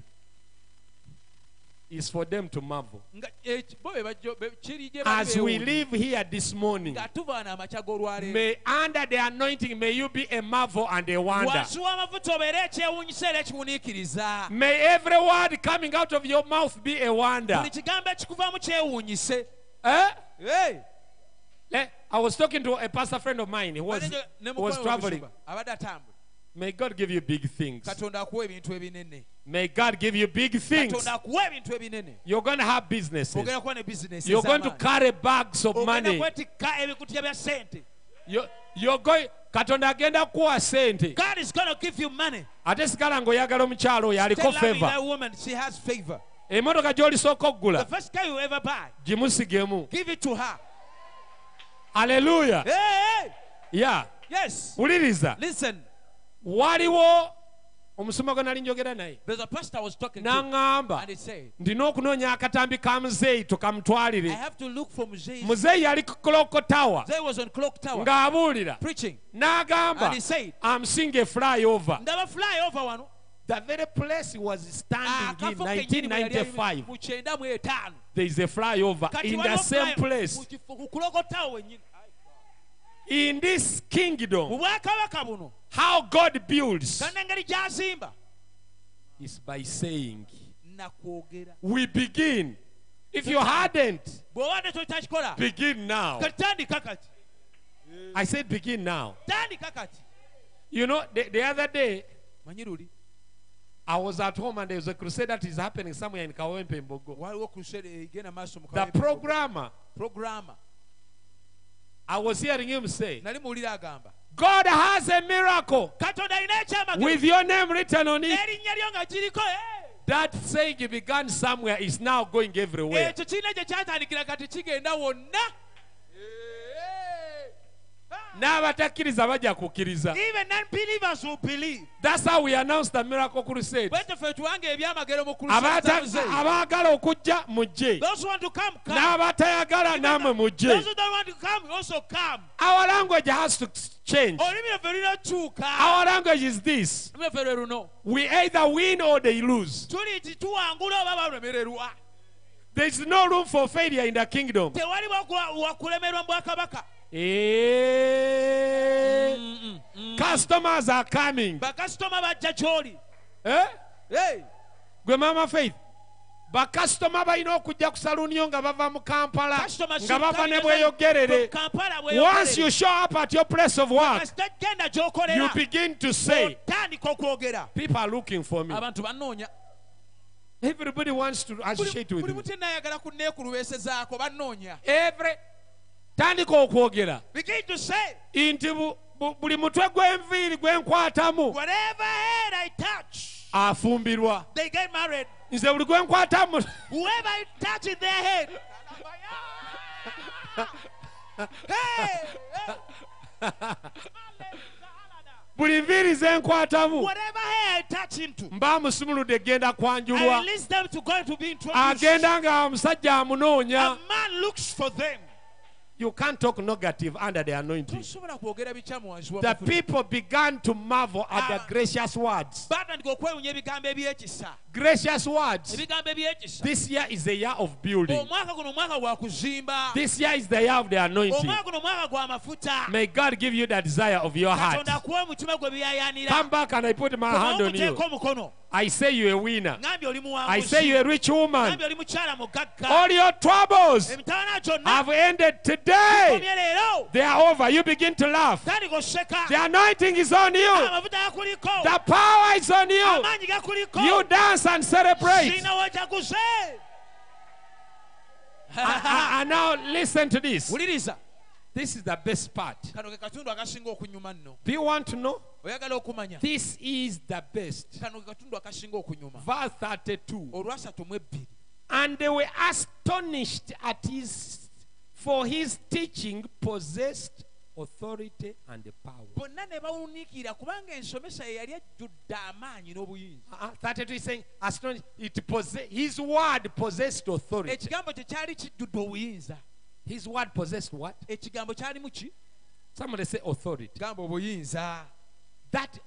it's for them to marvel nga eki- bo be bajjo- be- kiri gye bali as we live here this morning nga tuvaana amakya g'olwaleero may under the anointing may you be a marvel and a wonder wansi w'amafuta obeere ekyewuunyisa era ekiwuniikiriza may every word coming out of your mouth be a wonder buli kigambo ekikuvaamu kyewuunyise Eh? Hey! Eh, I was talking to a pastor friend of mine. He was, he was traveling. Omusumba, abadde atambula May God give you big things. katonda akuwa ebintu ebinene. May God give you big things. katonda akuwa ebintu ebinene. You're going to have businesses. ogenda kuba ne bizinesi You're going to carry bags of money. kwetikka ebikutiya bya sente You're, you're going, katonda agenda kuwa sente god is going to give you money. Ate sigala ng'oyagala omukyalo oyo aliko Tell loving that woman she has favor. Emmotoka gy'olisooka the okugula first car you ever buy gimusigemu. give it to her. Aleluya hey, hey. ya yes. Wuliriza. Listen waliwo omusoma gwe nali njogera naye. There's a pastor I was talking to n'aŋŋamba and ndina okunoonya akatambi ka muzeeyi I tukamutwalire have to look for Muzee. muzeeyi yali ku clock tower. Muzee was on Clock Tower ng'abuulira. preaching. n'agamba And he I'm seeing a flyover. Ndaba fly over wano. the very place he was standing ah, in Akafo kennyini bwe yali ali 1995 mu kyenda mu etaano. there is a flyover in the same place mu kifo- ku Clock Tower wennyini. In this kingdom how God builds kandi engeri gy'azimba is by saying we begin. If you hadn't begin now. kati tandika kati. I said begin now. You know the, the other day I was at home and there was a crusade that is happening somewhere in Kawempe Mbogo waliwo crusade egenda maaso mu the programmer programma I was hearing him say nali muwulira agamba God has a miracle. Katonda alina ekyamagero. With your name written on it. N'erinnya lyo nga kiriko eh. that saying began somewhere is now going everywhere n'abatakkiriza bajja kukkiriza. Even non-believers will believe. That's how we announced the miracle crusade. Bwetyo ffe tuwanga ebyamagero mu Abata- crusade abaagala okujja mujje those who want to come come. N'abatayagala nammwe mujje those who don't want to come also come. Our language has to change. Oh, Olulimi lwaffe lulina okukyuka our language is this. Olulimi lwaffe lwe luno we either win or they lose. Tuli ti tuwangula oba balemererwa there is no room for failure in the kingdom tewali waku- wakulemerwa mu Eh, customers are coming. Bakasitoma bajja gy'oli eh? Hey, gwe mama faith. Bakasitoma balina okujja ku saluniyo nga bava mu kampala Customers nga should bava come ne bweyogerere. Once you show up at your place of work you begin to say otandika okwogera. people are looking for me. Abantu bannoonya everybody wants to associate with buli me. muti nayagala kunneekulubeesezaako bannoonya every tandika okwogera. Nti buli mutwe gw'enviiri gwe nkwatamu afumbirwa. nze buli gwe nkwatamu buli nviiri ze nkwatamu mba musumuludde egenda kwanjulwa. Agenda nga omusajja amunoonya. You can't talk negative under the anointing. Tosobola kwogera bikyamu wansi the people began to marvel at the Ah. gracious words baatandika okwewunya ebigambo ebyekisa. Gracious words this year is the year of building. Omwaka guno mwaka gwa kuzimba. This year is the year of the anointing. Omwaka guno mwaka gwa mafuta. May god give you the desire of your heart. Katonda akuwa omutima gwe come back and i put my hand on you. i say you a winner. I say you're a rich woman. Ngambye oli mukyala mugagga. All your troubles have ended today. They are over. You begin to laugh. The anointing is on you. The power is on you. You dance and celebrate wejaguze and now listen to this. This is the best part. Kano ke katundu akasinga okunyuma nno. Do you want to know? This is the best. Kano ke katundu akasinga okunyuma. Verse 32 olwasatu mu ebbiri. And they were astonished at his for his teaching possessed authority and the power. Bonna ne bawuniikirira kubanga ensomesa ye yali ajjudde amaanyi n'obuyinza. Ah, ah, 32 is saying astonished it possess, his word possessed authority. Ekigambo kye kyali kijjudde obuyinza. His word possessed what? Ekigambo kyalimu ki? Somebody say authority. Gamba obuyinza. That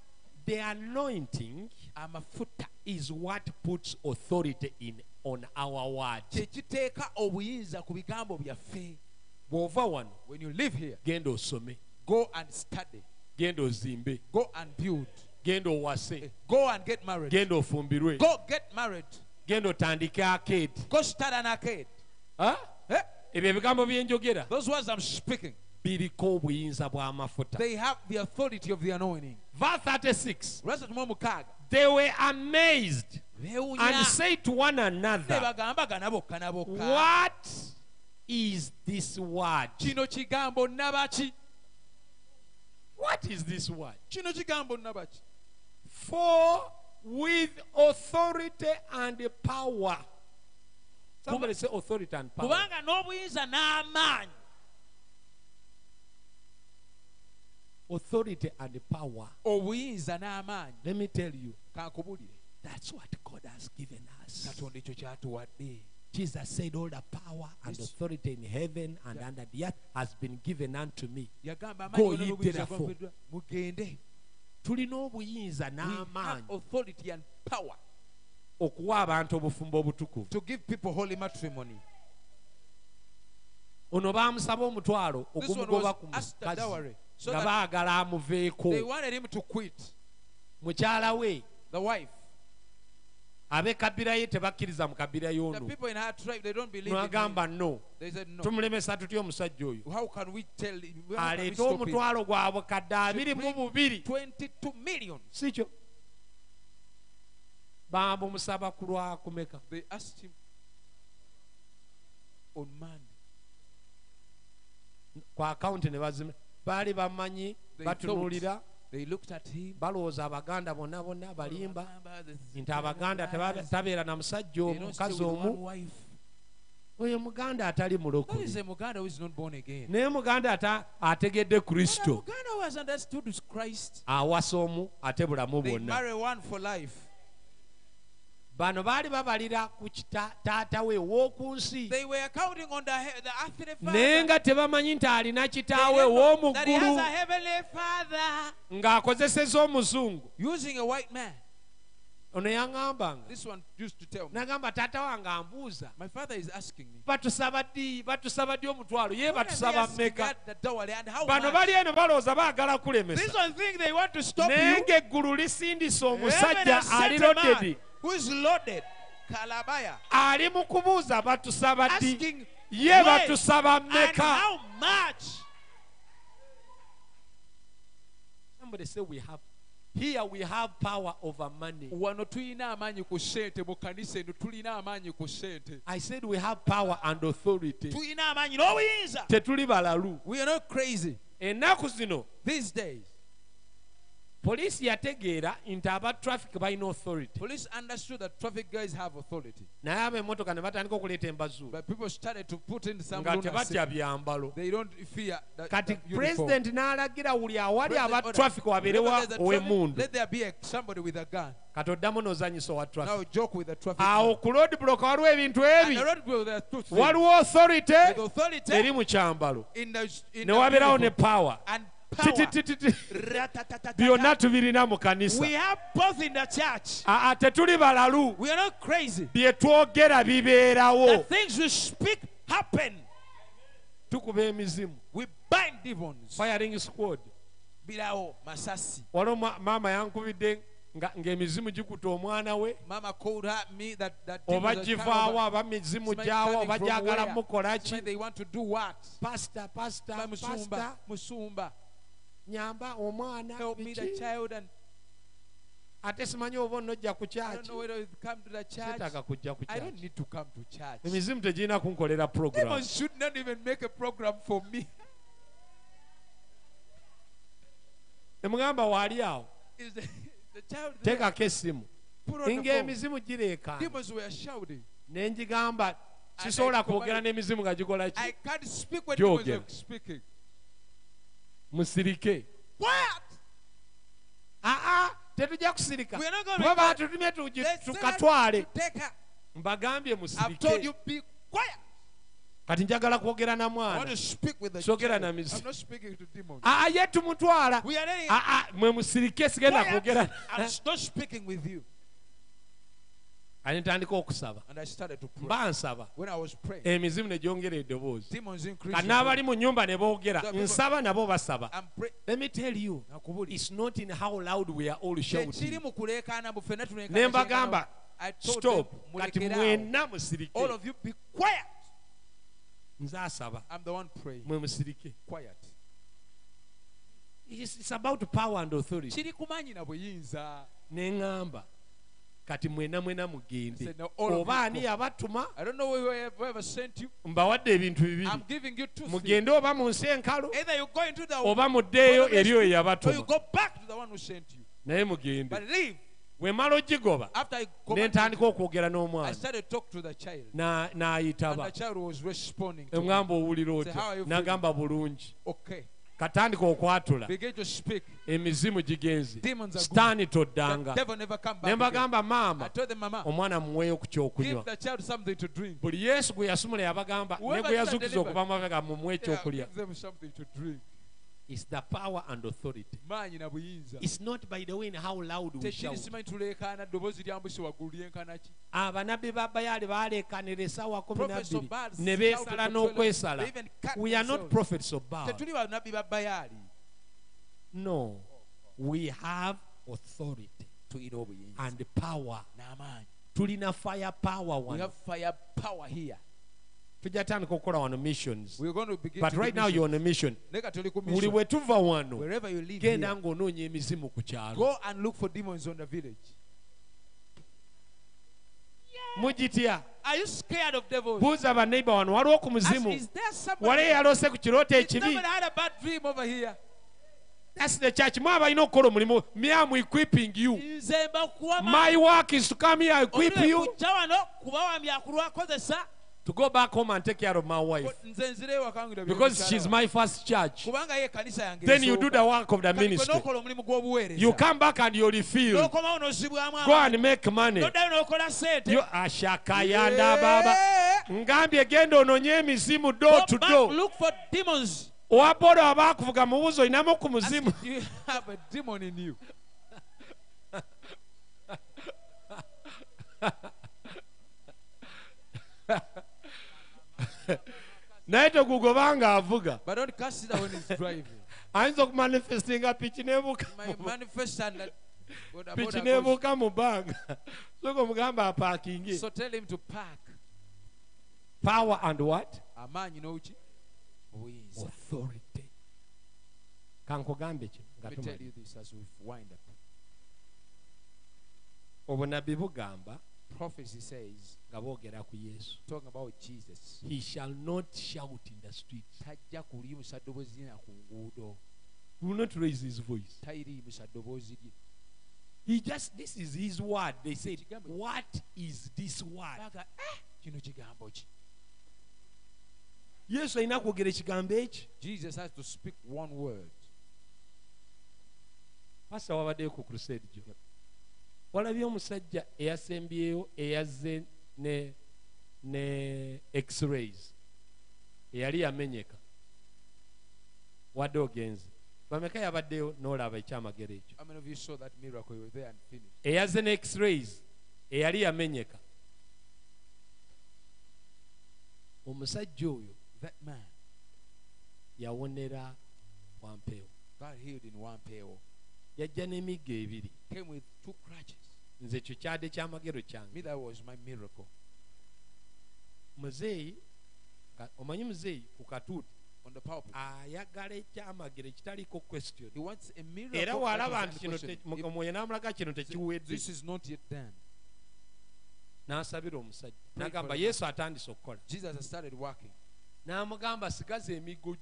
the anointing amafuta. is what puts authority in on our word kyekiteeka obuyinza ku bigambo byaffe bw'ova wano when you live here genda osome go and study. Genda ozimbe go and build. Genda owase go and get married. Genda ofumbirwe go get married. Genda otandike akedi go start an arcade? Eh? ebyo ebigambo byenjogera those words i'm speaking biriko obuyinza bw'amafuta they have the authority of the anointing. Verse 36 olwasatu mu omukaaga they were amazed and said to one another bagambagana bokka na bokka what is this word? Kino kigambo nabaki what is this word? Kino kigambo nabaki for with authority and power. Somebody say authority and power. Kubanga n'obuyinza n'amaanyi. Authority and power. Obuyinza n'amaanyi. Let me tell you. Kankubulire that's what god has given us. Katonda ekyo kyatuwadde Jesus said, All the power and authority in heaven and yeah. under the earth has been given unto me. Go ye therefore. tulina obuyinza n'amaanyi okuwa abantu obufumbo obutukuvu. ono baamusaba omutwalo ogumugoba ku mukazi nga baagala amuveeko. mukyala we ab'ekabira ye tebakkiriza mu kabira y'onoagamba no. Tumulemesa tutya omusajja oyo? Aleeta omutwalo gwabwe kadde abiri mu bubiri. sikyo? Bamumusaba ku lwakumeka ku akawunti ne bazima baali bamanyi batunuulira. They looked at him. balowooza abaganda bonna bonna abalimba. Nti abaganda tabeera na musajja omu mukazi omu. oyo muganda atali mulokole naye muganda ategedde kristo. Awasa omu ate bulamu bwonna. Bano baali babalira ku taata we ow'oku nsi They were counting on the, earthly father. naye nga tebamanyi nti alina kitaawe didn't he has a heavenly father. ng'akozeseza omuzungu. Using a white man. ono yaŋŋambanga. This one used to tell me. nagamba taata wange ambuuza. My father is asking me. batusaba ddi batusaba ddi omutwalo? Ye "When are they batusaba mmeka? God the dowry and how bano bali eno balowooza baagala kulemesa. One thing they want to stop naye ng'eggulu lisindise omusajja ali lodedi who is loaded. kalabaya ali mu kubuuza batusaba ddi ye batusaba and mmeka how much Somebody say we have here we have power over money. wano tulina amaanyi ku ssente mu kanisa eno tulina amaanyi ku ssente I said we have power and authority. tulina amaanyi n'obuyinza Tetuli balalu. we are not crazy Ennaku zino these days poliisi yategeera nti aba traffic balina authority. police understood that traffic guys have authority naye ab'emmotoka ne batandika okuleeta embazuula but people started to put in some nga lunacy. tebatya byambalo. they don't fear that, kati that uniform. pulezidenti n'alagira buli awali President aba traffic wabeerewo wherever there's a traffic, ow'emmundu. let there be a, somebody with a gun kati oddamu n'ozanyisa owa traffic. now joke with the traffic awo ku road block waliwo ebintu and the ebi road will there are two things. waliwo authority with authority eri mu kyambalo in the in ne the wabeerawo ne uniform. power and. Byonna tubirina mu kanisa we have both in the church. Tetuli balalu. We are not crazy. Bye twogera the bibeerawo things we speak happen. Tukuba emizimu. We bind demons. Firing squad. Birawo masasi. Waliwo maama yankubidde ng'emizimu gikuta omwana we. Mama called me that that oba givaawo aba mizimu gyawo oba gyagala where? mukola It's ki? When they want to do what? Pasita pasita musumba nyamba omwana ate simanyi oba onojja ku kyakisetaaga kujja ku emizimu tegirina kunkolera program. Nemugamba waali awo. Teekako esimu nga emizimu gireekana ne njigamba sisobola kwogera n'emizimu nga gikola ki? Gyogera musirike. What? Ah, ah, aa tetujja kusirika. We are not gonna kuba batutumye tukatwale. to take her mbagambye I've told you musirike be quiet. Kati njagala kwogera na want mwana to speak with the Sogera na mizimu. I'm not speaking to demons. Ah, aa ye tumutwala we are letting aa mwe musirike sigenda kwogera I'm not speaking with you kati ntandika okusaba. And I started to pray. Mba nsaba. When I was praying emizimu ne gyongera eddoboozi. kati n'abali mu nyumba ne boogera nsaba nabo basaba. I'm let me tell you it's not in how loud we are all shouting. tekiri mu kuleekaana mu ffenna tuleekaana ne mbagamba stop. kati mwenna musirike. All of you be quiet. Nze asaba I'm the one praying. Mwe musirike. Quiet. It's about power and authority. Kiri kati mwena mwena mugende I said, "Now all of oba ani yabatuma don't know where whoever sent you. Mbawadde ebintu I'm bibiri giving you two things. mugende oba mu nsi enkalu either you go into the oba muddeeyo eri oyo or you yabatuma go back to the one who sent you. Naye mugende. But leave. Bwe mala ogigoba after I ne ntandika okwogera I n'omwana started talk to the child. N'ayitaba. The child was responding eŋŋamba owulira otya? N'agamba bulungi. Okay katandika okwatula. Begin to speak. Emizimu gigenze Demons are sitaani the toddanga. Devil never come ne back mbagamba I maama told them mama omwana mumuweeyo ku give kyokunywa the child something to drink. Buli yesu gwe yasumula yabagamba ne gwe yazuukiza deliver. okuva mabega Yeah, ekyokulya give them something to drink It's the power and authority. maanyi na buyinza. It's not by the way in how loud we shout. simanyi tuleekaana ddoboozi lya mbusi waggulu lyenkana ki? Abannabbi ba bayaali baaleekanira essaawa kumi Prophets of Baal nabbiri ne beesala n'okwesala. They even cut we are not themselves. prophets of Baal. tetuli bannabbi ba bayaali no we have authority tulina obuyinza. and power. N'amaanyi. Tulina fire power we wano have fire power here tujja tandika okukola wano missions. We're going to begin but right now you're on a mission. Leka tuli ku buli mission. bwe tuva wano wherever you live genda ng'onoonya emizimu ku kyalo. Go and look for demons on the village. Mugitya. Are you scared of devils? Buuza baneiba wano waliwo ku Ask, muzimu? is there wali somebody eyaloose ku kirooto Is ekibi? somebody had a bad dream over here. That's the church. Mwa balina okukola omulimu. Me am equipping you. My work is to come here and equip you kujja wano kubawambya kulwakozesa to go back home and take care of my wife nze nzire ewakangira because she's my first church. kubanga ye ekanisa yange Then you do the work of the ministry. n'okola omulimu gw'obuweereza You come back and you refill. Go and make money. n'oddayo n'okola sente You ashakayanda baba. Ngambye genda onoonye emizimu door to door. look for demons Owabooda abaakuvuga mu buuzo ku muzimu. you have a demon in you naye tegugobanga avuga. but don't cast it out when he's driving Ayinza okumanifestinga piki nebuka. my manifest and that Boda piki boda nebuuka mu bbanga soka omugamba apaakinge So tell him to park. power and what Amaanyi n'oki? Obuyinza. authority kankugambe kino nga Let me tell you this as we wind up. obunabbi bugamba Prophecy says, nga boogera ku yesu. talking about Jesus, he shall not shout in the streets tajja kuliyimusa ddoboozi lye ku nguudo. He will not raise his voice. Tayiriyimusa ddoboozi lye he just this is his word. They said what is this word? Eh, kino kigambo ki? Yesu alina kwogera ekigambo eki jesus has to speak one word. Pasa wabaddeyo ku crusade gyo walabye omusajja eyasembyewo eyazze ne ne x-rays eyali yamenyeka. Wadde ogenze. Bameka yabaddeyo n'olaba ekyamagero ekyo. Eyazze ne x-rays eyali yamenyeka. Omusajja oyo yawonera wampeewo yajja n'emigga ebiri. nze kikyade ky'amagero kyange. Muzeeyi omanyi muzeeyi ku katuuti on the power ayagala ekyamagero ekitaliko question. Era walaba nti omwoyo n'amulaga kino tekiwedde. n'asabira omusajja. N'agamba yesu atandise okukola. N'amugamba sigaza emigo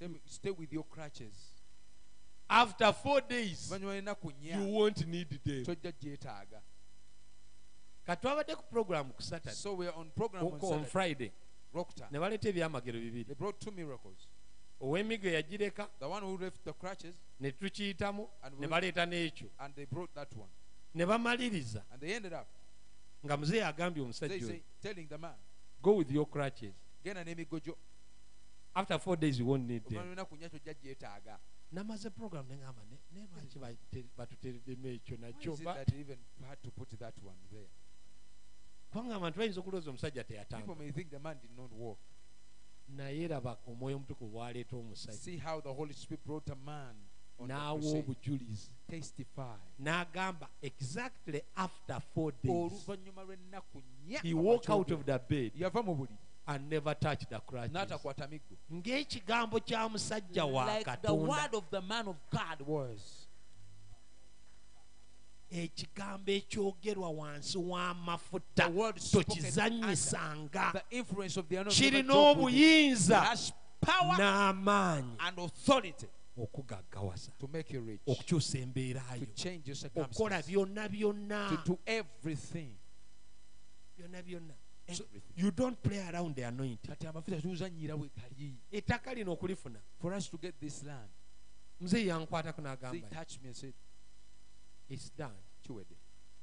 after four days you won't need them. Katwabadde ku program ku so we are on program on, on friday. Rocktown. ne baleeta ebyamagero bibiri. They brought two miracles. Ow'emigo yagireka the one who left the crutches ne tukiyitamu And ne baleeta n'ekyo. they brought that one. Ne bamaliriza. And they ended up nga muzeeyi agambye omusajja the go with your crutches. Genda n'emigo gyo after four days you won't need them. Lw'ennaku nnya tojja gyetaaga namaze program neŋamba lwaki bate- batutereddemu ekyo nakyo kubanga abantu bayinza okulowooza omusajja people teyatamba may think the man did not walk. Naye laba omwoyo omutukuvu bwaleeta omusajja see how the holy spirit brought a man on the n'awa crusade. obujulizi testify. N'agamba exactly after four days. Oluvannyuma lw'ennaku nnya he walk out of the bed. Yava mu buliri and never touch the crutches. N'atakwata miggo. Ng'ekigambo kya musajja wa like the katonda. word of the man of god was ekigambo ekyogerwa wansi w'amafuta tokizanyisanga kirina obuyinza n'amaanyi okugaggawaza okukyusa embeera yo okukola byonna byonna. byonna byonna. Eh, so you don't play around the anointing. ettaka lino okulifuna. For us to get this land muzee yankwatako n'agamba its done. Kiwedde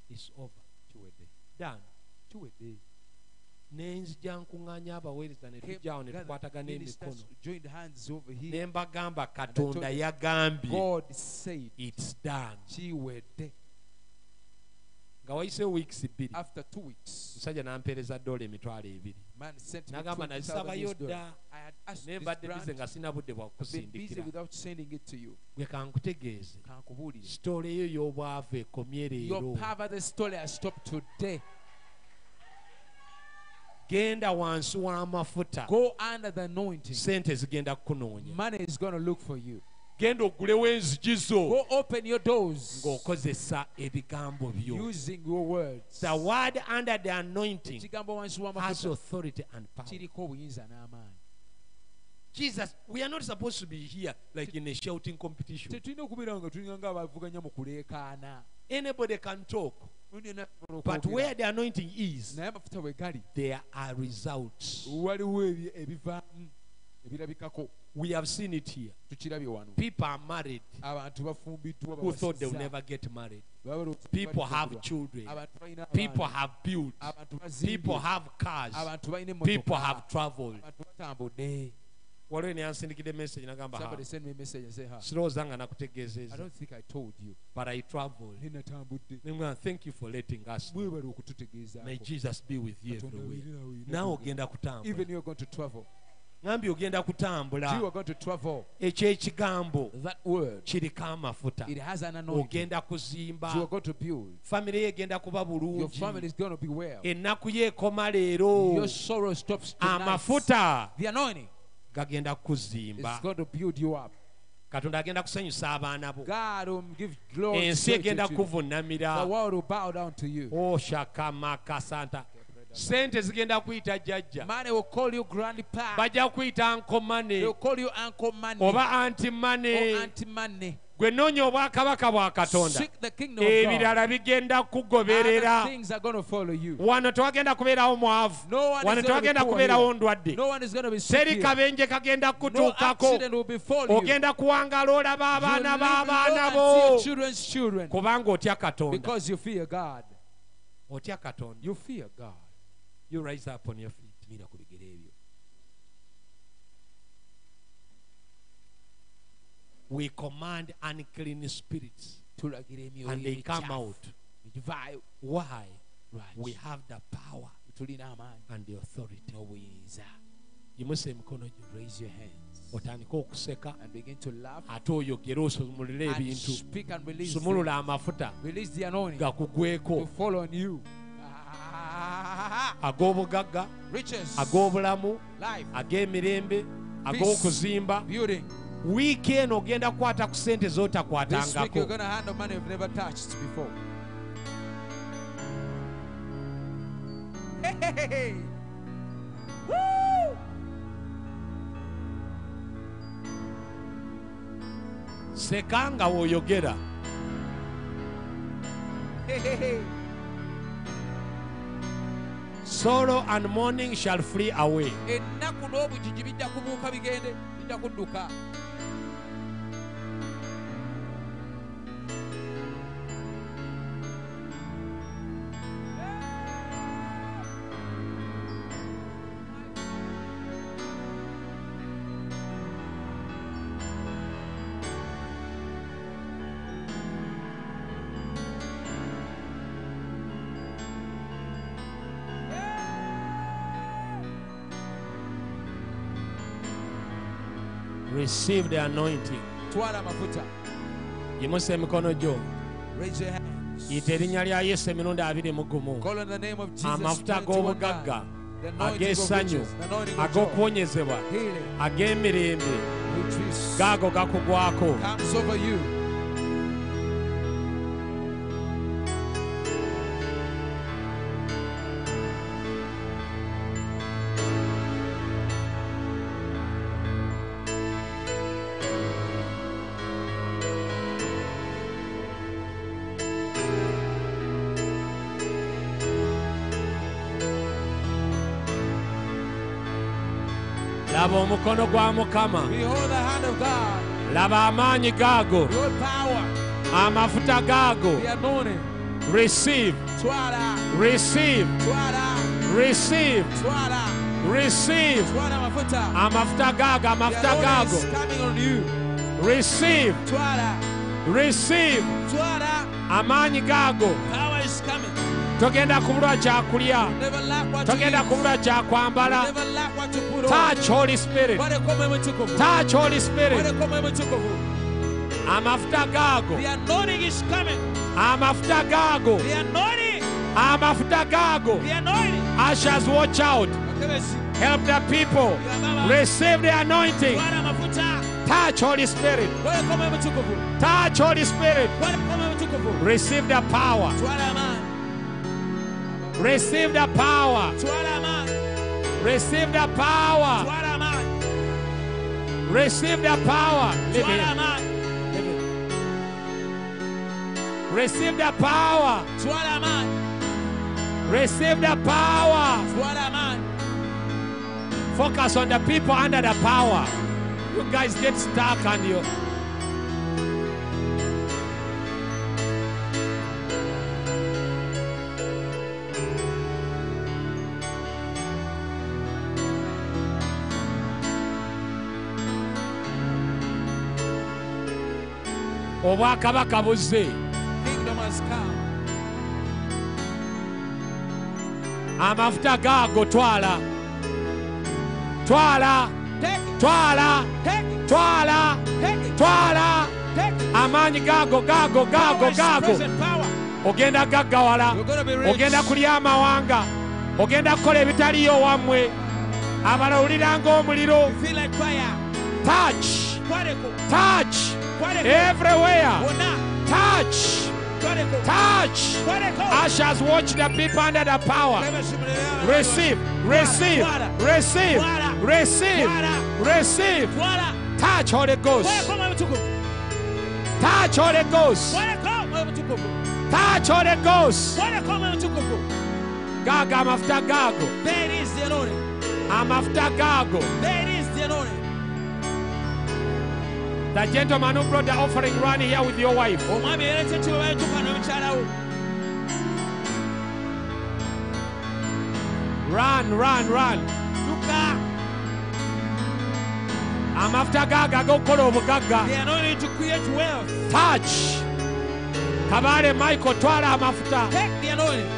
its over. Kiwedde done. Kiwedde nenzija nkuŋŋaanya abaweereza ne tujjaawo ne tukwatagana emikono joined hands over here. Ne mbagamba katonda told yagambye god said its done. Kiwedde nga wayiseewo wiikisi bbiri after two weeks. Musajja n'ampeereza dola emitwalo ebiri. man sent me n'agamba 20,000 nazisabayo dda I had asked naye this mbadde bize nga sina budde bwa I've been busy kukusindikira without sending it to you. Gwe kankutegeeze. Sitoola eyo y'obwavu ekomye leero. Your poverty story has stopped today. Genda wansi w'amafuta. Go under the anointing. Sente zigenda kukunoonya money is going to look for you genda ogulewo enzigi zo go open your doors. ng'okozesa ebigambo byo. Using your words. The word under the anointing has authority and power. kiriko obuyinza n'amaanyi. Jesus we are not supposed to be here like in a shouting competition. Okubeera nga tulinga nga mu kuleekaana. Anybody can talk Buli yenna asobola but where the anointing is naye amafuta bwe gali there are results waliwo ebi- ebivaamu ebirabikako we have seen it here. people are married who thought they would never get married. People have children. People have built people have cars. People have traveled waliwo neyansindikira message nagamba somebody ah, send me a message and sirowooza nga i nakutegeezeza don't think i told you. but i traveled. Thank you for letting us know. may jesus be with you everywhere. naawe ogenda kutambula you're going to travel ogenda You kutambula are going to travel. ekyo ekigambo That word, kiriko amafuta it has an anointing. ogenda kuzimba You are going to build. famire ye egenda kuba bulungi family is going to be well. ennaku leero sorrow stops tonight. amafuta The anointing gagenda is going to build you up. katonda agenda kusanyusa abaana bo God will give glory ensi egenda to you. The kuvunamira world will sente zigenda kuyita jjajja. Bajja kuyita nkomane oba antimane gwe noonya obwakabaka bwa katonda. Ebirala bigenda kugoberera. Wano tewagenda kubeerawo mwavu. Wano tewagenda kubeerawo ndwadde. Teri kabenje kagenda kutuukako. ogenda kuwangala olaba abaana b'abaana bo. kubanga otya katonda. Otya katonda. You rise up on your feet. Mira ku bigere ebyo. we command unclean spirits. And they come out. Why? We have the power and the authority. Yimusa emikono gyo raise your hands. Otandike okuseka. And begin to laugh ate oyogere osumulule and ebintu. speak and release sumulula things. amafuta. Release the anointing to gakugweko fall on you ag'obugagga ag'obulamu ag'emirembe ag'okuzimba. Wiiki eno ogenda kukwata ku sente z'otakwatangako. Sekanga w'oyogera. Hey, hey, hey. Sorrow and mourning shall flee away receive the anointing. Yimusa emikono gyo. Raise your hands. Yita erinnya lya yesu emirundi abiri mu gumu. Call on the name of Jesus amafuta 21 ag'obugagga the anointing of ag'essanyu riches, the anointing of joy, ag'okuwonyezebwa ag'emirembe gaago gakugwako comes over you laba omukono gwa mukama the hand of God. Laba amaanyi gaago your power. Amafuta gaago receive. Receive. Receive. Receive. Amafuta gaago amafuta gaago is coming on you. Receive. Receive. Amaanyi gaago power. is coming togenda kubulwa kyakulya. Never lack what you togenda kubulwa kyakwambala. Never lack what you put on. Touch holy spirit. Waleko mwe mutukuvu touch holy spirit. Waleko mwe mutukuvu amafuta gaago the anointing is coming. Amafuta gaago amafuta gaago ushers watch out. Help the people. Receive the anointing. Touch holy spirit. Waleko mwe mutukuvu touch holy spirit. Waleko mwe mutukuvu receive the power receive the power. Receive the power. Receive the power. Live amaanyi Live receive the power. Receive the power. Focus on the people under the power. You guys get stuck and you obwakabaka buzze. Come. Amafuta gaago twala. Twala. Twala. Twala. Twala. Amaanyi gaago gaago gaago gaago. ogenda gaggawala. Ogenda kulya amawanga. Ogenda kukola ebitaliyo wammwe. Abalawulira ng'omuliro. Feel like fire. touch. Touch. Everywhere. Touch. Touch. Ushers watch the people under the power. Receive receive receive receive receive. Touch holy ghost. Kwareko mwe mtukufu. touch holy ghost. Kwareko mwe mtukufu. touch holy ghost. Mtukufu. gaga amafuta gaago There is the anointing. amafuta gaago There is the anointing. The gentleman who brought the offering run here with your wife. Omwami yaleta ekiwebayo tuka n'omukyala wo. Run run run. Tuka amafuta gaago ag'okukola obugagga. The anointing to create wealth. Touch. Kabaale michael twala amafuta. Take the anointing.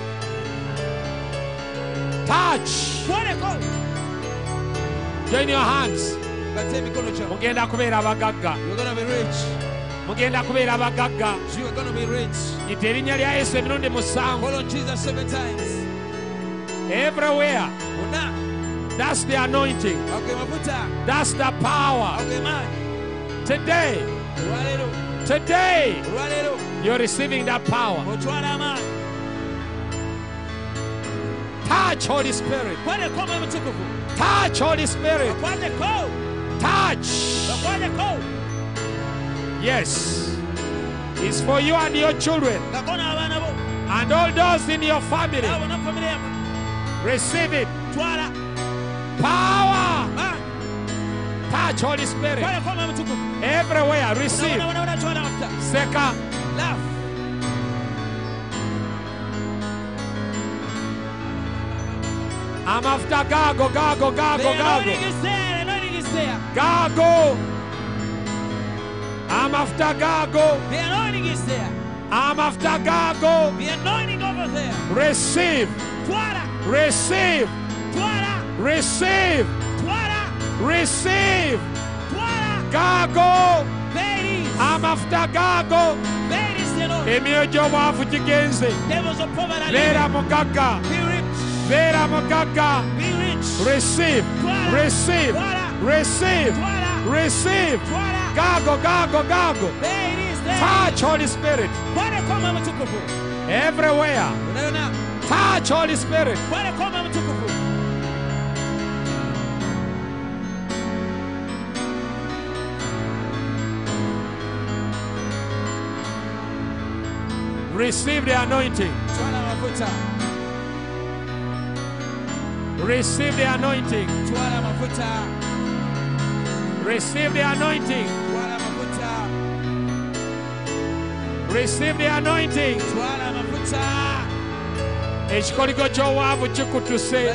Touch. Join your hands. gatte emikono gyo mugenda kubeera abagagga. You're gonna be rich. Mugenda kubeera abagagga. You're gonna be rich. Yita erinnya lya yesu emirundi musanvu. Call on jesus seven times. Everywhere. That's the anointing. That's the power. Today. Today. You're receiving that power. Touch holy spirit. Kwoleko omwe mutukuvu touch holy spirit touch. Yes. It's for you and your children. Ngako n'abaana bo. And all those in your family. Naabo bonna famire yammwe receive it. Power. Touch holy spirit. Kwoleko omwe mutukuvu everywhere receive. nabonabona twala amafuta seka. Laugh amafuta gago gago gago gago anointing is there, the anointing is there. gago gago The anointing is there. amafuta gago The anointing over there. receive Twala, receive twala, receive twala, receive twala. gago There it is. amafuta gago There it is the anointing. emyoyo gy'obwavu gigenze Devils of poverty. beera mugagga Be rich. beera mugagga Be rich. receive receive. Receive. Receive. Gago gago gago. There it is. There. Touch holy spirit. Is. Kwale koma mutukufu. everywhere. Touch holy spirit. Kwale koma mutukufu. receive the anointing. Receive the anointing. Receive the anointing. Receive the anointing. Ekikoligo ky'obwavu kikutuse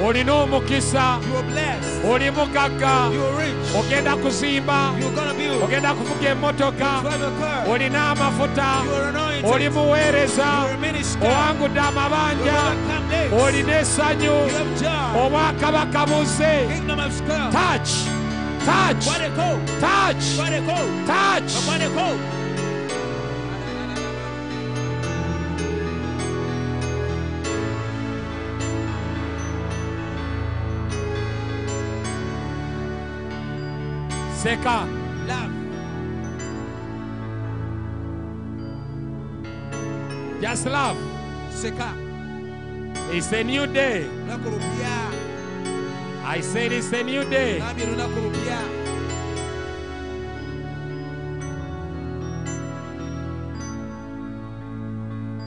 The yoke of poverty is broken. olina omukisa You are blessed. oli mugagga You are rich. ogenda kuzimba You're gonna build. ogenda kuvuga emmotoka Drive a car. olina amafuta You are anointed. oli muweereza You are a minister. owangudde amabanja have overcome days. olina essanyu You have joy. obwakabaka buze Kingdom of God. touch touch What a go. touch What a go. touch seka Love. just love Seka. it's a new day i said it's a new day Nambye lunaku lupya.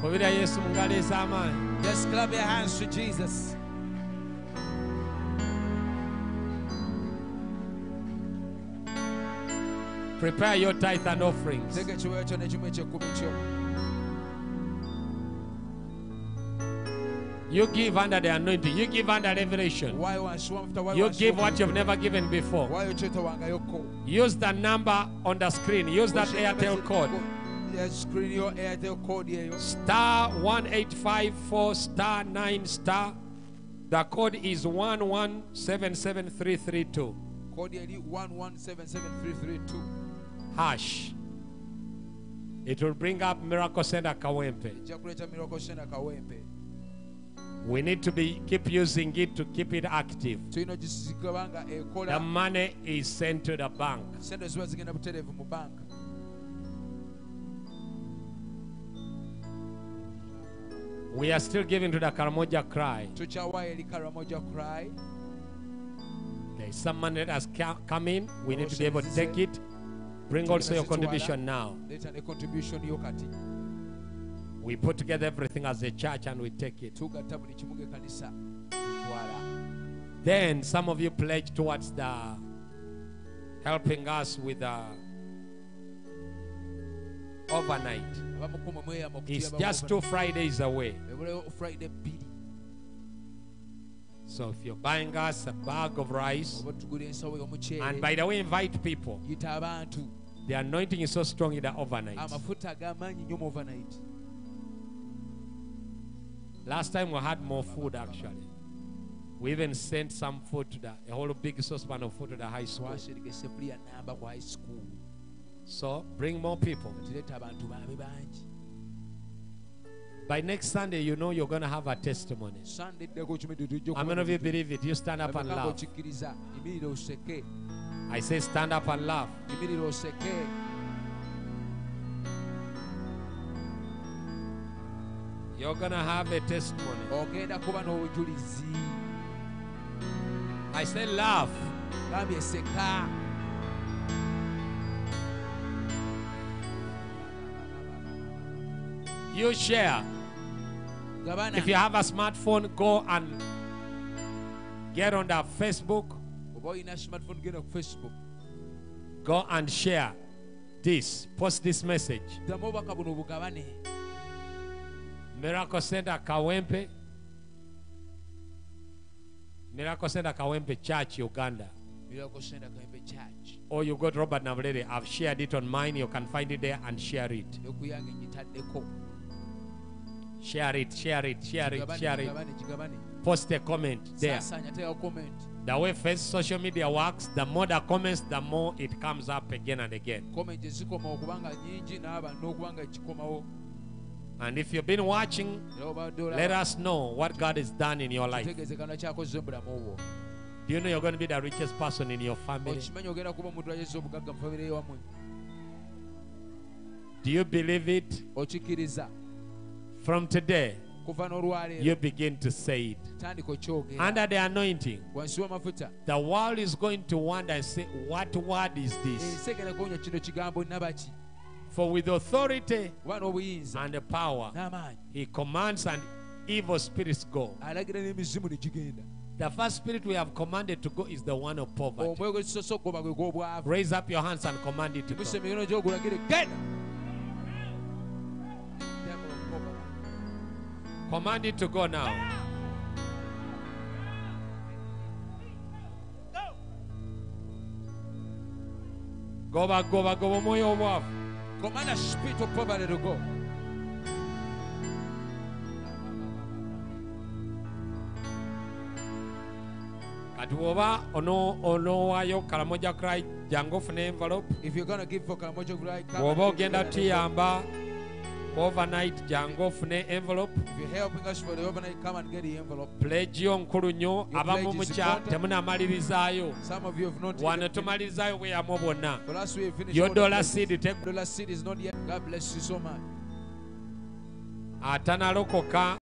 kubira yesu mu ngalo ez'amaanyi Just clap your hands to Jesus. Prepare your tithe and offerings. Teeka ekiweebwayo kyo n'ekimu eky'ekkumi kyo. you give under the anointing. You give under revelation. Waayo wansi w'amafuta, waayo you give what you've never given before. Use the number on the screen. Use that airtel code. Screen yo airtel code eyo. star 1854 star 9 star. The code is 1177332. kodi eri 1177332 Hash. It will bring up Miracle Centre Kawempe. ejja kuleeta miracle centre kawempe We need to be keep using it to keep it active. nga The money is sent to the bank. sente ziba zigenda butereevu mu banka We are still giving to the Karamoja Cry. tukyawaayo eri karamoja cry There is some money that has come in. We need to be able to take it. Bring also your contribution now. leeta ne contribution yo kati We put together everything as a church and we take it. tugatta buli kimu gekanisa twala Then some of you pledge towards the helping us with the overnight. It's just two Fridays away. Ebulewo friday bbiri So if you're buying us a bag of rice, oba tugula ensawo and by the way, invite people. The anointing is so strong in the overnight. amafuta ag'amaanyi nnyo mu overnight Last time we had more food actually. We even sent some food to the a whole big saucepan of food to the high school. twashereka esefuliya namba ku high school So bring more people. By next Sunday, you know you're going to have a testimony. sande eddako kimidi tujja How many of you believe it? You stand up and laugh. okikkiriza yimirira oseke I say stand up and laugh. You're going to have a testimony. ogenda kuba n'obujulizi I say laugh. You share. If you have a smartphone, go and get on the Facebook. oba olina smartphone genda ku facebook Go and share this. Post this message. ddamu obubaka buno bugabane Miracle Centre Kawempe. Miracle Centre Kawempe Church, Uganda. miracle centre kawempe church Or you got Robert Nabulere. I've shared it on mine. You can find it there and share it. Share it, share it, share it, share it. Post a comment there. saasaanya teeka comment The way first social media works, the more the comments, the more it comes up again and again. comment ezikoma okubanga nyingi n'aba n'okubanga kikomawo And if you've been watching, let us know what God has done in your life. tutegeeze kana kyakoze mu bulamu obwo Do you know you're going to be the richest person in your family? okimanyi ogenda kuba omuntu ayeza obugagga mu famire ewammwe Do you believe it? From today, you begin to say it. Under the anointing, the world is going to wonder and say, What word is this? ensi egenda kuwonya kino kigambo nabaki For with authority and the power, he commands and evil spirits go. alagira n'emizimu ne gigenda The first spirit we have commanded to go is the one of poverty. omwoyo gwe tusoose okugoba gwe gw'obwavu Raise up your hands and command it to go. Command it to go now. Goba, goba, goba, omwoyo obwavu. command a spirit of poverty to go kati bw'oba ono- onowaayo kalamoja cry jangu ofune envelope if you're gonna give for Karamoja Gulai, come bw'oba ogenda for the- tuyamba overnight jangu ofune envelope. Puleegi yo nkulu nnyo abamu mukya temunamaliririzaayo wano tomalirizaayo bweyamu bwonna yo dola seed atanalokoka